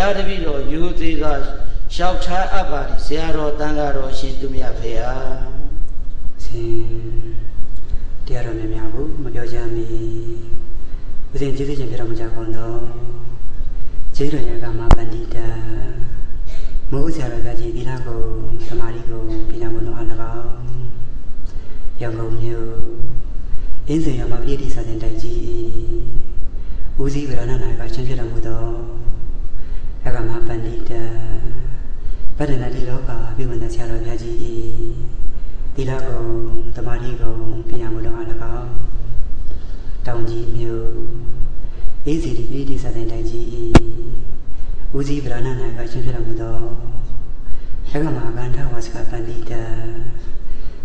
ရားတပည့်တော်ယူသေးသောလျှောက်ချအပ်ပါသည်ဆရာတော်တန်ဃာတော်ရှင်သူမြတ်ဖေဟာရှင်တရားတော်များများကိုမပြောကြမီဦးဇင်းကျေးဇူးရှင်ပြတော်မူကြကုန်သောကျေးဇူးတော်ရကမှာပန္တိတာမဟုတ်ဆရာတော်ကြီးသီလကိုသမာဓိကိုပညာကိုလုံးအား၎င်းရောင်ကုန်မျိုးအင်းစင်ရမပရိတိစာတင်တိုင်ကြီးဦးစီးဗရဏနာကချင်းဖြစ်တော်မူသော ရကမှာပန္တိတာဗဒနာတိလောကပြိဝန္ဒဆရာတော်ဘုရားကြီးသီလကုံသမာဓိကုံပညာကိုလုံးအား၎င်းတောင်ကြီးမျိုးအေးစီတိပရိတိစာတင်တိုင်ကြီးဦးစီးဗရဏနာကချင်းဖြစ်တော်မူသောရကမှာကန္ထဝါစကပန္တိတာ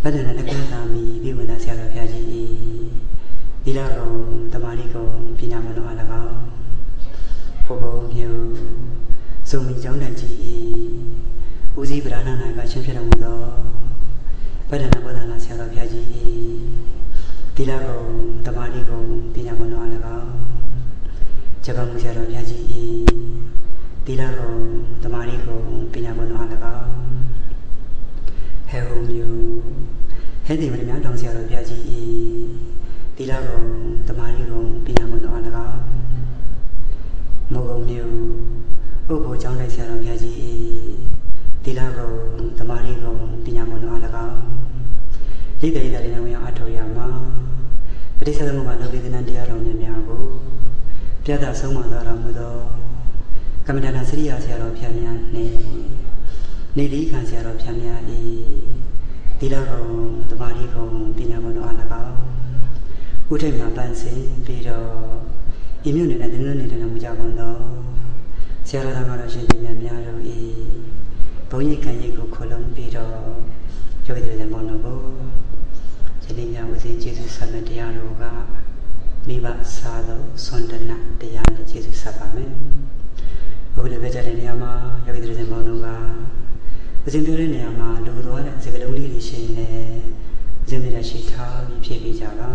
ဗဒနာတက္ကသာမီပြိဝန္ဒဆရာတော်ဘုရားကြီးသီလကုံသမာဓိကုံပညာကိုလုံးအား၎င်း ဘုဘုံမျိုးစုံမီကျောင်းတိုင်ကြီးဦးစီးဗရဏနာကချင်းဖြစ်တော်မူသောပဒနာဘောဓနာဆရာတော်ဘုရားကြီးသီလကုံတမာတိကုံပညာကုံတော်အား၎င်းဂျပန်မူဆရာတော်ဘုရားကြီးသီလကုံတမာတိကုံပညာကုံတော်အား၎င်းဟေဟုမြူဟဲ့ဒီမများတောင်ဆရာတော်ဘုရားကြီးသီလကုံတမာတိကုံပညာကုံတော်အား၎င်း မောကုံမြူဥပ္ပိုလ်ကျောင်းတိုက်ဆရာတော်ဘုရားကြီးသီလကုံတမာတိကုံပညာကုံတော်အား၎င်းလိတဲ့တဲ့နေဝင်အထောက်ရမှာပဋိစ္စသမုပ္ပါဒဝေဒနာတရားတော်များများကိုပြတ်တာဆုံးမသွားတော်မူသောကမ္မဋ္ဌာန်းစရိယာဆရာတော်ဖျားများနှင့်နေဒီခံဆရာတော်ဖျားများဤသီလကုံတမာတိကုံပညာကုံတော်အား၎င်းဥထိတ်မှာပန်းစင်ပြီးတော့ ဤမြို့နယ်နဲ့တင်းလို့နေတဲ့မူကြကုန်သောဆရာတော်တော်ရှင်ပြများများတို့ဤဘုန်းကြီးကံကြီးကိုခလုံးပြီးတော့ယောဂီတွေမောင်တော်ကိုယနေ့ညဦးစင်းကျေးဇူးဆက်မဲ့တရားတော်ကမိဘစာတော်ဆွမ်းတနာတရားနဲ့ကျေးဇူးဆက်ပါမယ်။အခုလည်းပဲကြတဲ့နေရာမှာယောဂီတွေမောင်တော်ကဦးစင်းပြောတဲ့နေရာမှာလူတော်တဲ့စကလုံးလေးတွေရှိနေဦးစင်းမြတ်ရှိထားပြီးဖြည့်ပေးကြပါ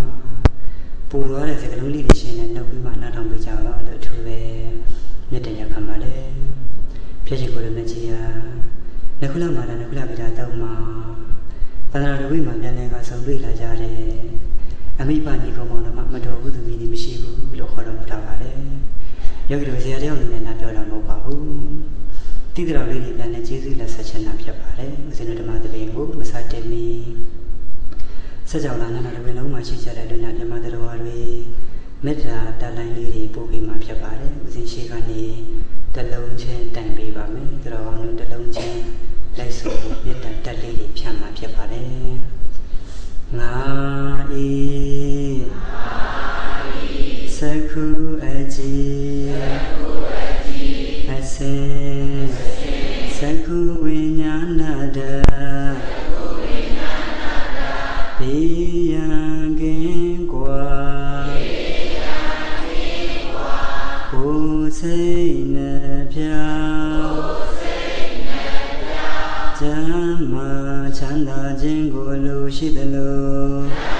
ပူတော်တဲ့စကလုံးလေးတွေရှိနေနှုတ်ပြီးမှနားထောင်ပေးကြပါလို့အထူးပဲမြတ်တရားခံပါလေ။ဖြစ်ရှိကိုယ်ရဲ့မကြီးဟာနခုလမာတာနခုလပိတာတောက်မှာသန္တာရဝိမှာပြန်လည်ကဆုံတွေ့လာကြတယ်အမိပညီကောင်မောင်တို့မှမတော်ဘူးသူမီဒီမရှိဘူးလို့ခေါ်တော်မူတာပါလေယောဂီတို့ဆရာတယောက်အနေနဲ့နာပြောတာမဟုတ်ပါဘူးတိတိတော်လေးတွေပြန်လည်ကျေးဇူးလက်ဆက်ချင်တာဖြစ်ပါတယ်ဦးဇင်းတို့ဓမ္မသဘင်ကိုမစတင်မီ ဆက်ကြောင်လာနာနာတပင်လုံးမှာရှိကြတဲ့လူနာဓမ္မတော်တွေမေတ္တာတလိုင်းလေးတွေပို့ပေးမှာဖြစ်ပါတယ်ဦးဇင်းရှိကနေတလုံးချင်းတိုင်ပေးပါမယ်သူတော်ကောင်းတို့တလုံးချင်းလိုက်ဆိုမေတ္တာတက်လေးတွေဖြန့်မှာဖြစ်ပါတယ်ငါဤသကုအကြည်အစေသကုဝိညာဏတ စိတ်နှပြချမ်းမာချမ်းသာခြင်းကိုလိုရှိသလို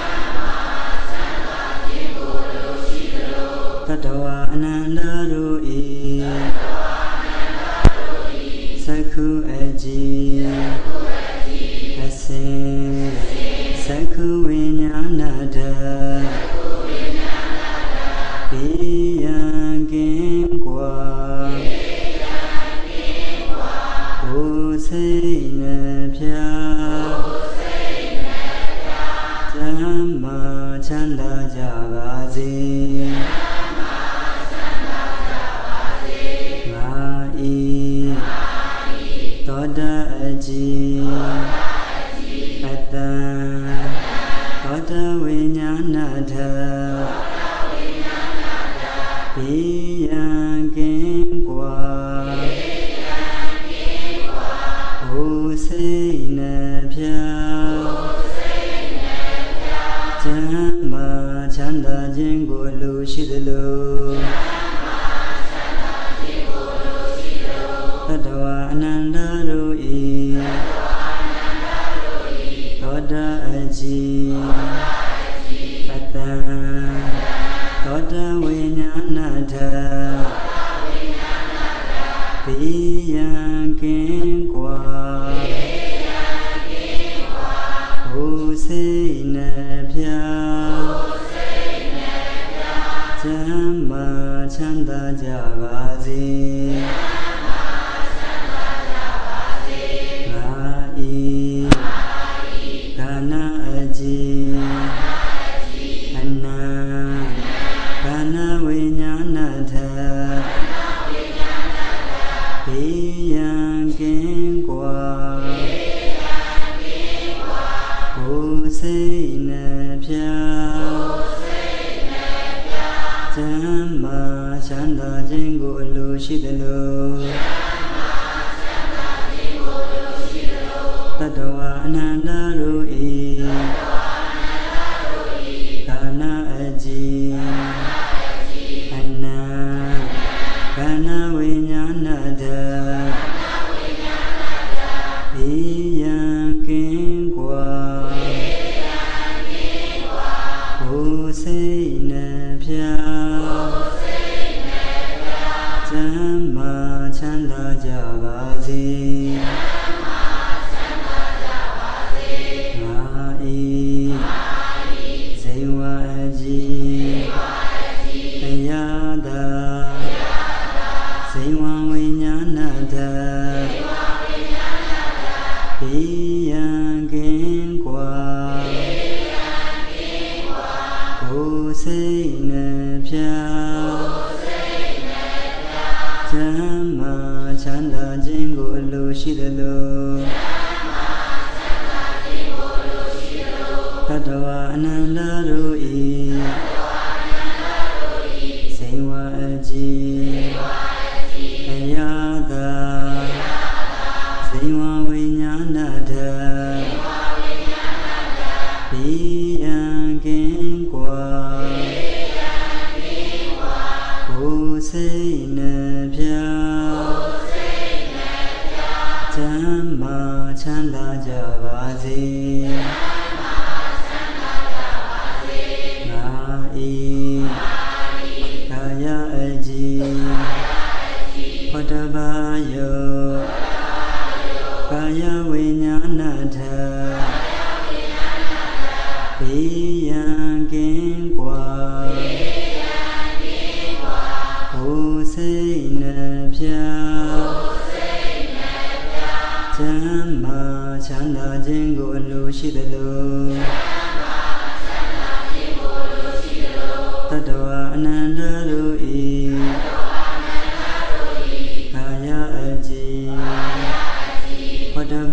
အ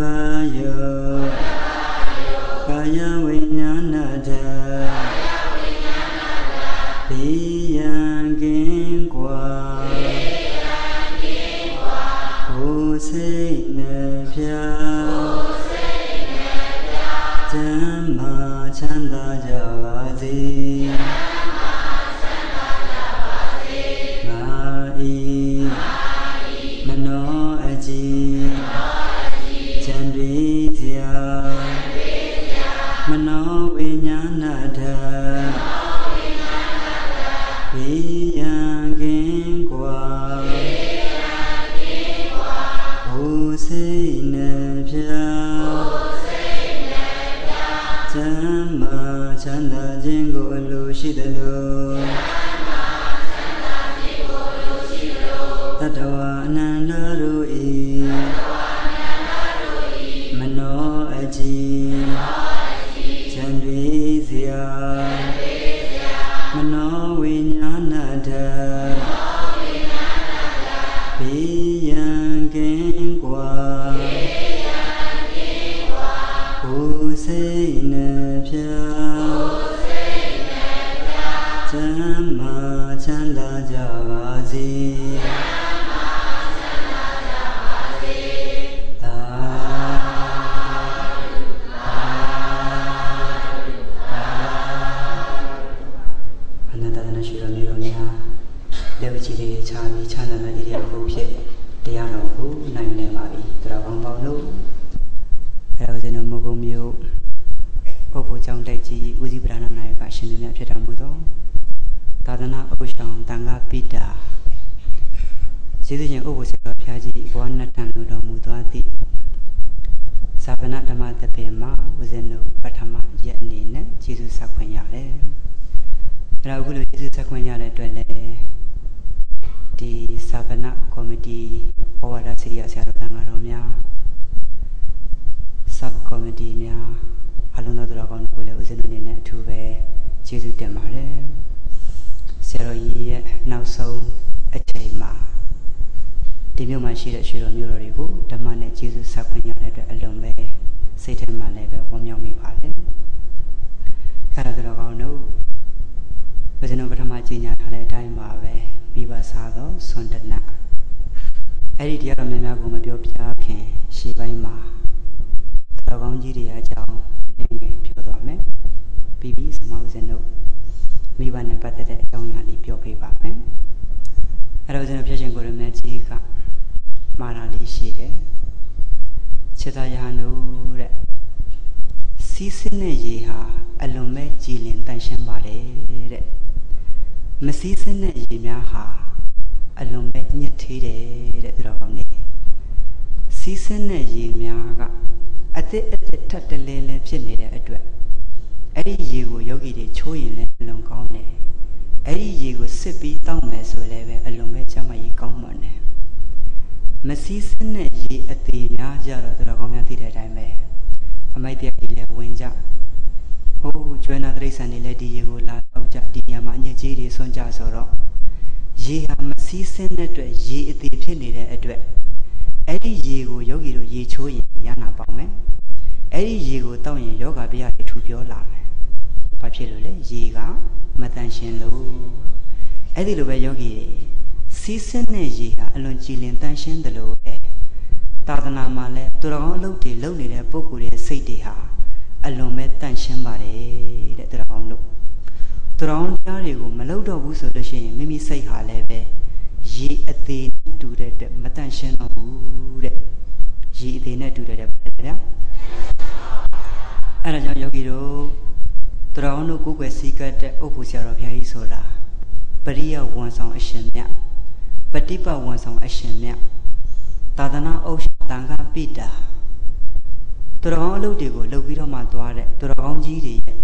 ဟော မစီးစင်းတဲ့ရေများဟာအလွန်မဲ့ညစ်ထေးတယ်တဲ့သူတော်ကောင်းနေ။စီးစင်းတဲ့ရေများကအသစ်အသစ်ထပ်တလဲလဲဖြစ်နေတဲ့အတွက်အဲ့ဒီရေကိုယောဂီတွေချိုးရင်လည်းအလွန်ကောင်းတယ်အဲ့ဒီရေကိုစစ်ပြီးတောက်မယ်ဆိုလည်းပဲအလွန်ပဲချမ်းမကြီးကောင်းမွန်တယ်မစည်းစင်းတဲ့ရေအသေးများကြတော့သူတော်ကောင်းများသိတဲ့အတိုင်းပဲအမိုက်တရားကြီးလည်းဝင်ကြ ဟိုးကျွဲနာတိရစ္ဆာန်တွေလည်းဒီရေကိုလာတော့ကြဒီနေရာမှာအညစ်အကြေးတွေဆွန့်ကြဆိုတော့ရေဟာမစည်းစင်းတဲ့အတွက်ရေအသေးဖြစ်နေတဲ့အတွက်အဲ့ဒီရေကိုယောဂီတို့ရေချိုးရင်ရနာပေါမယ်အဲ့ဒီရေကိုတောက်ရင်ယောဂဗျာတွေထူပြောလာမယ်ဘာဖြစ်လို့လဲရေကမတန်ရှင်လို့အဲ့ဒီလိုပဲယောဂီတွေစီးစင်းတဲ့ရေဟာအလွန်ကြည်လင်တန်ရှင်းတယ်လို့ပဲသာသနာမှာလဲသူတော်ကောင်းအလုပ်တွေလုပ်နေတဲ့ပုဂ္ဂိုလ်ရဲ့စိတ်တွေဟာ အလွန်ပဲတန်ရှင်းပါတယ်တဲ့သူတော်ကောင်းတို့သူတော်ကောင်းတရားတွေကိုမလုပ်တော့ဘူးဆိုလို့ရှိရင်မိမိစိတ်ဟာလည်းပဲရေအသေးနဲ့တူတဲ့အတွက်မတန့်ရှင်းတော့ဘူးတဲ့ရေအသေးနဲ့တူတဲ့တဲ့ပါတယ်ဗျာအဲ့ဒါကြောင့်ယောဂီတို့တရောင်းတို့ကိုယ်ွယ်စည်းကပ်တဲ့ဥပ္ပူဆရာတော်ဘုရားကြီးဆိုတာပရိယဝန်ဆောင်အရှင်မြတ်ပฏิပတ်ဝန်ဆောင်အရှင်မြတ်သာသနာဥစ္စာတန်ခါပိတာ တရောင်းအလုပ်တွေကိုလုပ်ပြီးတော့မှသွားတဲ့တရောင်းကြီးတွေရဲ့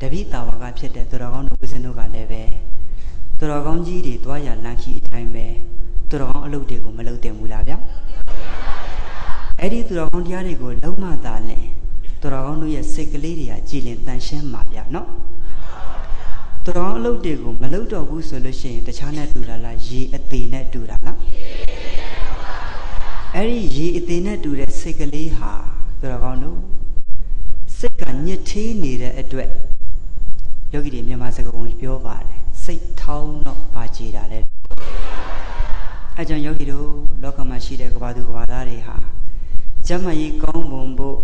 တပိတာဝကဖြစ်တဲ့တရောင်းတို့ဦးဇင်းတို့ကလည်းပဲသူတော်ကောင်းကြီးတွေတွားရလန့်ခီအတိုင်းပဲသူတော်ကောင်းအလုပ်တွေကိုမလုပ်တင်ဘူးလားဗျာအဲ့ဒီသူတော်ကောင်းတရားတွေကိုလုံးမသာလဲသူတော်ကောင်းတို့ရဲ့စိတ်ကလေးတွေကကြည်လင်တန်ရှင်းမှာဗျာနော်သူတော်ကောင်းအလုပ်တွေကိုမလုပ်တော့ဘူးဆိုလို့ရှိရင်တခြားနဲ့တူတာလားရေအသေးနဲ့တူတာလားအဲ့ဒီရေအသေးနဲ့တူတဲ့စိတ်ကလေးဟာ သူတော်ကောင်းတို့စိတ်ကညစ်ထေးနေတဲ့အတွက်ယောဂီတွေမြန်မာစကားပုံပြောပါတယ်စိတ်ထောင်းတော့ပါကြည်တာလေအဲကြောင့်ယောဂီတို့လောကမှာရှိတဲ့ကဘာသူကဘာသားတွေဟာကျမ်းမာရေးကောင်းပုံဖို့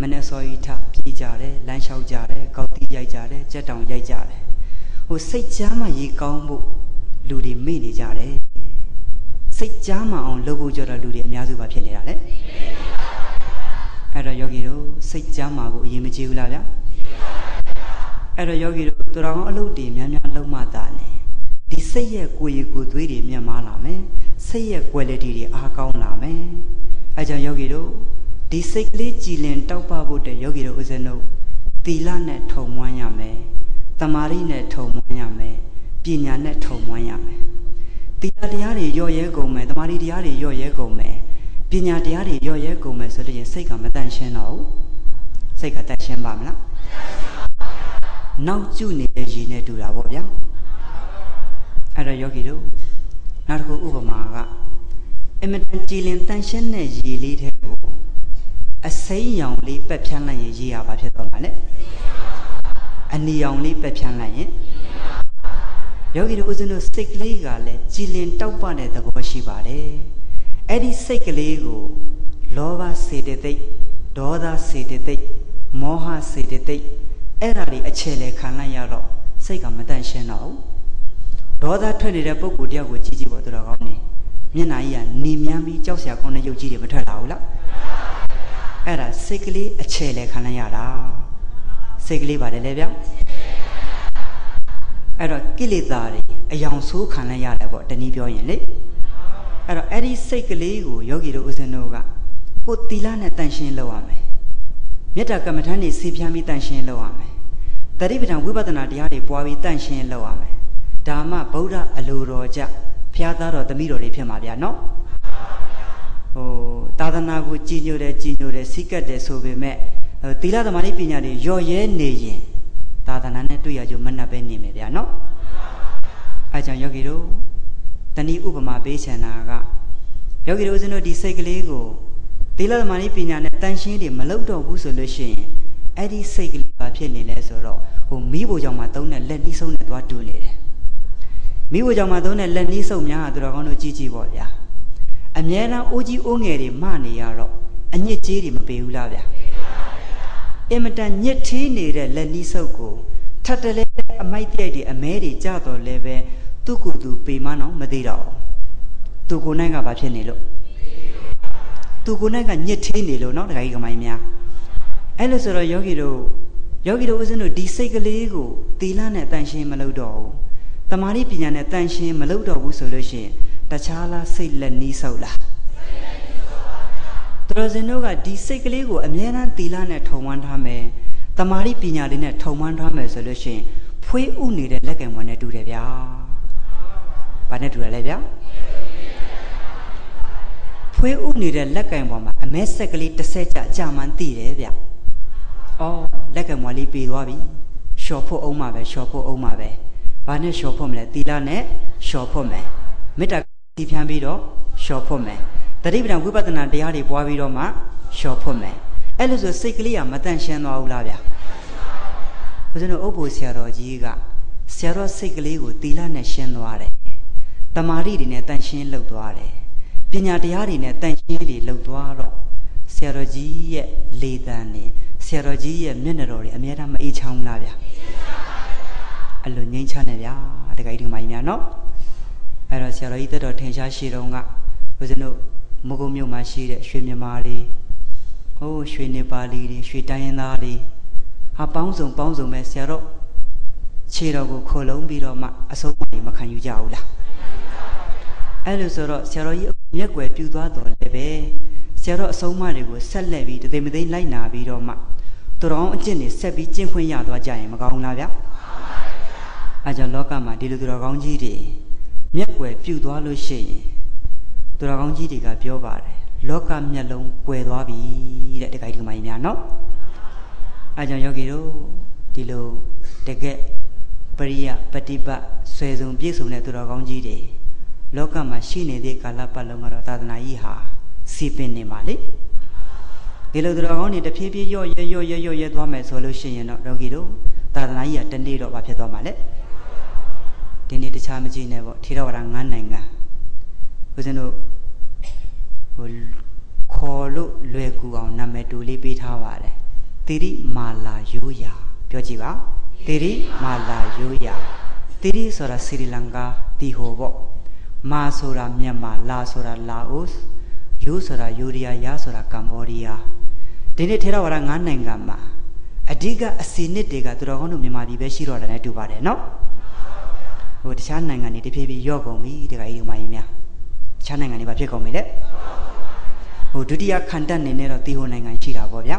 မနဲ့စောဤထပြေးကြတယ်လမ်းလျှောက်ကြတယ်ကောက်တီးရိုက်ကြတယ်ကြက်တောင်ရိုက်ကြတယ်ဟိုစိတ်ကျမ်းမာရေးကောင်းဖို့လူတွေမေ့နေကြတယ်စိတ်ကျမ်းမာအောင်လုပ်ဖို့ကြတော့လူတွေအများစုပါဖြစ်နေတာလေ အဲ့တော့ယောဂီတို့စိတ်ကျမ်းမာဖို့အရင်မကြည့်ဘူးလားဗျာအဲ့တော့ယောဂီတို့သူတော်ကောင်းအလုပ်တွေများများလုပ်မှသာလေဒီစိတ်ရဲ့ကိုယ်ရည်ကိုယ်သွေးတွေမြတ်မားလာမယ်စိတ်ရဲ့ quality တွေအားကောင်းလာမယ်အဲကြောင့်ယောဂီတို့ဒီစိတ်ကလေးကြည်လင်တောက်ပဖို့တဲ့ယောဂီတို့ဦးဇင်းတို့သီလနဲ့ထုံမွမ်းရမယ်တမာရီနဲ့ထုံမွမ်းရမယ်ပညာနဲ့ထုံမွမ်းရမယ်သီလတရားတွေရော့ရဲကုန်မယ်တမာရီတရားတွေရော့ရဲကုန်မယ် ပညာတရားတွေရော့ရဲကုန်မယ်ဆိုလို့ရင်စိတ်ကမတန့်ရှင်းတော့ဘူးစိတ်ကတန့်ရှင်းပါမလားနောက်ကျနေတဲ့ရည်နဲ့တူတာပေါ့ဗျာအဲ့တော့ယောဂီတို့နောက်တစ်ခုဥပမာကအင်မတန်ကြည်လင်တန်ရှင်းတဲ့ရည်လေးတဲ့ကိုအစိမ်းရောင်လေးပက်ဖြန်းလိုက်ရင်ရည်ရပါဖြစ်သွားမှာလေအနီရောင်လေးပက်ဖြန်းလိုက်ရင်ယောဂီတို့ဦးဇင်းတို့စိတ်ကလေးကလည်းကြည်လင်တောက်ပတဲ့သဘောရှိပါတယ် အဲ့ဒီစိတ်ကလေးကိုလောဘစေတသိက်ဒေါသစေတသိက်မောဟစေတသိက်အဲ့ဒါတွေအခြေလေခံလိုက်ရတော့စိတ်ကမတန့်ရှင်းတော့ဘူးဒေါသထွက်နေတဲ့ပုံကိုတယောက်ကိုကြည့်ကြည့်ပေါ်တော်ကောင်းနေမျက်နှာကြီးကနေမြန်းပြီးကြောက်စရာကောင်းတဲ့ရုပ်ကြီးတွေမထွက်လာဘူးလားအဲ့ဒါစိတ်ကလေးအချဲလဲခံလိုက်ရတာစိတ်ကလေးပါတယ်လေဗျအဲ့တော့ကိလေသာတွေအယောင်ဆိုးခံလိုက်ရတယ်ပေါ့တနည်းပြောရင်လေ အဲ့တော့အဲ့ဒီစိတ်ကလေးကိုယောဂီတို့ဦးဇင်းတို့ကကိုတီလာနဲ့တန်ရှင်းလုပ်ရမယ်မေတ္တာကမ္မထန်နေစီပြမ်းပြီးတန်ရှင်းလုပ်ရမယ်တတိပဒံဝိပဿနာတရားတွေပွားပြီးတန်ရှင်းလုပ်ရမယ်ဒါမှဗုဒ္ဓအလိုတော်ကြဖျားသားတော်တမိတော်တွေဖြစ်မှာဗျာနော်ဟိုသာသနာကိုကြည်ညိုတယ်ကြည်ညိုတယ်စိကတ်တယ်ဆိုပေမဲ့သီလသမာဓိပညာတွေရော့ရဲနေရင်သာသနာနဲ့တွေ့ရကြမနှက်ပဲနေမယ်ဗျာနော်အဲကြောင့်ယောဂီတို့ တဏှိဥပမာပေးချင်တာကယောဂီတို့ဦးဇင်းတို့ဒီစိတ်ကလေးကိုသီလသမာဓိပညာနဲ့တန်ရှင်းတွေမလုပ်တော့ဘူးဆိုလို့ရှိရင်အဲ့ဒီစိတ်ကလေးဘာဖြစ်နေလဲဆိုတော့ဟိုမိဖို့ကြောင့်မှသုံးတဲ့လက်နှီးဆုံးနဲ့သွားတူနေတယ်မိဖို့ကြောင့်မှသုံးတဲ့လက်နှီးဆုံးများဟာသူတော်ကောင်းတို့ကြည့်ကြည့်ပေါ့ဗျာအမြဲတမ်းအိုးကြီးအိုးငယ်တွေမှနေရတော့အညစ်ကြေးတွေမပေးဘူးလားဗျာအင်မတန်ညစ်ထီးနေတဲ့လက်နီးဆုပ်ကိုထပ်တလဲအမိုက်ပြိုက်တွေအမဲတွေကြတော့လဲပဲ သူ့ကိုယ်သူပေမနော်မသေးတော့သူကိုယ်နိုင်ကဘာဖြစ်နေလို့သူကိုယ်နိုင်ကညစ်ထင်းနေလို့နော်တခါကြီးကမိုင်းများအဲ့လို့ဆိုတော့ယောဂီတို့ယောဂီတို့ဦးဇင်းတို့ဒီစိတ်ကလေးကိုသီလနဲ့တန်ရှင်းမလုပ်တော့ဘူးတမာတိပညာနဲ့တန်ရှင်းမလုပ်တော့ဘူးဆိုလို့ရှိရင်တခြားလားစိတ်လက်နီးဆုပ်လားသူတို့ဇင်းတို့ကဒီစိတ်ကလေးကိုအမြဲတမ်းသီလနဲ့ထုံဝန်းထားမယ်တမာတိပညာလေးနဲ့ထုံဝန်းထားမယ်ဆိုလို့ရှိရင်ဖွေးဥနေတဲ့လက်ကံဝင်နဲ့တူတယ်ဗျာ ဘာနဲ့တူရလဲဗျာ။ဖွေးဥနေတဲ့လက်ကံပေါ်မှာအမဲဆက်ကလေးတစ်ဆက်ကြကြာမှန်းသိတယ်ဗျ။အော်လက်ကံပေါ်လေးပြေသွားပြီ။လျှော်ဖို့အောင်မှာပဲလျှော်ဖို့အောင်မှာပဲ။ဘာနဲ့လျှော်ဖို့မလဲသီလနဲ့လျှော်ဖို့မယ်။မေတ္တာဒီဖြန်းပြီးတော့လျှော်ဖို့မယ်။တတိပဒံဝိပဿနာတရားတွေပွားပြီးတော့မှလျှော်ဖွတ်မယ်အဲ့လိုဆိုစိတ်ကလေးကမတန့်ရှင်းသွားဘူးလားဗျာဘုရားတို့ဥပ္ပိုလ်ဆရာတော်ကြီးကဆရာတော်စိတ်ကလေးကိုတီလာနဲ့ရှင်းသွားတယ် တမာရီတွေနဲ့တန့်ရှင်းလုပ်သွားတယ်ပညာတရားတွေနဲ့တန့်ရှင်းတွေလုပ်သွားတော့ဆရာတော်ကြီးရဲ့လေတန်နေဆရာတော်ကြီးရဲ့မျက်နှာတော်တွေအများအားမအေးချောင်းလားဗျာအဲ့လိုငြိမ်းချမ်းနေဗျာတခါကြီးဒီမှာကြီးများနော်အဲ့တော့ဆရာတော်ကြီးတက်တော်ထင်ရှားရှိတော့ကဘုရားတို့မကုံမြို့မှာရှိတဲ့ရွှေမြန်မာတွေဟိုးရွှေနေပါလီတွေရွှေတိုင်းရင်းသားတွေဟာပေါင်းစုံပေါင်းစုံပဲဆရာတော်ခြေတော်ကိုခိုလုံးပြီးတော့မှအဆုံးမမခံယူကြဘူးလား အဲ့လိုဆိုတော့ဆရာတော်ကြီးမျက်ွယ်ပြူသွားတော်လည်းပဲဆရာတော်အဆုံးမတွေကိုဆက်လက်ပြီးတသိမသိလိုက်နာပြီးတော့မှသူတော်အကျင့်တွေဆက်ပြီးကျင့်ခွင့်ရသွားကြရင်မကောင်းလားဗျအဲကြောင့်လောကမှာဒီလိုသူတော်ကောင်းကြီးတွေမျက်ွယ်ပြူသွားလို့ရှိရင်သူတော်ကောင်းကြီးတွေကပြောပါတယ်လောကမျက်လုံးကွယ်သွားပြီတဲ့တခိုင်ဒီမိုင်းများနော်အဲကြောင့်ယောဂီတို့ဒီလိုတကက်ပရိယပฏิပတ်ဆွေစုံပြည့်စုံတဲ့သူတော်ကောင်းကြီးတွေ လောကမှာရှိနေတဲ့ကာလပတ်လုံးကတော့သာသနာကြီးဟာစီပင်နေပါလေဒီလိုသူတော်ကောင်းတွေတဖြည်းဖြည်းရော့ရဲရော့ရဲရော့ရဲသွားမယ်ဆိုလို့ရှိရင်တော့ယောဂီတို့သာသနာကြီးကတနေ့တော့ဘာဖြစ်သွားမှာလဲဒီနေ့တခြားမကြည့်နဲ့ပေါ့ထေရဝါဒ9နိုင်ငံဦးဇင်းတို့ဟိုခေါ်လို့လွယ်ကူအောင်နာမည်တူလေးပေးထားပါတယ်တိရိမာလာရိုးရာပြောကြည့်ပါတိရိမာလာရိုးရာတိရိဆိုတာစရီလင်္ကာတီဟိုပေါ့ မာဆိုတာမြန်မာလာဆိုတာလာအိုရိုးဆိုတာယူရီးယားယာဆိုတာကမ္ဘောဒီးယားဒီနေ့ထေရဝါဒ9နိုင်ငံမှာအဓိကအစီနစ်တွေကသူတော်ကောင်းတို့မြန်မာပြည်ပဲရှိတော့တယ်နဲ့တူပါတယ်နော်ဟိုတခြားနိုင်ငံတွေတဖြည်းဖြည်းရော့ကုန်ပြီတခါကြီးမှရင်များတခြားနိုင်ငံတွေဘာဖြစ်ကုန်ပြီလဲဟိုဒုတိယခန္ဓာနေနဲ့တော့တီဟိုနိုင်ငံရှိတာပေါ့ဗျာ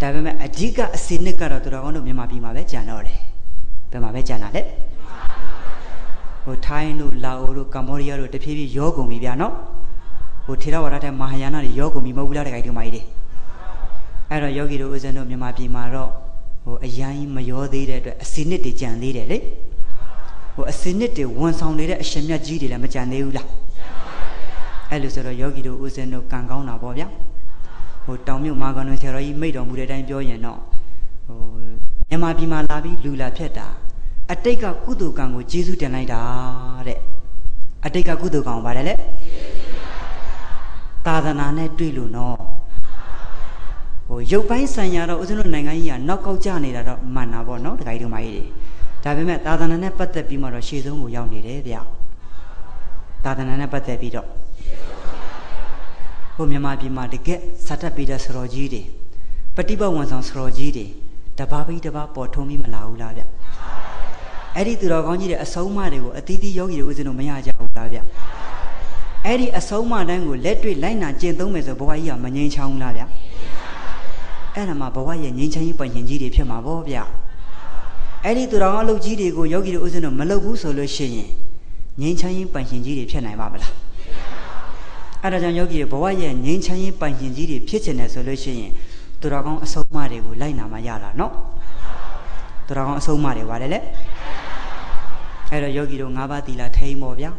ဒါပေမဲ့အဓိကအစီနစ်ကတော့သူတော်ကောင်းတို့မြန်မာပြည်မှာပဲကြံတော့တယ်ဘယ်မှာပဲကြံတာလဲ ဟိုထိုင်းတို့လာအိုတို့ကမ္ဘောဒီးယားတို့တဖြည်းဖြည်းရောကုန်ပြီဗျာနော်ဟိုထေရဝါဒတဲ့မဟာယာနတွေရောကုန်ပြီမဟုတ်ဘူးလားတခါဒီမှာကြီးတွေအဲ့တော့ယောဂီတို့ဦးဇင်းတို့မြန်မာပြည်မှာတော့ဟိုအရင်မရောသေးတဲ့အတွက်အစီနစ်တွေကြံသေးတယ်လေဟိုအစီနစ်တွေဝန်ဆောင်နေတဲ့အရှင်မြတ်ကြီးတွေလည်းမကြံသေးဘူးလားအဲ့လိုဆိုတော့ယောဂီတို့ဦးဇင်းတို့ကံကောင်းတာပေါ့ဗျာဟိုတောင်မြုပ်မာကနွန်ဆရာတော်ကြီးမိတ်တော်မူတဲ့အတိုင်းပြောရင်တော့ဟိုမြန်မာပြည်မှာလာပြီးလူလာဖြတ်တာ အတိတ်ကကုသိုလ်ကံကိုကျေးဇူးတင်လိုက်တာတဲ့အတိတ်ကကုသိုလ်ကံကိုပါတယ်လေသာသနာနဲ့တွေ့လို့နော်ဟိုရုပ်ပိုင်းဆိုင်ရာတော့ဦးဇင်းတို့နိုင်ငံကြီးကနောက်ကောက်ကျနေတာတော့မှန်တာပေါ့နော်တခါကြီးတို့မကြီးတွေဒါပေမဲ့သာသနာနဲ့ပတ်သက်ပြီးမှတော့ရှေ့ဆုံးကိုရောက်နေတယ်ဗျသာသနာနဲ့ပတ်သက်ပြီးတော့ဟိုမြန်မာပြည်မှာတကက်စာတတ်ပေးတဲ့ဆရာကြီးတွေပฏิပတ်ဝန်ဆောင်ဆရာကြီးတွေတပါးပြီးတပါးပေါ်ထုံးပြီးမလာဘူးလားဗျ အဲ့ဒီသူတော်ကောင်းကြီးတွေအဆုံးအမတွေကိုအသီးသီးယောဂီတွေဥစဉ်တို့မရကြဘူးလားဗျအဲ့ဒီအဆုံးအမတန်းကိုလက်တွေ့လိုက်နာကျင့်သုံးမယ်ဆိုဘဝကြီးကမငြိမ်းချောင်းလားဗျအဲ့ဒါမှဘဝရဲ့ငြိမ်းချမ်းရေးပိုင်ရှင်ကြီးတွေဖြစ်မှာပေါ့ဗျအဲ့ဒီသူတော်ကောင်းအလုပ်ကြီးတွေကိုယောဂီတွေဥစဉ်တို့မလုပ်ဘူးဆိုလို့ရှိရင်ငြိမ်းချမ်းရေးပိုင်ရှင်ကြီးတွေဖြစ်နိုင်ပါမလားအဲ့ဒါကြောင့်ယောဂီတွေဘဝရဲ့ငြိမ်းချမ်းရေးပိုင်ရှင်ကြီးတွေဖြစ်ချင်တယ်ဆိုလို့ရှိရင်သူတော်ကောင်းအဆုံးအမတွေကိုလိုက်နာမှရတာနော်သူ တော်ကောင်းအဆုံးအမတွေပါတယ်လေအဲ့တော့ယောဂီတို့၅ပါးသီလထိန်းပေါ့ဗျာ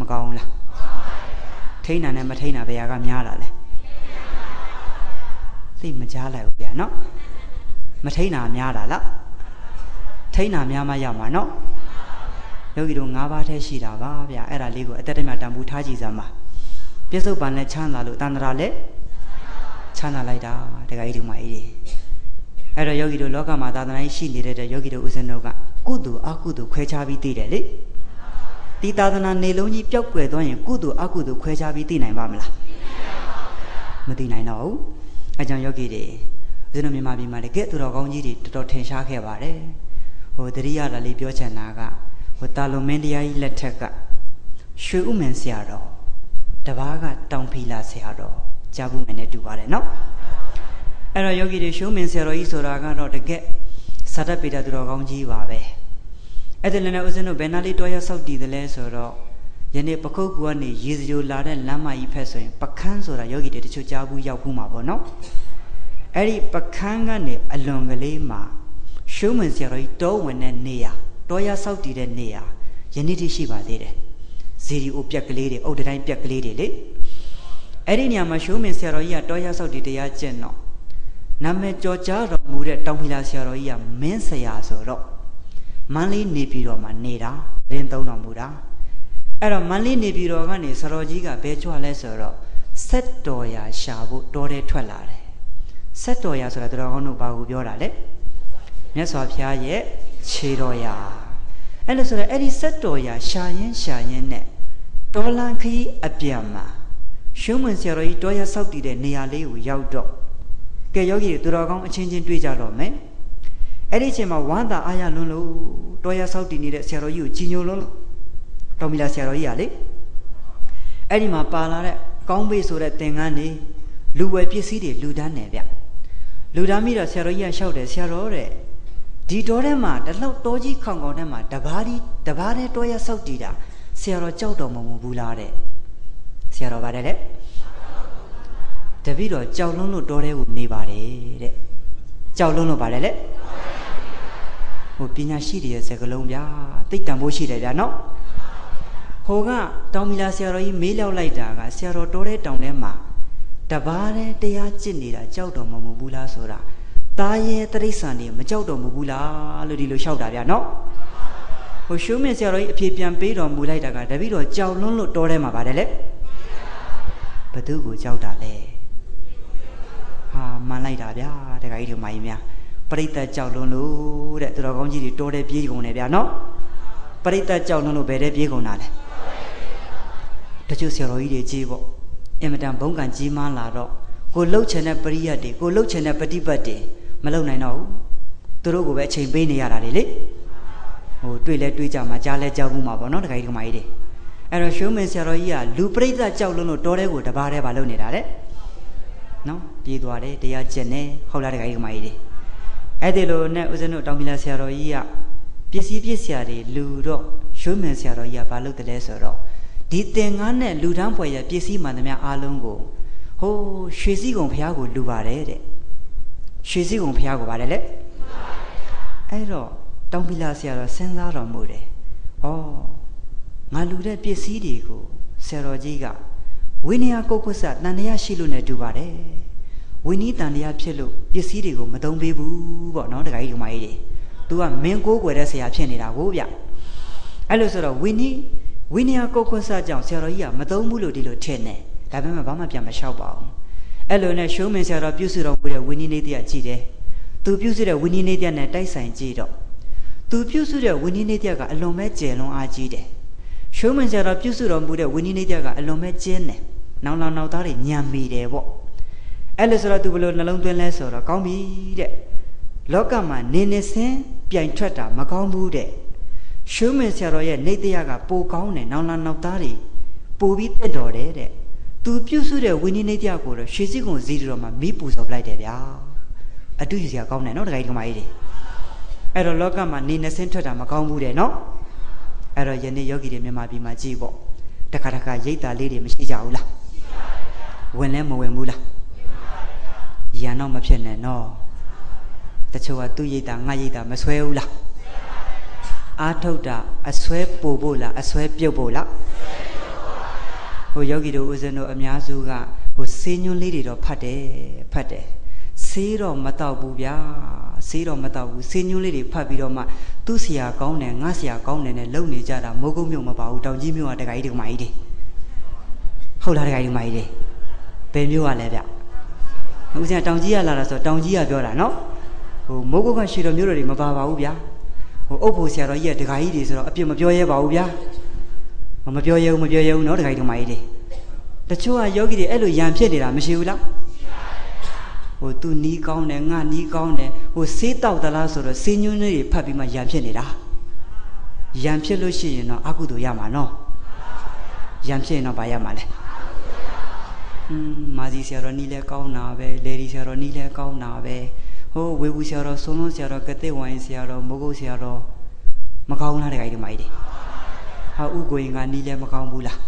မကောင်းလားထိန်းတာနဲ့မထိန်းတာဘယ်ဟာကများတာလဲသိမကြားလိုက်ဘူးဗျာနော်မထိန်းတာများတာလားထိန်းတာများမှရမှာနော်ယောဂီတို့၅ပါးထဲရှိတာပါဗျာအဲ့ဒါလေးကိုအသက်တည်းမှာတန်ဖိုးထားကြည့်စမ်းပါပြစ္ဆုတ်ပန်နဲ့ချမ်းသာလို့တန်ត្រာလည်းချမ်းသာလိုက်တာတခါကြီးဒီမှာအေး အဲ့တော့ယောဂီတို့လောကမှာသာသနာ့ရှိနေတဲ့ယောဂီတို့ဥစဉ်တို့ကကုသိုလ်အကုသိုလ်ခွဲခြားပြီးသိတယ်လေဒီသာသနာနေလုံးကြီးပျောက်ကွယ်သွားရင်ကုသိုလ်အကုသိုလ်ခွဲခြားပြီးသိနိုင်ပါမလားမသိနိုင်တော့ဘူးအဲကြောင့်ယောဂီတွေဥစဉ်တို့မြန်မာပြည်မှာတကယ်သူတော်ကောင်းကြီးတွေတော်တော်ထင်ရှားခဲ့ပါတယ်ဟိုတတိယလာလေးပြောချင်တာကဟိုတာလုံမင်းတရားကြီးလက်ထက်ကရွှေဥမင်ဆရာတော်တပားကတောင်ဖီလာဆရာတော်ကြားဘူးမယ်နဲ့တူပါတယ်နော် အဲ့တော့ယောဂီတွေရှုံးမင်ဆရာတော်ကြီးဆိုတာကတော့တကယ်စာတတ်ပေတာသူတော်ကောင်းကြီးပါပဲအဲ့ဒါလည်းဦးဇင်းတို့ဘယ်နာလေးတွားရဆောက်တည်တယ်လဲဆိုတော့ယနေ့ပခုတ်ကူကနေရေစကြိုလာတဲ့လမ်းမကြီးဖက်ဆိုရင်ပခန်းဆိုတာယောဂီတွေတချို့ကြားဘူးရောက်ဘူးမှာပေါ့နော်အဲ့ဒီပခန်းကနေအလွန်ကလေးမှာရှုံးမင်ဆရာတော်ကြီးတောဝင်တဲ့နေရာတောရဆောက်တည်တဲ့နေရာယနေ့ထိရှိပါသေးတယ်ဇီဒီအိုပြက်ကလေးတွေအုတ်တိုင်းပြက်ကလေးတွေလေအဲ့ဒီနေရာမှာရှုံးမင်ဆရာတော်ကြီးကတောရဆောက်တည်တရားကျင့်တော့ နာမည်ကျော်ကြားတော်မူတဲ့တောင်ဖီလာဆရာတော်ကြီးကမင်းဆရာဆိုတော့မန်းလေးနေပြည်တော်မှာနေတာရင်းသုံးတော်မူတာအဲ့တော့မန်းလေးနေပြည်တော်ကနေဆရာတော်ကြီးကဘယ်ကြွလဲဆိုတော့ဆက်တော်ရာရှာဖို့တော်တဲ့ထွက်လာတယ်ဆက်တော်ရာဆိုတာတော်ကောင်းတို့ဘာကိုပြောတာလဲမြတ်စွာဘုရားရဲ့ခြေတော်ရာအဲ့လိုဆိုတော့အဲ့ဒီဆက်တော်ရာရှာရင်ရှာရင်နဲ့တော်လန်ခီးအပြန်မှာရှုံးဝင်ဆရာတော်ကြီးတော်ရဆောက်တည်တဲ့နေရာလေးကိုရောက်တော့ ကဲယောဂီတွေသူတော်ကောင်းအချင်းချင်းတွေ့ကြတော့မယ်အဲ့ဒီအချိန်မှာဝမ်းသာအားရလွန်းလို့တော်ရဆောက်တည်နေတဲ့ဆရာတော်ကြီးကိုကြီးညိုလွန်းလို့တော်မီလာဆရာတော်ကြီးကလေအဲ့ဒီမှာပါလာတဲ့ကောင်းဘေးဆိုတဲ့သင်္ကန်းနေလူဝယ်ပစ္စည်းတွေလူဒန်းနေဗျလူဒန်းပြီးတော့ဆရာတော်ကြီးကလျှောက်တယ်ဆရာတော်တဲ့ဒီတော်ထဲမှာတလောက်တော်ကြီးခေါင်ခေါင်ထဲမှာတဘာဒီတဘာတဲ့တော်ရဆောက်တည်တာဆရာတော်ကြောက်တော်မမဘူးလားတဲ့ဆရာတော်ပါတယ်လေ တပည့်တော်ကြောက်လွန်းလို့တော်တဲ့ကိုနေပါတယ်တဲ့ကြောက်လွန်းလို့ပါတယ်လေဟိုပညာရှိတွေရဲ့စကားလုံးဗျာတိတ်တန်ဖို့ရှိတယ်ဗျာနော်ဟိုကတောင်မီလာဆရာတော်ကြီးမေးလျောက်လိုက်တာကဆရာတော်တော်တဲ့တောင်ထဲမှာတပါးတဲ့တရားကျင့်နေတာကြောက်တော်မမဘူးလားဆိုတာသားရဲ့တရိษံတွေမကြောက်တော်မဘူးလားလို့ဒီလိုလျှောက်တာဗျာနော်ဟိုရှုံးမင်းဆရာတော်ကြီးအဖြေပြန်ပေးတော်မူလိုက်တာကတပည့်တော်ကြောက်လွန်းလို့တော်ထဲမှာပါတယ်လေဘသူကိုကြောက်တာလဲ ဟာမှန်လိုက်တာဗျာတခါကြီးဒီမိုင်းများပရိသတ်ကြောက်လွန်းလို့တဲ့သူတော်ကောင်းကြီးတွေတော်တဲ့ပြေးကုန်တယ်ဗျာနော်ပရိသတ်ကြောက်လွန်းလို့ဘယ်တဲ့ပြေးကုန်တာလဲတချို့ဆရာတော်ကြီးတွေကြီးပေါ့အင်မတန်ဘုံကံကြီးမားလာတော့ကိုလှုပ်ချင်တဲ့ပရိယတ်တွေကိုလှုပ်ချင်တဲ့ပฏิပတ်တွေမလှုပ်နိုင်တော့ဘူးသူတို့ကိုပဲအချိန်ပေးနေရတာလေလေဟိုတွေ့လဲတွေ့ကြမှာကြားလဲကြောက်မှုမှာပေါ့နော်တခါကြီးတခါမကြီးတွေအဲ့တော့ရှုံးမင်းဆရာတော်ကြီးကလူပရိသတ်ကြောက်လွန်းလို့တော်တဲ့ကိုတပါးတည်းပါလုပ်နေတာတဲ့ နော်ပြေးသွားတယ်တရားကျင့်နေဟုတ်လားတခါကြီးတခါမကြီးတွေအဲ့ဒီလိုနဲ့ဦးဇင်းတို့တောင်ပီလာဆရာတော်ကြီးကပစ္စည်းပစ္စယတွေလူတော့ရှုံးမင်းဆရာတော်ကြီးကဘာလုပ်တယ်လဲဆိုတော့ဒီသင်္ကန်းနဲ့လူတန်းဖွယ်ရပစ္စည်းမှန်သမျှအားလုံးကိုဟိုးရွှေစည်းကုံဘုရားကိုလူပါတယ်တဲ့ရွှေစည်းကုံဘုရားကိုပါတယ်လေအဲ့တော့တောင်ပီလာဆရာတော်စဉ်းစားတော်မူတယ်ဩငါလူတဲ့ပစ္စည်းတွေကိုဆရာတော်ကြီးက ဝိနည်းကုတ်ကုဆတန်တရားရှိလို့ ਨੇ တူပါတယ်ဝိနည်းတန်တရားဖြစ်လို့ပစ္စည်းတွေကိုမသုံးပေးဘူးပေါ့နော်တခါကြီးဒီမကြီးတွေ तू ကမင်းကိုးကွယ်တဲ့ဆရာဖြစ်နေတာကိုဗျအဲ့လိုဆိုတော့ဝိနည်းဝိနည်းကုတ်ကုဆကြောင့်ဆရာတော်ကြီးကမသုံးဘူးလို့ဒီလိုထင်တယ်ဒါပေမဲ့ဘာမှပြန်မလျှောက်ပါဘူးအဲ့လိုနဲ့ရှုံးမင်းဆရာတော်ပြုစုတော်မူတဲ့ဝိနည်းနေတရားကြည့်တယ်သူပြုစုတဲ့ဝိနည်းနေတရားနဲ့တိုက်ဆိုင်ကြည့်တော့သူပြုစုတဲ့ဝိနည်းနေတရားကအလွန်ပဲကျယ်လွန်အားကြီးတယ်ရှုံးမင်းဆရာတော်ပြုစုတော်မူတဲ့ဝိနည်းနေတရားကအလွန်ပဲကျင်းတယ် နောင်လောင်နောက်သားတွေညံမိတယ်ပေါ့အဲ့လိုဆိုတော့ तू ဘလို့နှလုံးသွင်းလဲဆိုတော့ကောင်းပြီတဲ့လောကမှာနေနေစင်းပြိုင်ထွက်တာမကောင်းဘူးတဲ့ရှုမင်းဆရာတော်ရဲ့နေတရားကပိုကောင်းတယ်နောင်လောင်နောက်သားတွေပိုပြီးတက်တော်တယ်တဲ့သူပြုစုတဲ့ဝိနည်းနေတရားကိုတော့ရွှေစည်းကုံဇီတော်မှာမိပူဇော်ပလိုက်တယ်ဗျာအတူယူစရာကောင်းတယ်နော်တခါကြီးကမကြီးတွေအဲ့တော့လောကမှာနေနေစင်းထွက်တာမကောင်းဘူးတဲ့နော်အဲ့တော့ယနေ့ယောဂီတွေမြန်မာပြည်မှာကြည်ပေါ့တခါတခါရိတ်တာလေးတွေမရှိကြဘူးလား ဝင်လဲမဝင်ဘူးလားရန်တော့မဖြစ်နဲ့နော်တချို့ကသူ့ရိတ်တာငါရိတ်တာမဆွဲဘူးလားအာထုတ်တာအဆွဲပို့ဖို့လားအဆွဲပြုတ်ဖို့လားဟိုယောဂီတို့ဦးဇင်းတို့အများစုကဟိုဆေးညွန်းလေးတွေတော့ဖတ်တယ်ဖတ်တယ်ဆေးတော့မတော့ဘူးဗျာဆေးတော့မတော့ဘူးဆေးညွန်းလေးတွေဖတ်ပြီးတော့မှသူ့ဆရာကောင်းတယ်ငါဆရာကောင်းတယ်နဲ့လုံနေကြတာမိုးကုတ်မြုံမပါဘူးတောင်ကြီးမြုံကတခါကြီးတခါမကြီးတွေဟုတ်လားတခါကြီးတခါမကြီးတွေ ဘယ်မြို့ကလဲဗျဦးဇင်းတောင်ကြီးကလာတာဆိုတောင်ကြီးကပြောတာနော်ဟိုမိုးကုတ်ကရှေတော်မြို့တော်တွေမပါပါဘူးဗျာဟိုအုပ်ဖို့ဆရာတော်ကြီးကတခါကြီးတွေဆိုတော့အပြစ်မပြောရဲပါဘူးဗျာမပြောရဲဘူးမပြောရဲဘူးနော်တခါကြီးတခါမကြီးတွေတချို့ကယောဂီတွေအဲ့လိုယံဖြစ်နေတာမရှိဘူးလားဟိုသူနီးကောင်းတယ်ငါနီးကောင်းတယ်ဟိုဆေးတောက်သလားဆိုတော့ဆေးညွှန်းလေးတွေဖတ်ပြီးမှယံဖြစ်နေတာယံဖြစ်လို့ရှိရင်တော့အကုသိုလ်ရမှာနော်ယံဖြစ်ရင်တော့ဘာရမှာလဲอืม မာစီဆရာတော်နီးလဲကောင်းတာပဲလေဒီဆရာတော်နီးလဲကောင်းတာပဲဟိုဝေဘူးဆရာတော်ဆုံးလုံးဆရာတော်ကတိဝိုင်းဆရာတော်မိုးကုတ်ဆရာတော်မကောင်းလားတခါကြီးဒီမကြီးတွေဟာဥကိုရင်ကနီးလဲမကောင်းဘူးလား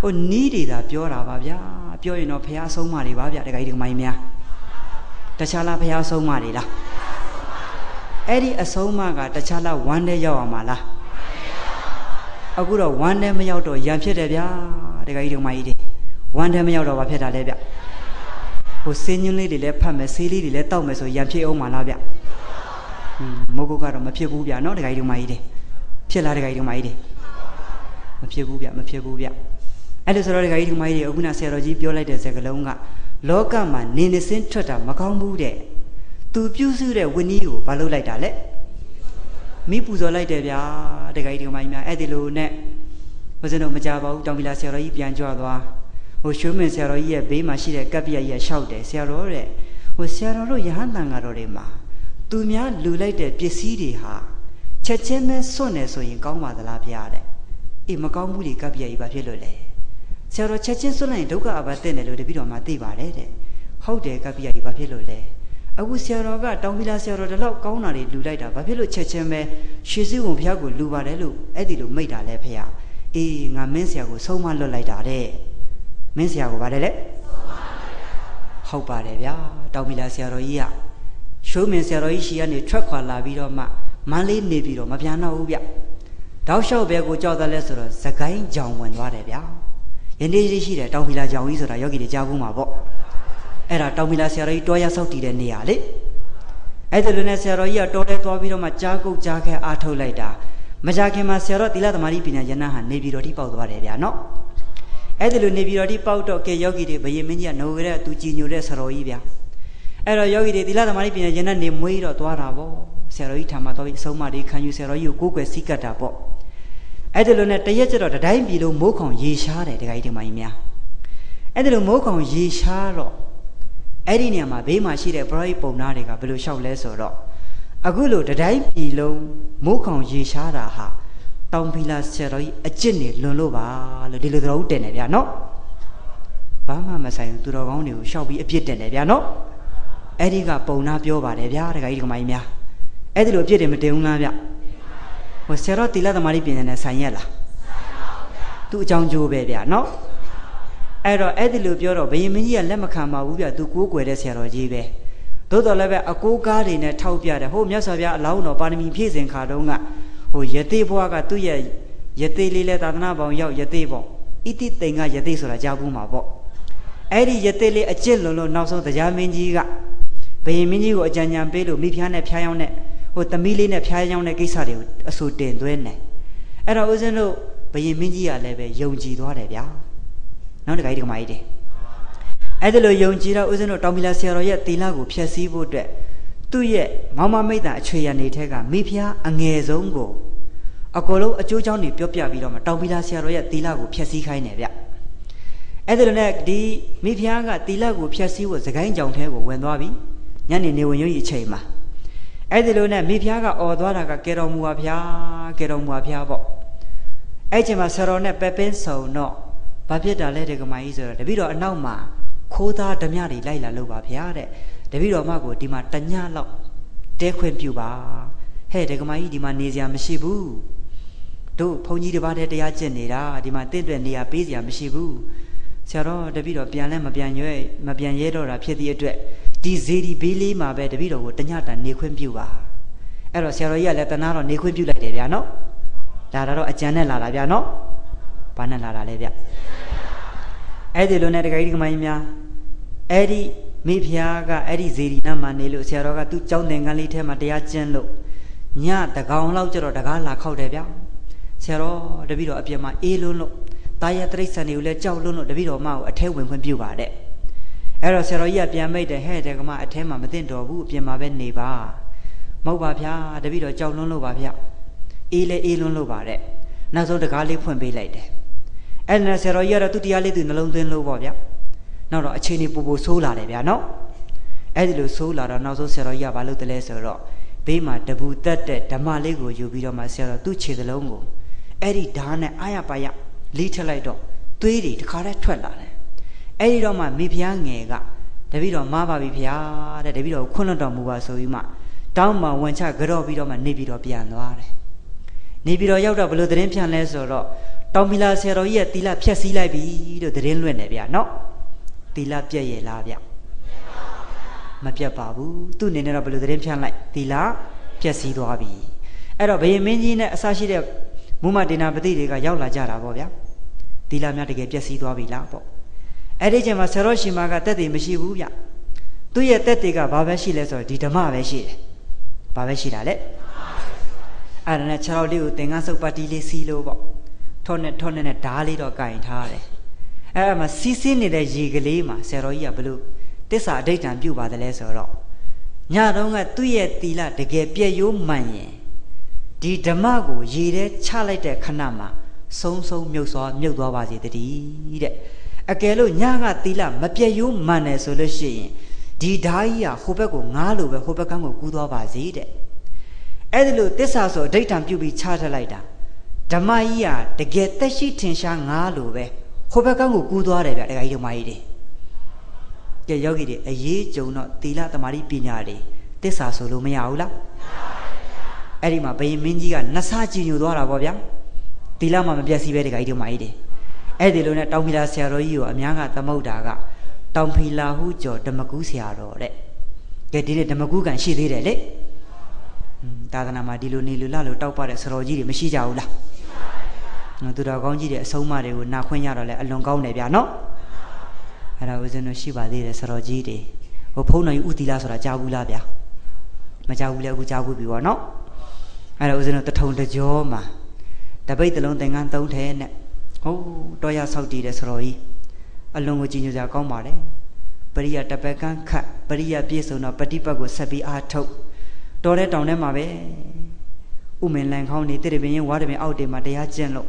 ဟိုနီးတွေသာပြောတာပါဗျာပြောရင်တော့ဖះဆုံးမတွေပါဗျာတခါကြီးဒီမိုင်းများတခြားလားဖះဆုံးမတွေလားအဲ့ဒီအဆုံးမကတခြားလားဝမ်းထဲရောက်အောင်မလားအခုတော့ဝမ်းထဲမရောက်တော့ရံဖြစ်တယ်ဗျာတခါကြီးဒီမိုင်းတွေ ဝမ်းထဲမရောက်တော့ဘာဖြစ်တာလဲဗျဟိုစင်းညွန်းလေးတွေလည်းဖတ်မယ်ဆေးလေးတွေလည်းတောက်မယ်ဆိုရံဖြစ်အောင်မလားဗျဟွန်းမဟုတ်ကတော့မဖြစ်ဘူးဗျနော်တခါကြီးဒီမိုင်းတွေဖြစ်လားတခါကြီးဒီမိုင်းတွေမဖြစ်ဘူးဗျမဖြစ်ဘူးဗျအဲ့လိုဆိုတော့ဒကာကြီးဒီမကြီးတွေအခုနဆရာတော်ကြီးပြောလိုက်တဲ့စကားလုံးကလောကမှာနေနေစင်းထွက်တာမကောင်းဘူးတဲ့သူပြုစုတဲ့ဝိနည်းကိုဘာလုပ်လိုက်တာလဲမိပူဇော်လိုက်တယ်ဗျာဒကာကြီးဒီမကြီးများအဲ့ဒီလိုနဲ့ဘုဇင်းတို့မကြပါဘူးတောင်ပီလာဆရာတော်ကြီးပြန်ကြွသွား ဟိုရွှေမင်းဆရာတော်ကြီးရဲ့ဘေးမှာရှိတဲ့ကပ်ပြရဲ့ရှောက်တယ်ဆရာတော်တဲ့ဟိုဆရာတော်တို့ယဟန်တန်ဃာတော်တွေမှာသူများလူလိုက်တဲ့ပစ္စည်းတွေဟာချက်ချင်းပဲစွန့်နေဆိုရင်ကောင်းပါသလားဗျာတဲ့အေးမကောင်းဘူးလေကပ်ပြကြီးဘာဖြစ်လို့လဲဆရာတော်ချက်ချင်းစွန့်လိုက်ရင်ဒုက္ခအဘတက်တယ်လို့တပည့်တော်မှသိပါတယ်တဲ့ဟုတ်တယ်ကပ္ပိယကြီးဘာဖြစ်လို့လဲအခုဆရာတော်ကတောင်ပီလာဆရာတော်တလောက်ကောင်းတာတွေလူလိုက်တာဘာဖြစ်လို့ချက်ချင်းပဲရွှေစည်းဝင်ဘုရားကိုလူပါတယ်လို့အဲ့ဒီလိုမိတ်တာလဲဖေ။အေးငါမင်းဆရာကိုဆုံးမလွတ်လိုက်တာတဲ့ မင်းဆရာကိုဗါတယ်လေဟုတ်ပါတယ်ဗျာတောင်ပီလာဆရာတော်ကြီးကရှိုးမင်းဆရာတော်ကြီးရှိကနေထွက်ခွာလာပြီးတော့မှမန်းလေးနေပြီးတော့မပြန်တော့ဘူးဗျတောက်လျှောက်ဘဲကိုကြောက်တယ်လဲဆိုတော့သခိုင်းကြောင်ဝင်သွားတယ်ဗျာယနေ့ရှိရှိတယ်တောင်ပီလာကြောင်ကြီးဆိုတာယောဂီတွေကြားဘူးမှာပေါ့အဲ့ဒါတောင်ပီလာဆရာတော်ကြီးတောရဆောက်တည်တဲ့နေရာလေအဲ့ဒါလိုနဲ့ဆရာတော်ကြီးကတောထဲသွားပြီးတော့မှကြားကုတ်ကြားခဲအားထုတ်လိုက်တာမကြခင်မှာဆရာတော်သီလသမารိပညာယန္နာဟာနေပြည်တော်ထိပေါက်သွားတယ်ဗျာနော် အဲ့ဒါလိုနေပြည်တော်ထိပေါက်တော့ကဲယောဂီတွေဘယင်မင်းကြီးကနိုရတဲ့သူကြည်ညိုတဲ့ဆရာတော်ကြီးဗျာအဲ့တော့ယောဂီတွေသီလသမารိပညာယန္နာနေမွေးတော့သွားတာပေါ့ဆရာတော်ကြီးထာမတော်ကြီးအဆုံးမတွေခံယူဆရာတော်ကြီးကိုကိုးကွယ်စိတ်ကတ်တာပေါ့အဲ့ဒါလိုနဲ့တရက်ကျတော့တတိုင်းပြည်လုံးမိုးခေါင်ရေရှားတယ်တခါကြီးဒီမကြီးများအဲ့ဒါလိုမိုးခေါင်ရေရှားတော့အဲ့ဒီနေရာမှာဘေးမှာရှိတဲ့ပရိပုံနာတွေကဘယ်လိုလျှောက်လဲဆိုတော့အခုလိုတတိုင်းပြည်လုံးမိုးခေါင်ရေရှားတာဟာ တောင်ဖီလာဆရာတော်ကြီးအကျင့်နေလွန်လို့ပါလို့ဒီလိုတော်ဦးတင်တယ်ဗျာနော်ဘာမှမဆိုင်ဘူးသူတော်ကောင်းတွေကိုရှောက်ပြီးအပြစ်တင်တယ်ဗျာနော်အဲ့ဒီကပုံနာပြောပါတယ်ဗျာတခါကြီးဒီကမကြီးများအဲ့ဒီလိုအပြစ်တွေမတင်ဘူးလားဗျဟိုဆရာတော်တိလသမารိပညာနဲ့ဆိုင်ရက်လားဆိုင်ပါဘူးဗျာသူ့အကြောင်းကျိုးပဲဗျာနော်အဲ့တော့အဲ့ဒီလိုပြောတော့ဘယင်မင်းကြီးကလက်မခံပါဘူးဗျာသူကိုးကွယ်တဲ့ဆရာတော်ကြီးပဲသို့တော်လည်းပဲအကိုးကားတွေနဲ့ထောက်ပြတယ်ဟိုမြတ်စွာဘုရားအလောင်းတော်ပါရမီဖြည့်စဉ်ခါတုန်းက ဟိုယတိဘွားကသူ့ရဲ့ယတိလေးလဲသာသနာပေါင်းရောက်ယတိပေါ့ဣတိတိန်ကယတိဆိုတာကြားဘူးမှာပေါ့အဲ့ဒီယတိလေးအကျင့်လုံးလုံးနောက်ဆုံးတရားမင်းကြီးကဘယင်မင်းကြီးကိုအကြံဉာဏ်ပေးလို့မိဖုရားနဲ့ဖျားယောင်းနဲ့ဟိုသမီးလေးနဲ့ဖျားယောင်းတဲ့ကိစ္စတွေကိုအဆူတင်သွင်းတယ်အဲ့တော့ဦးဇင်းတို့ဘယင်မင်းကြီးကလည်းပဲယုံကြည်သွားတယ်ဗျာနောက်တစ်ခါဒီကမာကြီးတယ်အဲ့ဒါလိုယုံကြည်တော့ဦးဇင်းတို့တောင်မီလာဆရာတော်ရဲ့တီလာကိုဖျက်ဆီးဖို့အတွက် သူ့ရဲ့မောင်မမိတ်တာအခြေရနေထဲကမိဖုရားအငယ်ဆုံးကိုအကောလုံးအကျိုးကြောင့်နေပြောပြပြီးတော့မှတောင်မီလာဆရာတော်ရဲ့တီလာကိုဖျက်ဆီးခိုင်းတယ်ဗျအဲ့ဒါလည်းဒီမိဖုရားကတီလက်ကိုဖျက်ဆီးဖို့သခိုင်းကြောင်ထဲကိုဝင်သွားပြီညနေနေဝင်ရွေးအချိန်မှာအဲ့ဒီလိုနဲ့မိဖုရားကអော်သွားတာကကေတော်မူပါဗျာကေတော်မူပါဗျာပေါ့အဲ့ချိန်မှာဆရာတော်နဲ့ပဲပင်းဆုံတော့ဘာဖြစ်တာလဲတဲ့ကမကြီးဆိုတော့တပည့်တော်အနောက်မှာခိုးသားဓမြတွေလိုက်လာလို့ပါဗျာတဲ့ တပည့်တော်မကိုဒီမှာတညလောက်တဲခွင့်ပြုပါဟဲ့တဲ့ကမကြီးဒီမှာနေစရာမရှိဘူးတို့ဘုန်းကြီးတစ်ပါးတည်းတရားကျင့်နေတာဒီမှာတင့်တွက်နေရာပေးစရာမရှိဘူးဆရာတော်တပည့်တော်ပြန်လဲမပြန်ရွဲ့မပြန်ရဲတော့တာဖြစ်သည့်အတွက်ဒီဇေဒီဘေးလေးမှာပဲတပည့်တော်ကိုတညတာနေခွင့်ပြုပါအဲ့တော့ဆရာတော်ကြီးကလည်းတနာတော့နေခွင့်ပြုလိုက်တယ်ဗျာနော်ဒါတော့အကြံနဲ့လာတာဗျာနော်ဘာနဲ့လာတာလဲဗျအဲ့ဒီလိုနဲ့တခါကြီးဒီကမကြီးများအဲ့ဒီ မိဖုရားကအဲ့ဒီဇေဒီနာမှာနေလို့ဆရာတော်ကသူ့ကြောင်းသင်္ကန်းလေးထဲမှာတရားကျင့်လို့ညတကောင်လောက်ကျတော့တကားလာခောက်တယ်ဗျဆရာတော်တပည့်တော်အပြင်မှာအေးလွန်းလို့တာယတရိษံတွေကိုလည်းကြောက်လွန်းလို့တပည့်တော်မကိုအထဲဝင်ခွင့်ပြုပါတဲ့အဲ့တော့ဆရာတော်ကြီးကပြန်မိတ်တယ်ဟဲ့တကမအထဲမှာမသိတော်ဘူးအပြင်မှာပဲနေပါမဟုတ်ပါဗျာတပည့်တော်ကြောက်လွန်းလို့ပါဗျအေးလဲအေးလွန်းလို့ပါတဲ့နောက်ဆုံးတကားလေးဖွင့်ပေးလိုက်တယ်အဲ့ဒါဆရာတော်ကြီးကတော့သူတရားလေးသူနှလုံးသွင်းလို့ပေါ့ဗျ နောက်တော့အချိန်ကြီးပူပူဆိုးလာတယ်ဗျာနော်အဲ့ဒီလိုဆိုးလာတော့နောက်ဆုံးဆရာတော်ကြီးကဘာလုပ်တယ်လဲဆိုတော့ဘေးမှာတပူတက်တဲ့ဓမ္မလေးကိုယူပြီးတော့မှဆရာတော်သူ့ခြေစလုံးကိုအဲ့ဒီဓာတ်နဲ့အာရပါရလိထလိုက်တော့သွေးတွေတခါတည်းထွက်လာတယ်အဲ့ဒီတော့မှမိဖုရားငယ်ကတပည့်တော်မားပါပြီဖုရားတဲ့တပည့်တော်ခွန်းလွတ်တော်မူပါဆိုပြီးမှတောင်းမှဝန်ချကြော့ပြီးတော့မှနေပြီးတော့ပြန်သွားတယ်နေပြီးတော့ရောက်တော့ဘလို့သတင်းပြန်လဲဆိုတော့တောင်မီလာဆရာတော်ကြီးရဲ့တီလာဖြက်စီးလိုက်ပြီလို့သတင်းလွှင့်တယ်ဗျနော် တီလာပြက်ရဲ့လားဗျမပြတ်ပါဘူးသူ့အနေနဲ့တော့ဘလို့သတင်းဖြန့်လိုက်တီလာပြက်စီးသွားပြီအဲ့တော့ဘယင်မင်းကြီးနဲ့အဆရှိတဲ့မုမဒေနာပတိတွေကရောက်လာကြတာပေါ့ဗျာတီလာများတကယ်ပြက်စီးသွားပြီလားပေါ့အဲ့ဒီချိန်မှာဆရာတော်ရှင်မကတက်တည်မရှိဘူးဗျသူ့ရဲ့တက်တည်ကဘာပဲရှိလဲဆိုတော့ဒီဓမ္မပဲရှိတယ်ဘာပဲရှိတာလဲအဲ့ဒါနဲ့ခြေတော်လေးကိုသင်္ကန်းစုပ်ပတ်တီးလေးစီးလို့ပေါ့ထောနဲ့ထောနဲ့နဲ့ဓားလေးတော့ကင်ထားတယ် အဲ့ဒါမှာစီးစင်းနေတဲ့ရေကလေးမှာဆရာတော်ကြီးကဘလို့တစ္ဆာအဋိဋ္ဌံပြုတ်ပါတယ်လဲဆိုတော့ညတော့ကသူ့ရဲ့တီလာတကယ်ပြည့်ရိုးမှန်ရင်ဒီဓမ္မကိုရေထဲချလိုက်တဲ့ခဏမှာဆုံးဆုံးမြုပ်သွားမြုပ်သွားပါစေတည်းတဲ့အကယ်လို့ညကတီလာမပြည့်ရိုးမှန်တယ်ဆိုလို့ရှိရင်ဒီဓာကြီးကဟိုဘက်ကိုငားလို့ပဲဟိုဘက်ကန်းကိုကူးသွားပါစေတဲ့အဲ့ဒီလိုတစ္ဆာဆိုအဋိဋ္ဌံပြုတ်ပြီးချထလိုက်တာဓမ္မကြီးကတကယ်သက်ရှိထင်ရှားငားလို့ပဲ ဟိုဘက်ကန်းကိုကူးသွားတယ်ဗျဒကာကြီးဓမ္မကြီးတွေကဲယောဂီတွေအရေးကြုံတော့သီလသမာဓိပညာတွေတစ္ဆာဆိုလို့မရဘူးလားအဲ့ဒီမှာဘယင်မင်းကြီးကနှဆကြည်ညိုသွားတာပေါ့ဗျာသီလမှမပြတ်စီပဲဒကာကြီးဓမ္မကြီးတွေအဲ့ဒီလိုနဲ့တောင်ဖီလာဆရာတော်ကြီးကိုအများကသမုတ်တာကတောင်ဖီလာဟုကျော်ဓမ္မကူးဆရာတော်တဲ့ကဲဒီနေ့ဓမ္မကူးကံရှိသေးတယ်လေသာသနာမှာဒီလိုနေလူလလို့တောက်ပတဲ့ဆရာတော်ကြီးတွေမရှိကြဘူးလားနော် သူတော်ကောင်းကြီးတွေအဆုံးအမတွေကိုနာခွင့်ရတော့လဲအလွန်ကောင်းတယ်ဗျာနော်အဲ့ဒါဦးဇင်းတို့ရှိပါသေးတယ်ဆရာတော်ကြီးတွေဟိုဖုန်းတော်ကြီးဥတီလာဆိုတာကြားဘူးလားဗျာမကြားဘူးလေအခုကြားဘူးပြီပေါ့နော်အဲ့ဒါဦးဇင်းတို့တထုံတကြောမှာတပိတ်တလုံးသင်္ကန်းသုံးထဲနဲ့ဟိုးတော်ရဆောက်တည်တဲ့ဆရာတော်ကြီးအလွန်ကိုကြည်ညိုစရာကောင်းပါတယ်ပရိယတပကန်းခတ်ပရိယပြည့်စုံတော့ပฏิပတ်ကိုဆက်ပြီးအားထုတ်တော်တဲ့တောင်ထဲမှာပဲဥမင်လန်ခေါင်းနေတိရပင်ရင်ဝါရပင်အောက်တင်မှာတရားကျင့်လို့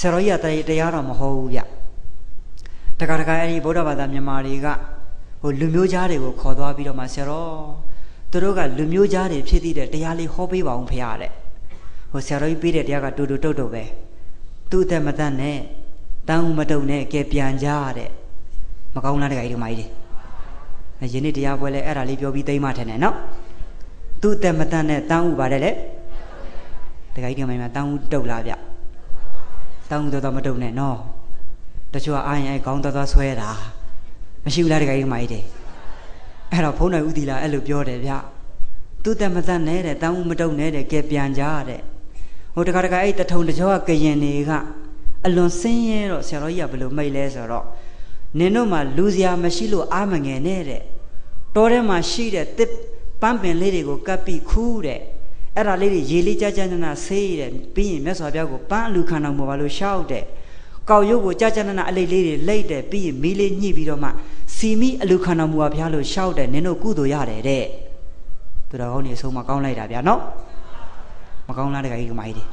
ဆရာတော်ကြီးကတရားတော်မဟုတ်ဘူးဗျတခါတခါအဲ့ဒီဗုဒ္ဓဘာသာမြန်မာတွေကဟိုလူမျိုးသားတွေကိုခေါ်သွားပြီးတော့မှဆရာတော်သူတို့ကလူမျိုးသားတွေဖြစ်တဲ့တရားလေးဟောပေးပါအောင်ဖေရတဲ့ဟိုဆရာတော်ကြီးပေးတဲ့တရားကတူတူတုတ်တုတ်ပဲသူ့အသက်မတတ်နဲ့တန်းဦးမတုံနဲ့ကဲပြန်ကြတဲ့မကောင်းလားတခါကြီးဒီမကြီးတွေယနေ့တရားပွဲလဲအဲ့ဒါလေးပြောပြီးသိမ့်မှထင်တယ်နော်သူ့အသက်မတတ်နဲ့တန်းဦးပါတယ်လေတခါကြီးဒီမကြီးမှာတန်းဦးတုတ်လားဗျ တောင်းတော်တော်မတုံနဲ့နော်တချို့ကအာရင်အဲခေါင်းတော်တော်ဆွဲတာမရှိဘူးလားတခါကြီးမကြီးတယ်အဲ့တော့ဘုန်းတော်ဥတီလာအဲ့လိုပြောတယ်ဗျသူတက်မသက်နဲ့တဲ့တောင်းမတုံနဲ့တဲ့ကဲပြန်ကြတဲ့ဟိုတခါတခါအဲ့တထုံတကြောကကရင်တွေကအလွန်ဆင်းရဲတော့ဆရာတော်ကြီးကဘယ်လိုမိတ်လဲဆိုတော့နင်တို့မှလူစရာမရှိလို့အာမငယ်နဲ့တဲ့တောထဲမှာရှိတဲ့တစ်ပန်းပင်လေးတွေကိုကပ်ပြီးခူးတဲ့ အဲ့ဒါလေးတွေရေလေးကြကြနနာဆေးတဲ့ပြီးရင်မြတ်စွာဘုရားကိုပန်းအလူခံတော်မူပါလို့ရှောက်တဲ့ကောက်ရုပ်ကိုကြကြနနာအလိတ်လေးတွေလိတ်တယ်ပြီးရင်မီးလေးညှိပြီးတော့မှစီမိအလူခံတော်မူပါဘုရားလို့ရှောက်တယ်နင်တို့ကုသိုလ်ရတယ်တဲ့သူတော်ကောင်းနေအဆုံးမကောင်းလိုက်တာဗျာနော်မကောင်းလားတခါကြီးကမကြီးတွေ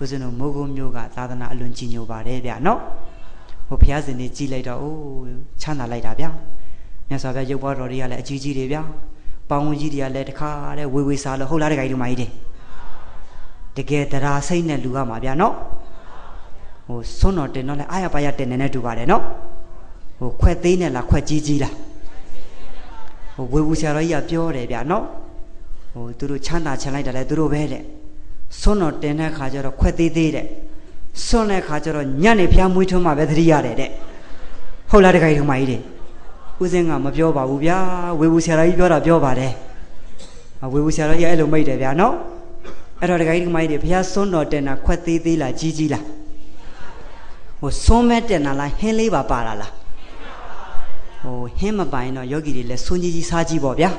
ဦးဇင်းတို့မိုးကုံမျိုးကသာသနာအလွန်ကြီးညိုပါတယ်ဗျာနော်ဟိုဘုရားရှင်နေကြည်လိုက်တော့အိုးချမ်းသာလိုက်တာဗျာမြတ်စွာဘုရားရုပ်ပေါ်တော်တွေကလည်းအကြီးကြီးတွေဗျာ ပေါင်းဝင်ကြီးတွေကလည်းတခါတဲ့ဝေဝေစားလို့ဟုတ်လားတခါကြီးတို့မကြီးတယ်တကယ်တရားစိတ်နဲ့လူရမှာဗျာနော်ဟိုစွန်းတော်တင်တော့လဲအာရပါရတင်နေနဲ့တူပါတယ်နော်ဟိုခွက်သေးနဲ့လားခွက်ကြီးကြီးလားဟိုဝေဝူဆရာတော်ကြီးကပြောတယ်ဗျာနော်ဟိုသူတို့ချမ်းသာချင်လိုက်တယ်လဲသူတို့ပဲတဲ့စွန်းတော်တင်တဲ့ခါကျတော့ခွက်သေးသေးတဲ့စွန်းတဲ့ခါကျတော့ညနေဖျားမွေးထွန်းမှပဲသတိရတယ်တဲ့ဟုတ်လားတခါကြီးတို့မကြီးတယ် ဦးစင်းကမပြောပါဘူးဗျာဝေဝူဆရာတော်ကြီးပြောတာပြောပါတယ်ဝေဝူဆရာတော်ကြီးအဲ့လိုမိတ်တယ်ဗျာနော်အဲ့တော့တခါကြီးတို့မကြီးတယ်ဘုရားစွန်းတော်တင်တာခွက်သေးသေးလားကြီးကြီးလားဟိုစွန်းမဲ့တင်တာလားဟင်းလေးပါပါတာလားဟိုဟင်းမပိုင်တော့ယောဂီတွေလည်းစွန်းကြီးကြီးစားကြီးပေါ့ဗျာ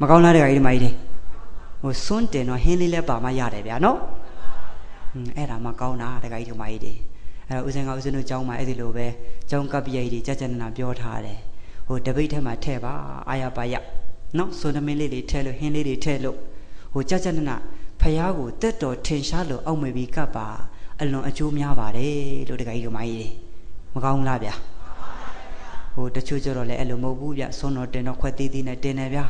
မကောင်းလားတခါကြီးတို့မကြီးတယ်ဟိုစွန်းတင်တော့ဟင်းလေးလည်းပါမှရတယ်ဗျာနော်อืมအဲ့ဒါမှကောင်းတာတခါကြီးတို့မကြီးတယ်အဲ့တော့ဦးဇင်ကဦးဇင်တို့ကျောင်းမှာအဲ့ဒီလိုပဲကျောင်းကပ္ပိယကြီးတွေကြကြနနာပြောထားတယ် ဟိုတပိတ်ထဲမှာထဲ့ပါအာရပါယနော်စွန်းသမင်းလေးတွေထဲ့လို့ဟင်းလေးတွေထဲ့လို့ဟိုကြကြနနာဖះကိုတက်တော်ထင်ရှားလို့အောက်မေပြီးကပ်ပါအလွန်အကျိုးများပါတယ်လို့တခါကြီးတို့မကြီးတယ်မကောင်းလားဗျာဟိုတချို့ကျတော့လည်းအဲ့လိုမဟုတ်ဘူးဗျဆွန်းတော်တင်တော့ခွက်သေးသေးနဲ့တင်တယ်ဗျာ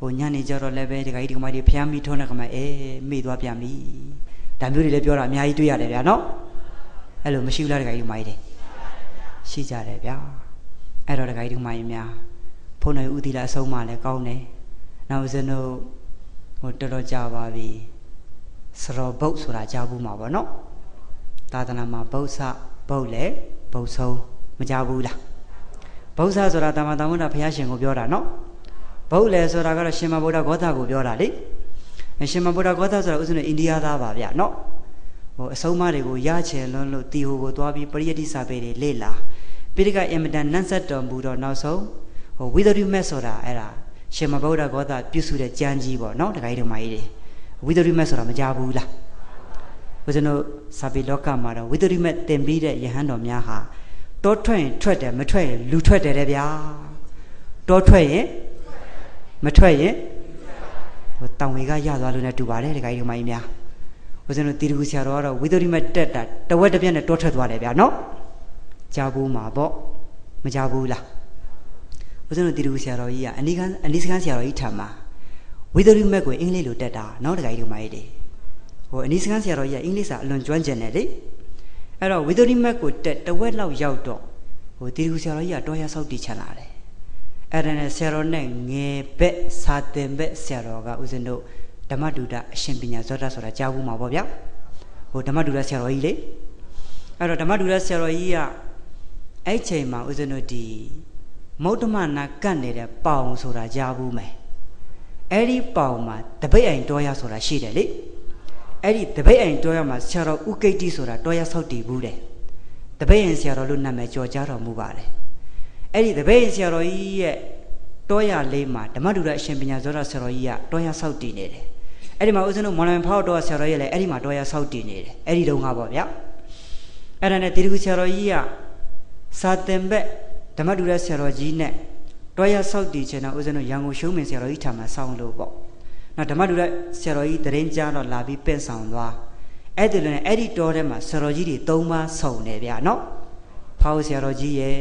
ဟိုညနေကျတော့လည်းပဲတခါကြီးဒီကမကြီးဖះမိထုံးတဲ့ကမအဲမေ့သွားပြန်ပြီဒါမျိုးတွေလည်းပြောတာအများကြီးတွေ့ရတယ်ဗျာနော်အဲ့လိုမရှိဘူးလားတခါကြီးဒီကမကြီးတယ်ရှိကြတယ်ဗျာ အဲ့တော့တခါကြီးဒီကမကြီးများဖုန်းတော်ဥတီလာအဆုံးမှလည်းကောင်းတယ်နောက်ဦးဇင်းတို့ဟိုတော်တော်ကြာပါပြီစရောဘုတ်ဆိုတာကြားဘူးမှာပေါ့နော်သာသနာမှာဘုတ်ဆဘုတ်လေဘုတ်ဆုံးမကြားဘူးလားဘုတ်ဆဆိုတာတမန်တော်မုဒ္ဒဘုရားရှင်ကိုပြောတာနော်ဘုတ်လေဆိုတာကတော့ရှင်မဗုဒ္ဓဂေါသကိုပြောတာလေရှင်မဗုဒ္ဓဂေါသဆိုတာဥစဉ်အိန္ဒိယသားပါဗျနော်ဟိုအဆုံးမတွေကိုရချင်လွန်းလို့တီဟိုကိုသွားပြီးပရိယတိစာပေတွေလေ့လာ ပိဋကအင်မတန်နတ်ဆက်တော်မူတော့နောက်ဆုံးဟိုဝိသရိမက်ဆိုတာအဲ့ဒါရှင်မဗုဒ္ဓဂေါသပြုစုတဲ့ကြမ်းကြီးပေါ့နော်တခါကြီးတို့မကြီးတွေဝိသရိမက်ဆိုတာမကြဘူးလားဦးဇင်းတို့စာပေလောကမှာတော့ဝိသရိမက်တင်ပြီးတဲ့ယဟန်တော်များဟာတောထွက်ရင်ထွက်တယ်မထွက်ရင်လူထွက်တယ်တဲ့ဗျာတောထွက်ရင်မထွက်ရင်ဟိုတောင်ဝေကရသွားလို့ ਨੇ တူပါတယ်တခါကြီးတို့မကြီးများဦးဇင်းတို့တီတကူဆရာတော်ကတော့ဝိသရိမက်တက်တာတဝက်တစ်ပြက်နဲ့တောထွက်သွားတယ်ဗျာနော် ကြားဘူးမှာပေါ့မကြားဘူးလားဦးဇင်းတို့တီတကူဆရာတော်ကြီးကအနိကအနိစကန်းဆရာတော်ကြီးထံမှာဝိသရိမက်ကိုအင်္ဂလိပ်လိုတက်တာနော်တခါကြီးတို့မကြီးတယ်ဟိုအနိစကန်းဆရာတော်ကြီးကအင်္ဂလိပ်စာအလွန်ကျွမ်းကျင်တယ်လေအဲ့တော့ဝိသရိမက်ကိုတက်တဝက်လောက်ရောက်တော့ဟိုတီတကူဆရာတော်ကြီးကတော်ရဆောက်တည်ချန်လာတယ်အဲ့ဒါနဲ့ဆရာတော်နဲ့ငယ်ဘက်စာတင်ဘက်ဆရာတော်ကဦးဇင်းတို့ဓမ္မတူတအရှင်ပညာဇောတဆိုတာကြားဘူးမှာပေါ့ဗျာဟိုဓမ္မတူတဆရာတော်ကြီးလေအဲ့တော့ဓမ္မတူတဆရာတော်ကြီးက အဲ့ချိန်မှာဦးဇင်းတို့ဒီမௌတ္တမနာကတ်နေတဲ့ပေါင်ဆိုတာကြားဘူးမယ်အဲ့ဒီပေါင်မှာတပိတ်အိမ်တော်ရဆိုတာရှိတယ်လေအဲ့ဒီတပိတ်အိမ်တော်ရမှာဆရာတော်ဥကိတ္တိဆိုတာတော်ရဆောက်တည်ဘူးတယ်တပိတ်အိမ်ဆရာတော်လို့နာမည်ကြော်ကြားတော်မူပါတယ်အဲ့ဒီတပိတ်အိမ်ဆရာတော်ကြီးရဲ့တော်ရလေးမှာဓမ္မဒုရအရှင်ပညာဇောရဆရာတော်ကြီးကတော်ရဆောက်တည်နေတယ်အဲ့ဒီမှာဦးဇင်းတို့မော်လမြိုင်ဖောက်တော်ဆရာတော်ကြီးလည်းအဲ့ဒီမှာတော်ရဆောက်တည်နေတယ်အဲ့ဒီတုန်းကပေါ့ဗျာအဲ့ဒါနဲ့တိရကုဆရာတော်ကြီးက စာတင်ဘက်ဓမ္မဒုရဆရာတော်ကြီးနဲ့တွားရဆောက်တည်ခြင်းတော့ဦးဇင်းတို့ရန်ကုန်ရှုံးမင်းဆရာတော်ကြီးထာမှာဆောင်းလို့ပေါ့နောက်ဓမ္မဒုရဆရာတော်ကြီးတရင်ကြားတော့လာပြီးပင့်ဆောင်သွားအဲ့ဒီလည်းအဲ့ဒီတော်ထဲမှာဆရာတော်ကြီးတွေ၃ပါးစုံတယ်ဗျာနော်ဖောက်ဆရာတော်ကြီးရယ်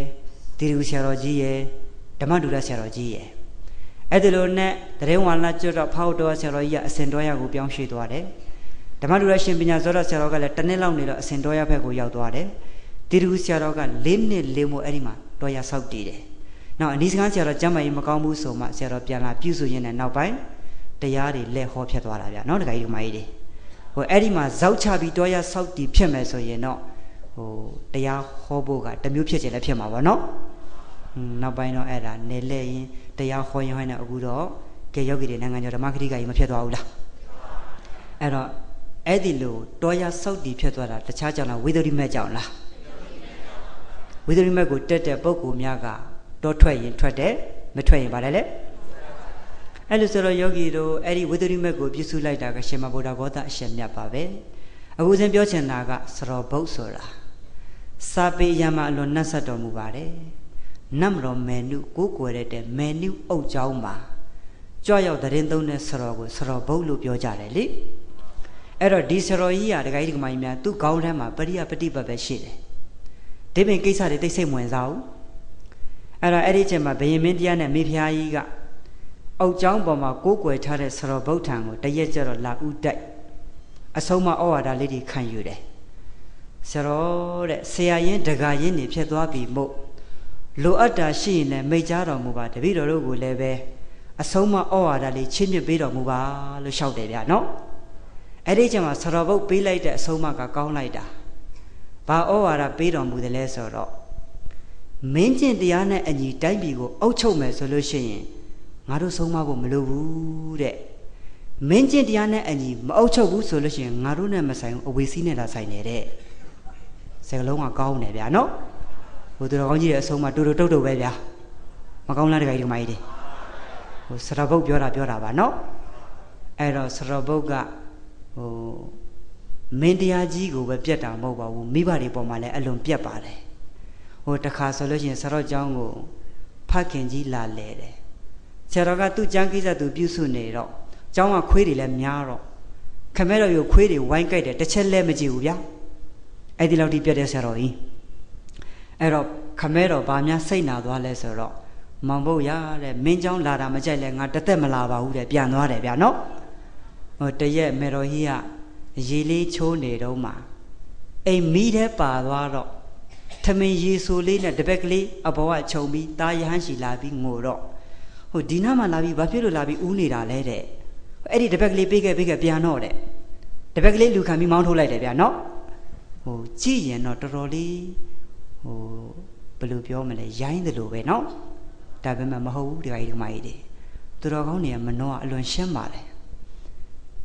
တိရကုဆရာတော်ကြီးရယ်ဓမ္မဒုရဆရာတော်ကြီးရယ်အဲ့ဒီလိုနဲ့တရင်ဝါလာကျွတ်တော့ဖောက်တော်ဆရာတော်ကြီးကအစင်တော်ရကိုပြောင်းရွှေ့သွားတယ်ဓမ္မဒုရရှင်ပညာဇောရဆရာတော်ကလည်းတစ်နှစ်လောက်နေတော့အစင်တော်ရဘက်ကိုရောက်သွားတယ် တိရကုဆရာတော်က၄မိနစ်၄မို့အဲ့ဒီမှာတော်ရဆောက်တည်တယ်နောက်အနီးစကားဆရာတော်ကျမ်းမာရေးမကောင်းဘူးဆိုမှဆရာတော်ပြန်လာပြုစုရင်းနဲ့နောက်ပိုင်းတရားတွေလက်ဟောဖြတ်သွားတာဗျာနော်တခါကြီးဒီမကြီးတွေဟိုအဲ့ဒီမှာဇောက်ချပြီးတောရဆောက်တည်ဖြစ်မယ်ဆိုရင်တော့ဟိုတရားဟောဖို့ကတမျိုးဖြစ်ခြင်းလည်းဖြစ်မှာပါနော်နောက်ပိုင်းတော့အဲ့ဒါနေလဲရင်တရားဟောရင်ဟောနေအခုတော့ကဲယောဂီတွေနိုင်ငံကျော်ဓမ္မဂတိကကြီးမဖြစ်သွားဘူးလားအဲ့တော့အဲ့ဒီလိုတောရဆောက်တည်ဖြစ်သွားတာတခြားကြောင့်လားဝိသုရိမဲ့ကြောင့်လား ဝိသရိမက်ကိုတက်တဲ့ပုဂ္ဂိုလ်များကတော့ထွက်ရင်ထွက်တယ်မထွက်ရင်ဘာလဲလဲအဲ့လိုဆိုတော့ယောဂီတို့အဲ့ဒီဝိသရိမက်ကိုပြည့်စုလိုက်တာကရှင်မဗုဒ္ဓဘောဓအရှင်မြတ်ပါပဲအခုစဉ်ပြောချင်တာကစရောဘုတ်ဆိုတာစာပေရမအလွန်နှက်ဆက်တော်မူပါတယ်နမရောမေနုကိုကိုွယ်တဲ့မေနုအုပ်ချောင်းမှာကြွရောက်တဲ့ရင်သုံးတဲ့စရောကိုစရောဘုတ်လို့ပြောကြတယ်လေအဲ့တော့ဒီစရောကြီးကဒကာကြီးဒကာမကြီးများသူ့ခေါင်းထဲမှာပရိယပฏิပတ်ပဲရှိတယ် ဒီပင်ကိစ္စတွေသိစိတ်ဝင်စားဘူးအဲ့တော့အဲ့ဒီချိန်မှာဘယင်မင်းတရားနဲ့မိဖုရားကြီးကအောက်ကျောင်းပေါ်မှာကိုးကွယ်ထားတဲ့ဆရောဗုဒ္ဓံကိုတရက်ကျတော့လာဥတိုက်အဆုံးမဩဝါဒလေးတွေခံယူတယ်ဆရောတဲ့ဆရာရင်တကာရင်နေဖြစ်သွားပြီမို့လိုအပ်တာရှိရင်လည်းမိတ်ကြတော်မူပါတပည့်တော်တို့ကိုလည်းပဲအဆုံးမဩဝါဒလေးချင်းမြစ်ပေးတော်မူပါလို့လျှောက်တယ်ဗျာနော်အဲ့ဒီချိန်မှာဆရောဗုဒ္ဓပေးလိုက်တဲ့အဆုံးမကကောင်းလိုက်တာ ဘာဩဝါဒပေးတော်မူတယ်လဲဆိုတော့မင်းကျင့်တရားနဲ့အညီတိုင်းပြည်ကိုအုပ်ချုပ်မယ်ဆိုလို့ရှိရင်ငါတို့ဆုံးမဖို့မလိုဘူးတဲ့မင်းကျင့်တရားနဲ့အညီမအုပ်ချုပ်ဘူးဆိုလို့ရှိရင်ငါတို့နဲ့မဆိုင်ဘူးအဝေစီးနဲ့လာဆိုင်နေတဲ့စကလုံးကကောင်းတယ်ဗျာနော်ဟိုသူတော်ကောင်းကြီးရဲ့အဆုံးမတူတူတုတ်တုတ်ပဲဗျာမကောင်းလားတခါကြီးဒီမကြီးတွေဟိုစရဘုတ်ပြောတာပြောတာပါနော်အဲ့တော့စရဘုတ်ကဟို မင်းတရားကြီးကိုပဲပြက်တာမဟုတ်ပါဘူးမိဘတွေပေါ်မှာလည်းအလွန်ပြက်ပါတယ်ဟိုတခါဆိုလို့ရှိရင်ဆရာတော်ကျောင်းကိုဖခင်ကြီးလာလဲတယ်ဆရာတော်ကသူ့ကျမ်းကိစ္စသူပြုစုနေတော့ကျောင်းကခွေးတွေလည်းများတော့ခမဲတော်ရုပ်ခွေးတွေဝိုင်းကြိုက်တယ်တစ်ချက်လဲမကြည့်ဘူးဗျာအဲ့ဒီလောက်ထိပြတ်တဲ့ဆရာတော်ကြီးအဲ့တော့ခမဲတော်ဘာများစိတ်နာသွားလဲဆိုတော့မောင်ဘုတ်ရတဲ့မင်းเจ้าလာတာမကြိုက်လဲငါတသက်မလာပါဘူးတဲ့ပြန်သွားတယ်ဗျာနော်ဟိုတရက်မေတော်ကြီးက ရေလေးချိုးနေတော့မှအိမ်မီးတဲ့ပါသွားတော့ထမင်းရေဆိုလေးနဲ့တပက်ကလေးအဘောကခြုံပြီးတာရဟန်းရှိလာပြီးငိုတော့ဟိုဒီနားမှာလာပြီးဘာဖြစ်လို့လာပြီးဦးနေတာလဲတဲ့အဲ့ဒီတပက်ကလေးပေးခဲ့ပေးခဲ့ပြန်တော့တဲ့တပက်ကလေးလူခံပြီးမောင်းထုတ်လိုက်တယ်ဗျာနော်ဟိုကြည့်ရင်တော့တော်တော်လေးဟိုဘယ်လိုပြောမလဲရိုင်းတယ်လို့ပဲနော်ဒါပေမဲ့မဟုတ်ဘူးဒီကကြီးဒီမကြီးတွေသူတော်ကောင်းတွေကမနှောအလွန်ရှင်းပါလေ။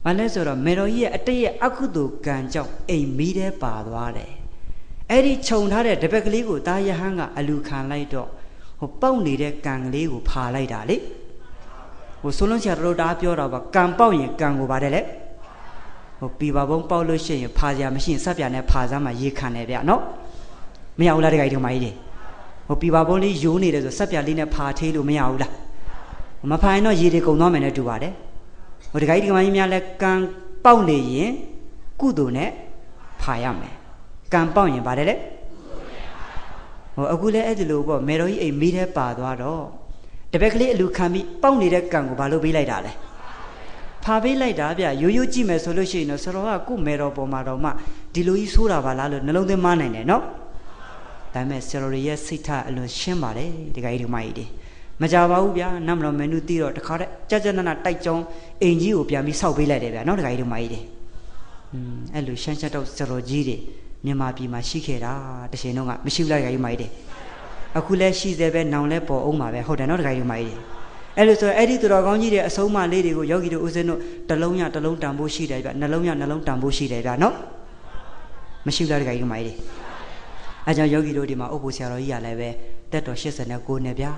ဘာလဲဆိုတော့မေတော်ကြီးရဲ့အတိတ်ရဲ့အကုသိုလ်ကံကြောင့်အိမ်မီးတဲ့ပါသွားတယ်။အဲ့ဒီခြုံထားတဲ့တပက်ကလေးကိုတာယဟန်ကအလူခံလိုက်တော့ဟိုပေါက်နေတဲ့ကံကလေးကိုဖာလိုက်တာလေ။ဟိုဆိုလုံးဆရာတို့တားပြောတာပါကံပေါက်ရင်ကံကိုပါတယ်လေ။ဟိုပြပါဘုံပေါက်လို့ရှိရင်ဖာစရာမရှိရင်စက်ပြနဲ့ဖာစမ်းမှရေခံတယ်ဗျနော်။မရဘူးလားတခါကြီးဒီမကြီးတွေ။ဟိုပြပါဘုံလေးယိုးနေတယ်ဆိုစက်ပြလေးနဲ့ဖာထေးလို့မရဘူးလား။မဖိုင်တော့ရေတွေကုန်သွားမယ်နဲ့တူပါတယ်။ ဟိုတခါကြီးဒီကမကြီးများလဲကံပေါက်နေရင်ကုသိုလ်နဲ့ဖာရမယ်ကံပေါက်ရင်ဗါတယ်လေဟိုအခုလဲအဲ့ဒီလိုပေါ့မေတော်ကြီးအိမ်မိတဲ့ပါသွားတော့တပည့်ကလေးအလူခံပြီးပေါက်နေတဲ့ကံကိုဘာလို့ပေးလိုက်တာလဲဖာပေးလိုက်တာဗျရိုးရိုးကြည့်မယ်ဆိုလို့ရှိရင်တော့ဆရာကကိုမေတော်ပေါ်မှာတော့မှဒီလိုကြီးဆိုးတာပါလားလို့နှလုံးသွင်းမနိုင်တယ်နော်ဒါပေမဲ့ဆရာရဲ့စိတ်ထားအလွန်ရှင်းပါတယ်ဒီကကြီးဒီမကြီးတွေ မကြပါဘူးဗျာနတ်မတော်မင်းတို့တီးတော့တခါတည်းကြကြနနတိုက်ကြောင်းအိမ်ကြီးကိုပြန်ပြီးစောက်ပေးလိုက်တယ်ဗျာနော်တခါကြီးတို့မကြီးတွေอืมအဲ့လိုရှမ်းချက်တော့စတော်ကြီးတွေမြန်မာပြည်မှာရှိခဲ့တာတရှင်တော့ကမရှိဘူးလားတခါကြီးမကြီးတွေအခုလဲရှိသေးပဲနောင်လဲပေါ်အောင်ပါပဲဟုတ်တယ်နော်တခါကြီးတို့မကြီးတွေအဲ့လိုဆိုအဲ့ဒီသူတော်ကောင်းကြီးတွေအဆုံးမလေးတွေကိုယောဂီတို့ဦးဇင်းတို့တလုံးရတလုံးတန်ဖို့ရှိတယ်ဗျနှလုံးရနှလုံးတန်ဖို့ရှိတယ်ဗျနော်မရှိဘူးလားတခါကြီးတို့မကြီးတွေအဲကြောင့်ယောဂီတို့ဒီမှာဥပ္ပဆရာတော်ကြီးရလည်းပဲတက်တော်89နဲ့ဗျာ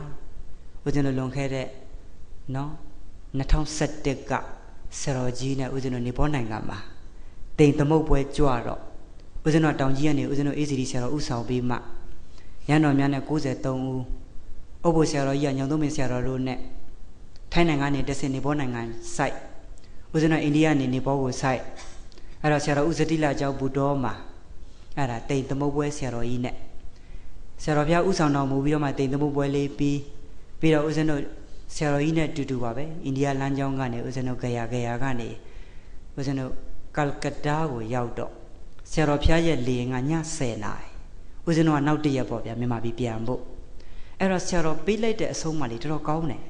ဦးဇင်းတို့လွန်ခဲ့တဲ့နော်2017ကဆရောကြီးနဲ့ဦးဇင်းတို့နေပေါ်နိုင်ငံမှာတိမ်သမုတ်ပွဲကြွတော့ဦးဇင်းတို့တောင်ကြီးကနေဦးဇင်းတို့ ACD ဆရာတော်ဥဆောင်ပြီးမှရန်တော်များနဲ့93ဦးဥပ္ပဆရာတော်ကြီးကညောင်သုံးပင်ဆရာတော်တို့နဲ့ထိုင်းနိုင်ငံနေတဆင်နေပေါ်နိုင်ငံစိုက်ဦးဇင်းတို့အိန္ဒိယနေနေပေါ်ကိုစိုက်အဲ့တော့ဆရာတော်ဥဇတိလကျောင်းဘူတော်မှာအဲ့ဒါတိမ်သမုတ်ပွဲဆရာတော်ကြီးနဲ့ဆရာတော်ဘုရားဥဆောင်တော်မူပြီးတော့မှတိမ်သမုတ်ပွဲလေးပြီး ပြီးတော့ဦးဇင်းတို့ဆရာတော်ကြီးနဲ့တူတူပါပဲအိန္ဒိယလမ်းကြောင်းကနေဦးဇင်းတို့ဂယာဂယာကနေဦးဇင်းတို့ကလကတ္တာကိုရောက်တော့ဆရာတော်ဖျားရဲ့လေငါည10နာရီဦးဇင်းတို့ကနောက်တရက်ပေါ့ဗျာမြန်မာပြည်ပြန်ဖို့အဲ့တော့ဆရာတော်ပေးလိုက်တဲ့အဆုံးမလေးတော်တော်ကောင်းတယ်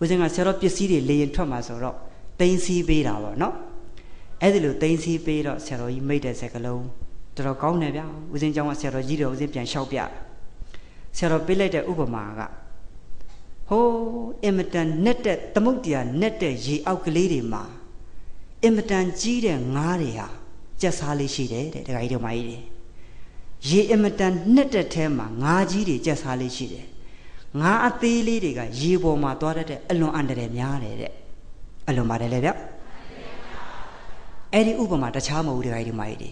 ဦးဇင်းကဆရာတော်ပစ္စည်းတွေလေရင်ထွက်มาဆိုတော့တင်းစီးပေးတာပေါ့နော်အဲ့ဒီလိုတင်းစီးပေးတော့ဆရာတော်ကြီးမိတ်တဲ့စကလုံးတော်တော်ကောင်းတယ်ဗျာဦးဇင်းကျောင်းကဆရာတော်ကြီးတော်ဦးဇင်းပြန်လျှောက်ပြဆရာတော်ပေးလိုက်တဲ့ဥပမာက ဟိုးအင်မတန်နဲ့တဲ့သမုတ်တရားနဲ့တဲ့ရေအောက်ကလေးတွေမှာအင်မတန်ကြီးတဲ့ငါးတွေဟာကြက်စားလေးရှိတယ်တဲ့ဒကာကြီးတို့မကြီးတွေရေအင်မတန်နဲ့တဲ့ထဲမှာငါးကြီးတွေကြက်စားလေးရှိတယ်ငါးအသေးလေးတွေကရေပေါ်မှာသွားတတ်တဲ့အလွန်အန္တရာယ်များတယ်တဲ့အလွန်ပါတယ်လေဗျအဲ့ဒီဥပမာတခြားမဟုတ်ဘူးဒကာကြီးတို့မကြီးတွေ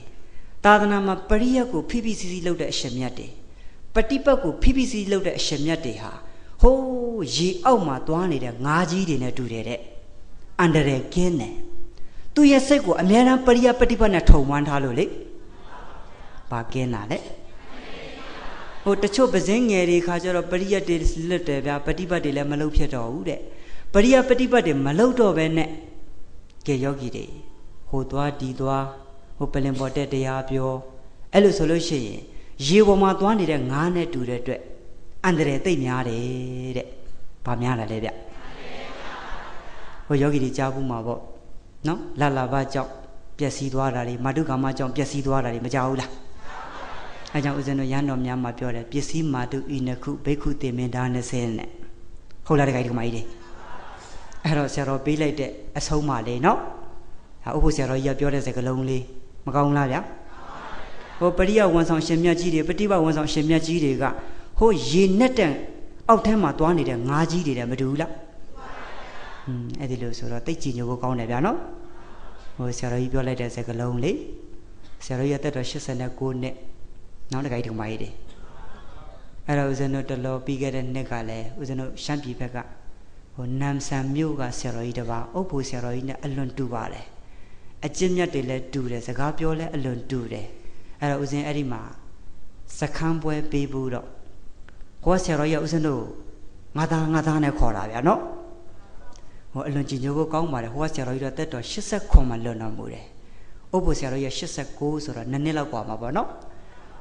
သာသနာမှာပရိယတ်ကိုဖိဖိစီစီလုပ်တဲ့အရှင်မြတ်တွေပฏิပတ်ကိုဖိဖိစီလုပ်တဲ့အရှင်မြတ်တွေဟာ ဟိုးရေအောက်မှာသွားနေတဲ့ငါးကြီးတွေနဲ့တူတယ်တဲ့အန္တရာယ်ကင်းတယ်သူရဲ့စိတ်ကိုအများအားပရိယပฏิပတ်နဲ့ထုံမှန်းထားလို့လေဘာကင်းတာလဲ ဟိုတချို့ပဇင်းငယ်တွေခါကျတော့ပရိယတ်တွေလွတ်တယ်ဗျာပฏิပတ်တွေလည်းမလုပ်ဖြစ်တော့ဘူးတဲ့ပရိယတ်ပฏิပတ်တွေမလုပ်တော့ပဲနဲ့ကဲယောဂီတွေဟိုသွားဒီသွားဟိုပလင်ပေါ်တက်တရားပြောအဲ့လိုဆိုလို့ရှိရင်ရေပေါ်မှာသွားနေတဲ့ငါးနဲ့တူတဲ့အတွက် အန္တရာယ်သိပ်များတယ်တဲ့။ဘာများတာလဲဗျ။ဟိုယောဂီတွေကြားဘူးမှာပေါ့နော်လလာဘကြောင့်ပျက်စီးသွားတာတွေမာတုကာမကြောင့်ပျက်စီးသွားတာတွေမကြောက်ဘူးလား။အဲကြောင့်ဦးဇင်းတို့ရန်တော်များမှာပြောတယ်ပစ္စည်းမာတုဤနခုဘိက္ခုတေမင်ဒါ20နဲ့ဟုတ်လားတခါဒီကမကြီးတွေအဲ့တော့ဆရာတော်ပေးလိုက်တဲ့အဆုံးမလေးနော်။ဟာဥပုဆရာတော်ကြီးကပြောတဲ့စကားလုံးလေးမကောင်းလားဗျာ။ဟိုပရိယဝန်ဆောင်ရှင်မြတ်ကြီးတွေပฏิပတ်ဝန်ဆောင်ရှင်မြတ်ကြီးတွေက ဟိုရေနဲ့တန်အောက်ထဲမှာသွားနေတဲ့ငါးကြီးတွေလည်းမတူဘူးလားอืมအဲ့ဒီလိုဆိုတော့တိတ်ကြည်ညိုဖို့ကောင်းတယ်ဗျာနော်ဟိုဆရာတော်ကြီးပြောလိုက်တဲ့စကားလုံးလေဆရာတော်ကြီးအသက်တော်89နှစ်နောက်တစ်ခါဒီမှာရေးတယ်အဲ့တော့ဦးဇင်းတို့တလောပြီးခဲ့တဲ့နှစ်ကလည်းဦးဇင်းတို့ရှမ်းပြည်ဘက်ကဟိုနမ်ဆန်မြို့ကဆရာတော်ကြီးတပါအုပ်ဖို့ဆရာတော်ကြီးနဲ့အလွန်တူပါတယ်အကျင့်မြတ်တွေလည်းတူတယ်စကားပြောလည်းအလွန်တူတယ်အဲ့တော့ဦးဇင်းအဲ့ဒီမှာစခန်းပွဲပေးဖို့တော့ ကိုကဆရာတော်ကြီးဥစဉ်တို့ငါသားငါသားနဲ့ခေါ်တာဗျာနော်ဟိုအလွန်ကြည်ညိုဖို့ကောင်းပါတယ်ဟိုကဆရာတော်ကြီးတော့တက်တော်89မှာလွန်တော်မူတယ်ဥပ္ပဆရာတော်ကြီး89ဆိုတော့နှစ်နှစ်လောက်กว่าမှာပေါ့နော်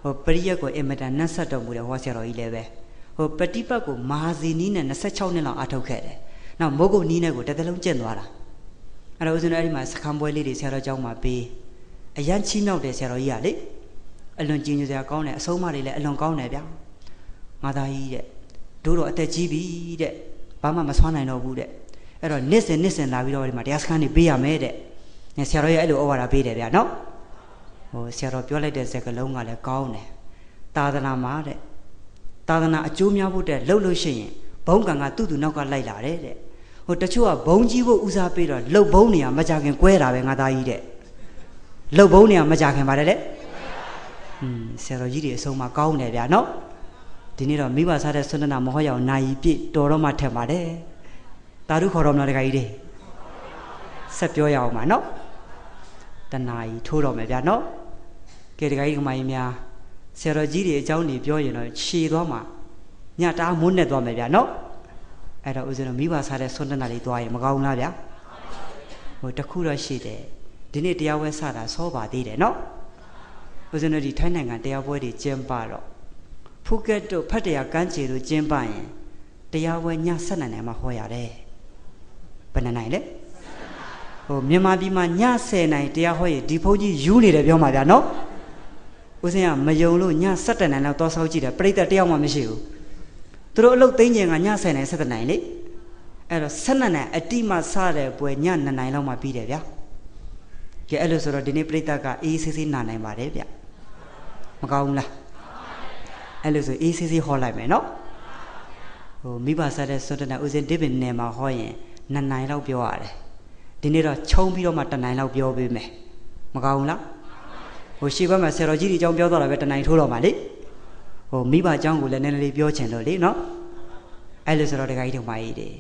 ဟိုပရိယတ်ကိုအင်မတန်နှက်ဆက်တော်မူတယ်ဟိုကဆရာတော်ကြီးလည်းပဲဟိုပฏิပတ်ကိုမဟာဇီနီးနဲ့26နှစ်လောက်အထုတ်ခဲ့တယ်နောက်မိုးကုတ်နီးနဲ့ကိုတစ်သလုံးကျင့်သွားတာအဲ့တော့ဦးဇင်းတို့အဲ့ဒီမှာစခန်းပွဲလေးတွေဆရာတော်ကျောင်းမှာပေးအရန်ချီးမြှောက်တယ်ဆရာတော်ကြီးကလေအလွန်ကြည်ညိုစရာကောင်းတယ်အဆုံးအမတွေလည်းအလွန်ကောင်းတယ်ဗျာ ငါသားကြီးတဲ့တို့တော့အသက်ကြီးပြီတဲ့ဘာမှမဆွမ်းနိုင်တော့ဘူးတဲ့အဲ့တော့နှစ်စဉ်နှစ်စဉ်လာပြီးတော့ဒီမှာတရားစခန်းနေပေးရမယ်တဲ့ဆရာတော်ရဲ့အဲ့လိုဩဝါဒပေးတယ်ဗျာနော်ဟိုဆရာတော်ပြောလိုက်တဲ့စကားလုံးကလည်းကောင်းတယ်သာသနာမှာတဲ့သာသနာအကျိုးများဖို့တဲ့လှုပ်လို့ရှိရင်ဘုံကံကသူ့သူနောက်ကလိုက်လာတယ်တဲ့ဟိုတချို့ကဘုံကြီးဖို့ဦးစားပေးတော့လှုပ်ဘုံနေရမကြခင်ကွဲတာပဲငါသားကြီးတဲ့လှုပ်ဘုံနေရမကြခင်ပါတယ်တဲ့อืมဆရာတော်ကြီးတွေအဆုံးမကောင်းတယ်ဗျာနော် ဒီနေ့တော့မိဘစားတဲ့ဆွန္ဒနာမဟောရအောင်နိုင်ပြည့်တော်တော့မှထက်ပါတယ်တာရုခေါ်တော်မလားတခါကြီးတွေဆက်ပြောရအောင်ပါနော်တနာကြီးထိုးတော်မယ်ဗျာနော်ကဲတခါကြီးကမကြီးများဆရာတော်ကြီးတွေအကြောင်းတွေပြောရင်တော့ခြေသွားမှာညတားမွန်းနဲ့သွားမယ်ဗျာနော်အဲ့တော့ဦးဇင်းတို့မိဘစားတဲ့ဆွန္ဒနာတွေသွားရင်မကောင်းလားဗျာဟိုတခုတော့ရှိတယ်ဒီနေ့တရားဝဲစတာစောပါသေးတယ်နော်ဦးဇင်းတို့ဒီထိုင်းနိုင်ငံတရားပွဲတွေကျင်းပတော့ ဖူးကက်တို့ဖတ်တရားကမ်းခြေတို့ကျင်းပရင်တရားဝဲည7နိုင်နိုင်မှဟောရတယ်ဘယ်နှနိုင်လဲဟိုမြန်မာပြည်မှာည10နိုင်တရားဟောရင်ဒီဘုန်းကြီးယူနေတယ်ပြောမှာဗျာနော်ဦးစင်းကမယုံလို့ည7နိုင်လောက်သွားဆောက်ကြည့်တယ်ပြိတ္တတယောက်မှမရှိဘူးသူတို့အလုပ်သိမ်းခြင်းကည10နိုင်7နိုင်လေအဲ့တော့7နိုင်အတိမစတဲ့ပွဲည9နိုင်လောက်မှပြီးတယ်ဗျာကဲအဲ့လိုဆိုတော့ဒီနေ့ပြိတ္တကအေးဆေးဆေးနာနိုင်ပါတယ်ဗျမကောင်းဘူးလား အဲ့လိုဆိုအေးဆေးဆေးဟောလိုက်မယ်နော်ဟိုမိဘစားတဲ့သောတနာဥစဉ်ဒီပင်နယ်မှာဟောရင်နှစ်နိုင်လောက်ပြောရတယ်ဒီနေ့တော့ခြုံပြီးတော့မှတနိုင်လောက်ပြောပေးမယ်မကောင်းဘူးလားဟိုရှေ့ဘက်မှာဆရာတော်ကြီးတွေအကြောင်းပြောတော့တာပဲတနိုင်ထိုးတော့မှာလေဟိုမိဘအကြောင်းကိုလည်းနည်းနည်းလေးပြောချင်လို့လေနော်အဲ့လိုဆိုတော့တခါကြီးတို့မကြီးတယ်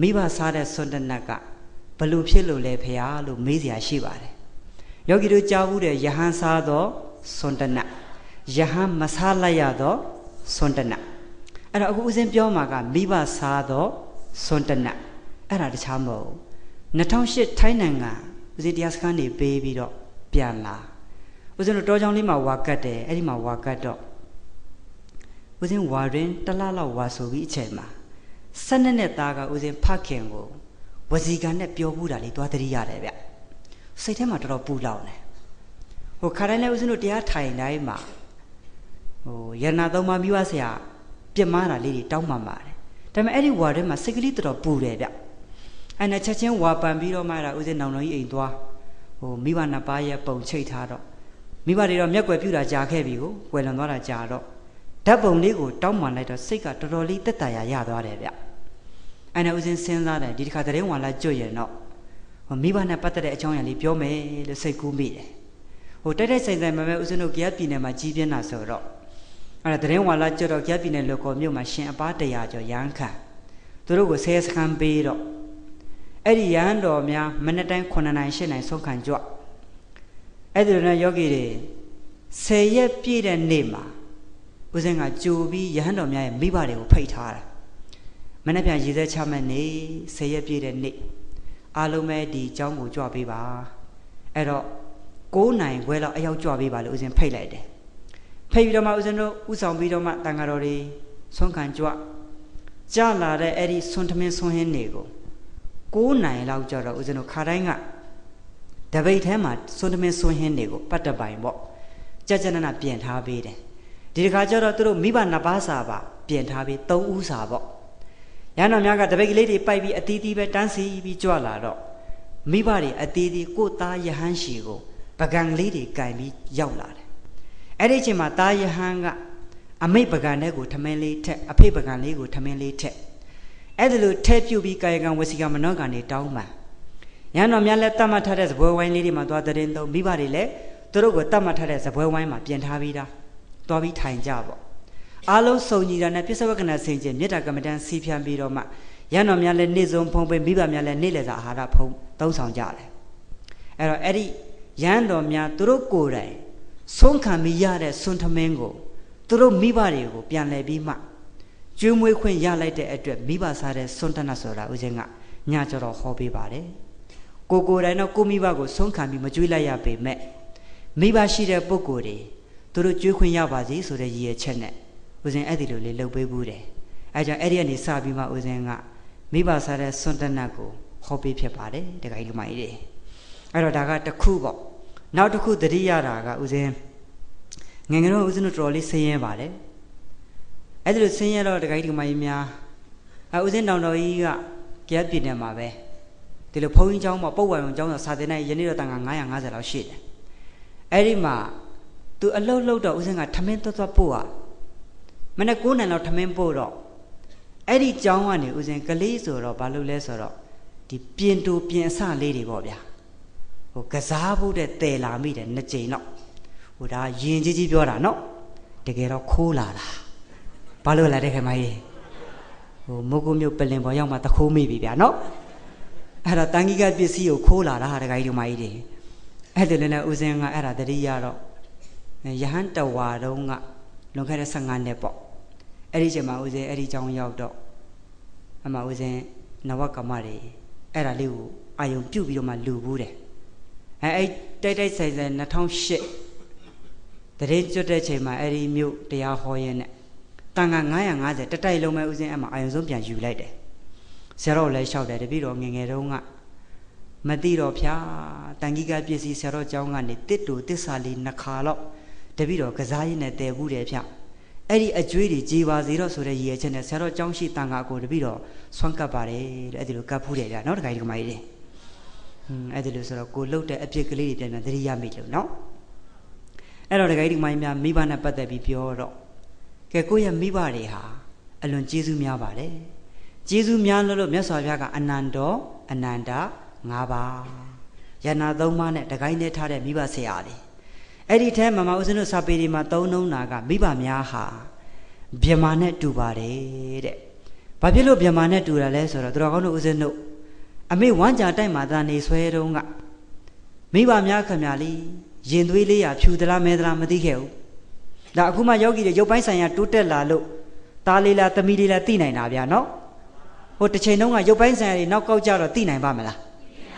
မိဘစားတဲ့စွန္ဒနတ်ကဘလို့ဖြစ်လို့လဲဖရာလို့မေးစရာရှိပါတယ်ယောဂီတို့ကြားဘူးတဲ့ယဟန်စားသောစွန္ဒနတ် ယဟန်မစားလိုက်ရသောစွန္ဒနအဲ့တော့အခုဦးစင်းပြောမှာကမိဘစားသောစွန္ဒနအဲ့ဒါတခြားမဟုတ်2008ထိုင်းနိုင်ငံဦးစင်းတရားစခန်းနေပေးပြီးတော့ပြန်လာဦးစင်းတို့တောချောင်းလေးမှာဝါကတ်တယ်အဲ့ဒီမှာဝါကတ်တော့ဦးစင်းဝါရင်တလလောက်ဝါဆိုပြီးအချိန်မှာဆက်နှစ်နဲ့သားကဦးစင်းဖခင်ကိုဝစီကံနဲ့ပြောဘူးတာလေးသွားတတိရတယ်ဗျစိတ်ထဲမှာတော်တော်ပူလောင်တယ်ဟိုခါတိုင်းလည်းဦးစင်းတို့တရားထိုင်တိုင်းမှာ ဟိုရဏသုံးပါးမိဘဆရာပြစ်မှားတာလေးတွေတောင်းပန်ပါတယ်ဒါပေမဲ့အဲ့ဒီဝါထဲမှာစိတ်ကလေးတော်တော်ပူတယ်ဗျအဲ့နဲ့ချက်ချင်းဝါပန်ပြီးတော့မှအဲ့ဒါဦးစင်းနောင်တော်ကြီးအိမ်သွားဟိုမိဘနှစ်ပါးရဲ့ပုံချိတ်ထားတော့မိဘတွေတော့မျက်ွယ်ပြူတာကြာခဲ့ပြီကိုကွယ်လွန်သွားတာကြာတော့ဓာတ်ပုံလေးကိုတောင်းပန်လိုက်တော့စိတ်ကတော်တော်လေးတက်တာရရသွားတယ်ဗျအဲ့နဲ့ဦးစင်းစဉ်းစားတယ်ဒီတစ်ခါတရင်ဝါလာကြွရင်တော့ဟိုမိဘနဲ့ပတ်သက်တဲ့အကြောင်းအရာလေးပြောမယ်လို့စိတ်ကူးမိတယ်ဟိုတိုက်တိုက်ဆိုင်ဆိုင်မှာပဲဦးစင်းတို့ကြက်ပြည်နယ်မှာကြီးပြင်းတာဆိုတော့ အဲ့ဒါတရင်ဝါလာကြွတော့ကြက်ပြည်နယ်လော်ကော်မြို့မှာရှင်အပားတရာကျော်ရန်ခံသူတို့ကိုဆဲစခန်းပေးတော့အဲ့ဒီရဟန်းတော်များမနေ့တိုင်း9နိုင်10နိုင်ဆုံးခံကြွအဲ့ဒီလိုနဲ့ယောဂီတွေ10ရက်ပြည့်တဲ့နေ့မှာ ဦးဇင်းကကြိုပြီးယဟန်တော်များရဲ့မိဘတွေကိုဖိတ်ထားတာမနေ့ပြန်ရည်သက်ချမဲ့နေ့ဆယ်ရက်ပြည့်တဲ့နေ့အားလုံးပဲဒီเจ้าကိုကြွပေးပါအဲ့တော့9နိုင်ခွဲလောက်အရောက်ကြွပေးပါလို့ဦးဇင်းဖိတ်လိုက်တယ် ဖိတ်ပြီးတော့မှဦးဇင်းတို့ဥဆောင်ပြီးတော့မှတန်ဃာတော်တွေဆွမ်းခံကြွကြလာတဲ့အဲ့ဒီဆွန်ထမင်းဆွန်ဟင်းတွေကို9နိုင်လောက်ကြတော့ဦးဇင်းတို့ခါတိုင်းကတပိတ်ထဲမှာဆွန်ထမင်းဆွန်ဟင်းတွေကိုပတ်တပိုင်ပေါ့ကြကြနနပြင်ထားပေးတယ်ဒီတစ်ခါကျတော့သူတို့မိဘနှစ်ပါးစာပါပြင်ထားပြီး၃ဦးစာပေါ့ရဟန်းတော်များကတပိတ်ကလေးတွေပိုက်ပြီးအတီးတီးပဲတန်းစီပြီးကြွလာတော့မိဘတွေအတီးတီးကိုသားယဟန်ရှီကိုပကံလေးတွေကင်ပြီးရောက်လာတယ် အဲ့ဒီအချိန်မှာသားယဟန်ကအမိတ်ပကံတဲ့ကိုထမင်းလေးထက်အဖေပကံလေးကိုထမင်းလေးထက်အဲ့ဒါလိုထဲပြုတ်ပြီးကာယကံဝစီကမနောကံတွေတောင်းပန်ရဟန်းတော်များလည်းတတ်မှတ်ထားတဲ့ဇပွဲဝိုင်းလေးတွေမှာသွားတဲ့ရင်သုံးမိဘတွေလည်းသူတို့ကိုတတ်မှတ်ထားတဲ့ဇပွဲဝိုင်းမှာပြင်ထားပြီးသားသွားပြီးထိုင်ကြပေါ့အားလုံးစုံညီတာနဲ့ပြစ္ဆဝကနာဆင်ခြင်းမေတ္တာကမ္မဋ္ဌာန်းစီးဖြန်းပြီးတော့မှရဟန်းတော်များလည်းနေ့ဆုံးဖုံးပေးမိဘများလည်းနေ့လည်စာအာဟာရဖုံးသုံးဆောင်ကြတယ်အဲ့တော့အဲ့ဒီရဟန်းတော်များသူတို့ကိုယ်တိုင် ဆုံးခံပြီးရတဲ့ဆွန်ထမင်းကိုသူတို့မိဘတွေကိုပြန်လှည့်ပြီးမှကျွေးမွေးခွင့်ရလိုက်တဲ့အတွက်မိဘစားတဲ့ဆွန်တနတ်ဆိုတာဦးဇင်းကညကြတော့ဟောပေးပါတယ်ကိုကိုယ်တိုင်တော့ကိုမိဘကိုဆုံးခံပြီးမကျွေးလိုက်ရပေမဲ့မိဘရှိတဲ့ပုဂ္ဂိုလ်တွေသူတို့ကျွေးခွင့်ရပါစေဆိုတဲ့ရည်ရွယ်ချက်နဲ့ဦးဇင်းအဲ့ဒီလိုလေးလှုပ်ပေးဘူးတယ်အဲကြောင့်အဲ့ဒီကနေစပြီးမှဦးဇင်းကမိဘစားတဲ့ဆွန်တနတ်ကိုဟောပေးဖြစ်ပါတယ်တခါကြီးလူမကြီးတွေအဲ့တော့ဒါကတစ်ခုပေါ့ နောက်တစ်ခုသတိရတာကဦးဇင်းငငယ်တော့ဦးဇင်းတို့တော်တော်လေးဆင်းရဲပါတယ်အဲ့ဒီလိုဆင်းရဲတော့တခါကြီးဒီမကြီးများအဲဦးဇင်းတောင်တော်ကြီးကကြက်ပြင်းနေမှာပဲဒီလိုဘုန်းကြီးကျောင်းမှာပုတ်ဝိုင်ကျောင်းဆိုစာတင်နိုင်ယနေ့တော့တန်ခါ950လောက်ရှိတယ်အဲ့ဒီမှာသူအလုတ်လုတ်တော့ဦးဇင်းကထမင်းသွတ်သွတ်ပို့อ่ะမနေ့9နိုင်လောက်ထမင်းပို့တော့အဲ့ဒီကျောင်းကနေဦးဇင်းကလေးဆိုတော့ဘာလို့လဲဆိုတော့ဒီပြင်တူပြင်အစလေးတွေပေါ့ဗျာဟို ကစားဖို့တဲ့တယ်လာမိတယ်နှစ်ကြိမ်တော့ဟိုဒါရင်ကြီးကြီးပြောတာနော်တကယ်တော့ခိုးလာတာဘာလို့လဲတဲ့ခင်မကြီးဟိုမုတ်ကုမြို့ပလင်ပေါ်ရောက်မှတခိုးမိပြီဗျာနော်အဲ့ဒါတန်ကြီးကပစ္စည်းကိုခိုးလာတာဟာတခါကြီးတို့မကြီးတွေအဲ့ဒါလည်းဦးစင်းကအဲ့ဒါတတိယတော့ယဟန်တဝါတုံးကလွန်ခဲ့တဲ့15နှစ်ပေါ့အဲ့ဒီချိန်မှာဦးစင်းအဲ့ဒီကြောင်းရောက်တော့အမဦးစင်းနဝကမတွေအဲ့ဒါလေးကိုအာယုံပြုတ်ပြီးတော့မှလူဘူးတယ် အဲအဲ့တိုက်တိုက်ဆိုင်ဆိုင်2008တရင်ကျွတ်တဲ့ချိန်မှာအဲ့ဒီမြို့တရားဟောရင်းနဲ့တန်ခါ950တတိုက်လုံးပဲဦးစင်းအဲ့မှာအာယုံဆုံးပြန်ယူလိုက်တယ်ဆရာတော်လည်းလျှောက်တယ်တပည့်တော်ငငယ်တုန်းကမသိတော့ဖျားတန်ကြီးကပစ္စည်းဆရာတော်ကျောင်းကနေတစ်တူတစ္ဆာလေးနှစ်ခါတော့တပည့်တော်ကစားရင်းနဲ့တည်ဘူးတယ်ဖျားအဲ့ဒီအကျွေးတွေကြေပါစေတော့ဆိုတဲ့ရည်ရွယ်ချက်နဲ့ဆရာတော်ကျောင်းရှိတန်ခါကိုတပည့်တော်ဆွမ်းကပ်ပါတယ်တဲ့အဲ့ဒီလိုကပ်ဖူးတယ်ဗျာနော်တခါကြီးဒီကမကြီးတွေဟွန်း အဲ့ဒီလိုဆိုတော့ကိုလှုပ်တဲ့အပြစ်ကလေးတွေပြန်ပြန်သတိရမိလို့နော်အဲ့တော့တခါကြီးဒီကမကြီးများမိဘနဲ့ပတ်သက်ပြီးပြောတော့ကဲကိုယ့်ရဲ့မိဘတွေဟာအလွန်ကျေးဇူးများပါတယ်ကျေးဇူးများလို့လို့မြတ်စွာဘုရားကအနန္တောအနန္တ၅ပါးယနာသုံးပါးနဲ့တကိုင်းနဲ့ထားတဲ့မိဘဆရာတွေအဲ့ဒီထဲမှာမဦးဇင်းတို့စာပေတွေမှာသုံးနှုံးတာကမိဘများဟာဗြဟ္မာနဲ့တူပါတယ်တဲ့။ဘာဖြစ်လို့ဗြဟ္မာနဲ့တူတာလဲဆိုတော့သူတော်ကောင်းတို့ဦးဇင်းတို့ အမေဝမ်းကြာတိုက်မှာသာနေဆွဲတုန်းကမိဘများခမညာလေးရင်သွေးလေးရဖြူသလားမဲသလားမသိခဲ့ဘူး။ဒါအခုမှယောဂီတွေရုပ်ပိုင်းဆိုင်ရာတိုးတက်လာလို့သားလေးလားသမီးလေးလားသိနိုင်တာဗျာနော်။ဟိုတစ်ချိန်တုန်းကရုပ်ပိုင်းဆိုင်ရာတွေနောက်ကောက်ကြတော့သိနိုင်ပါမလား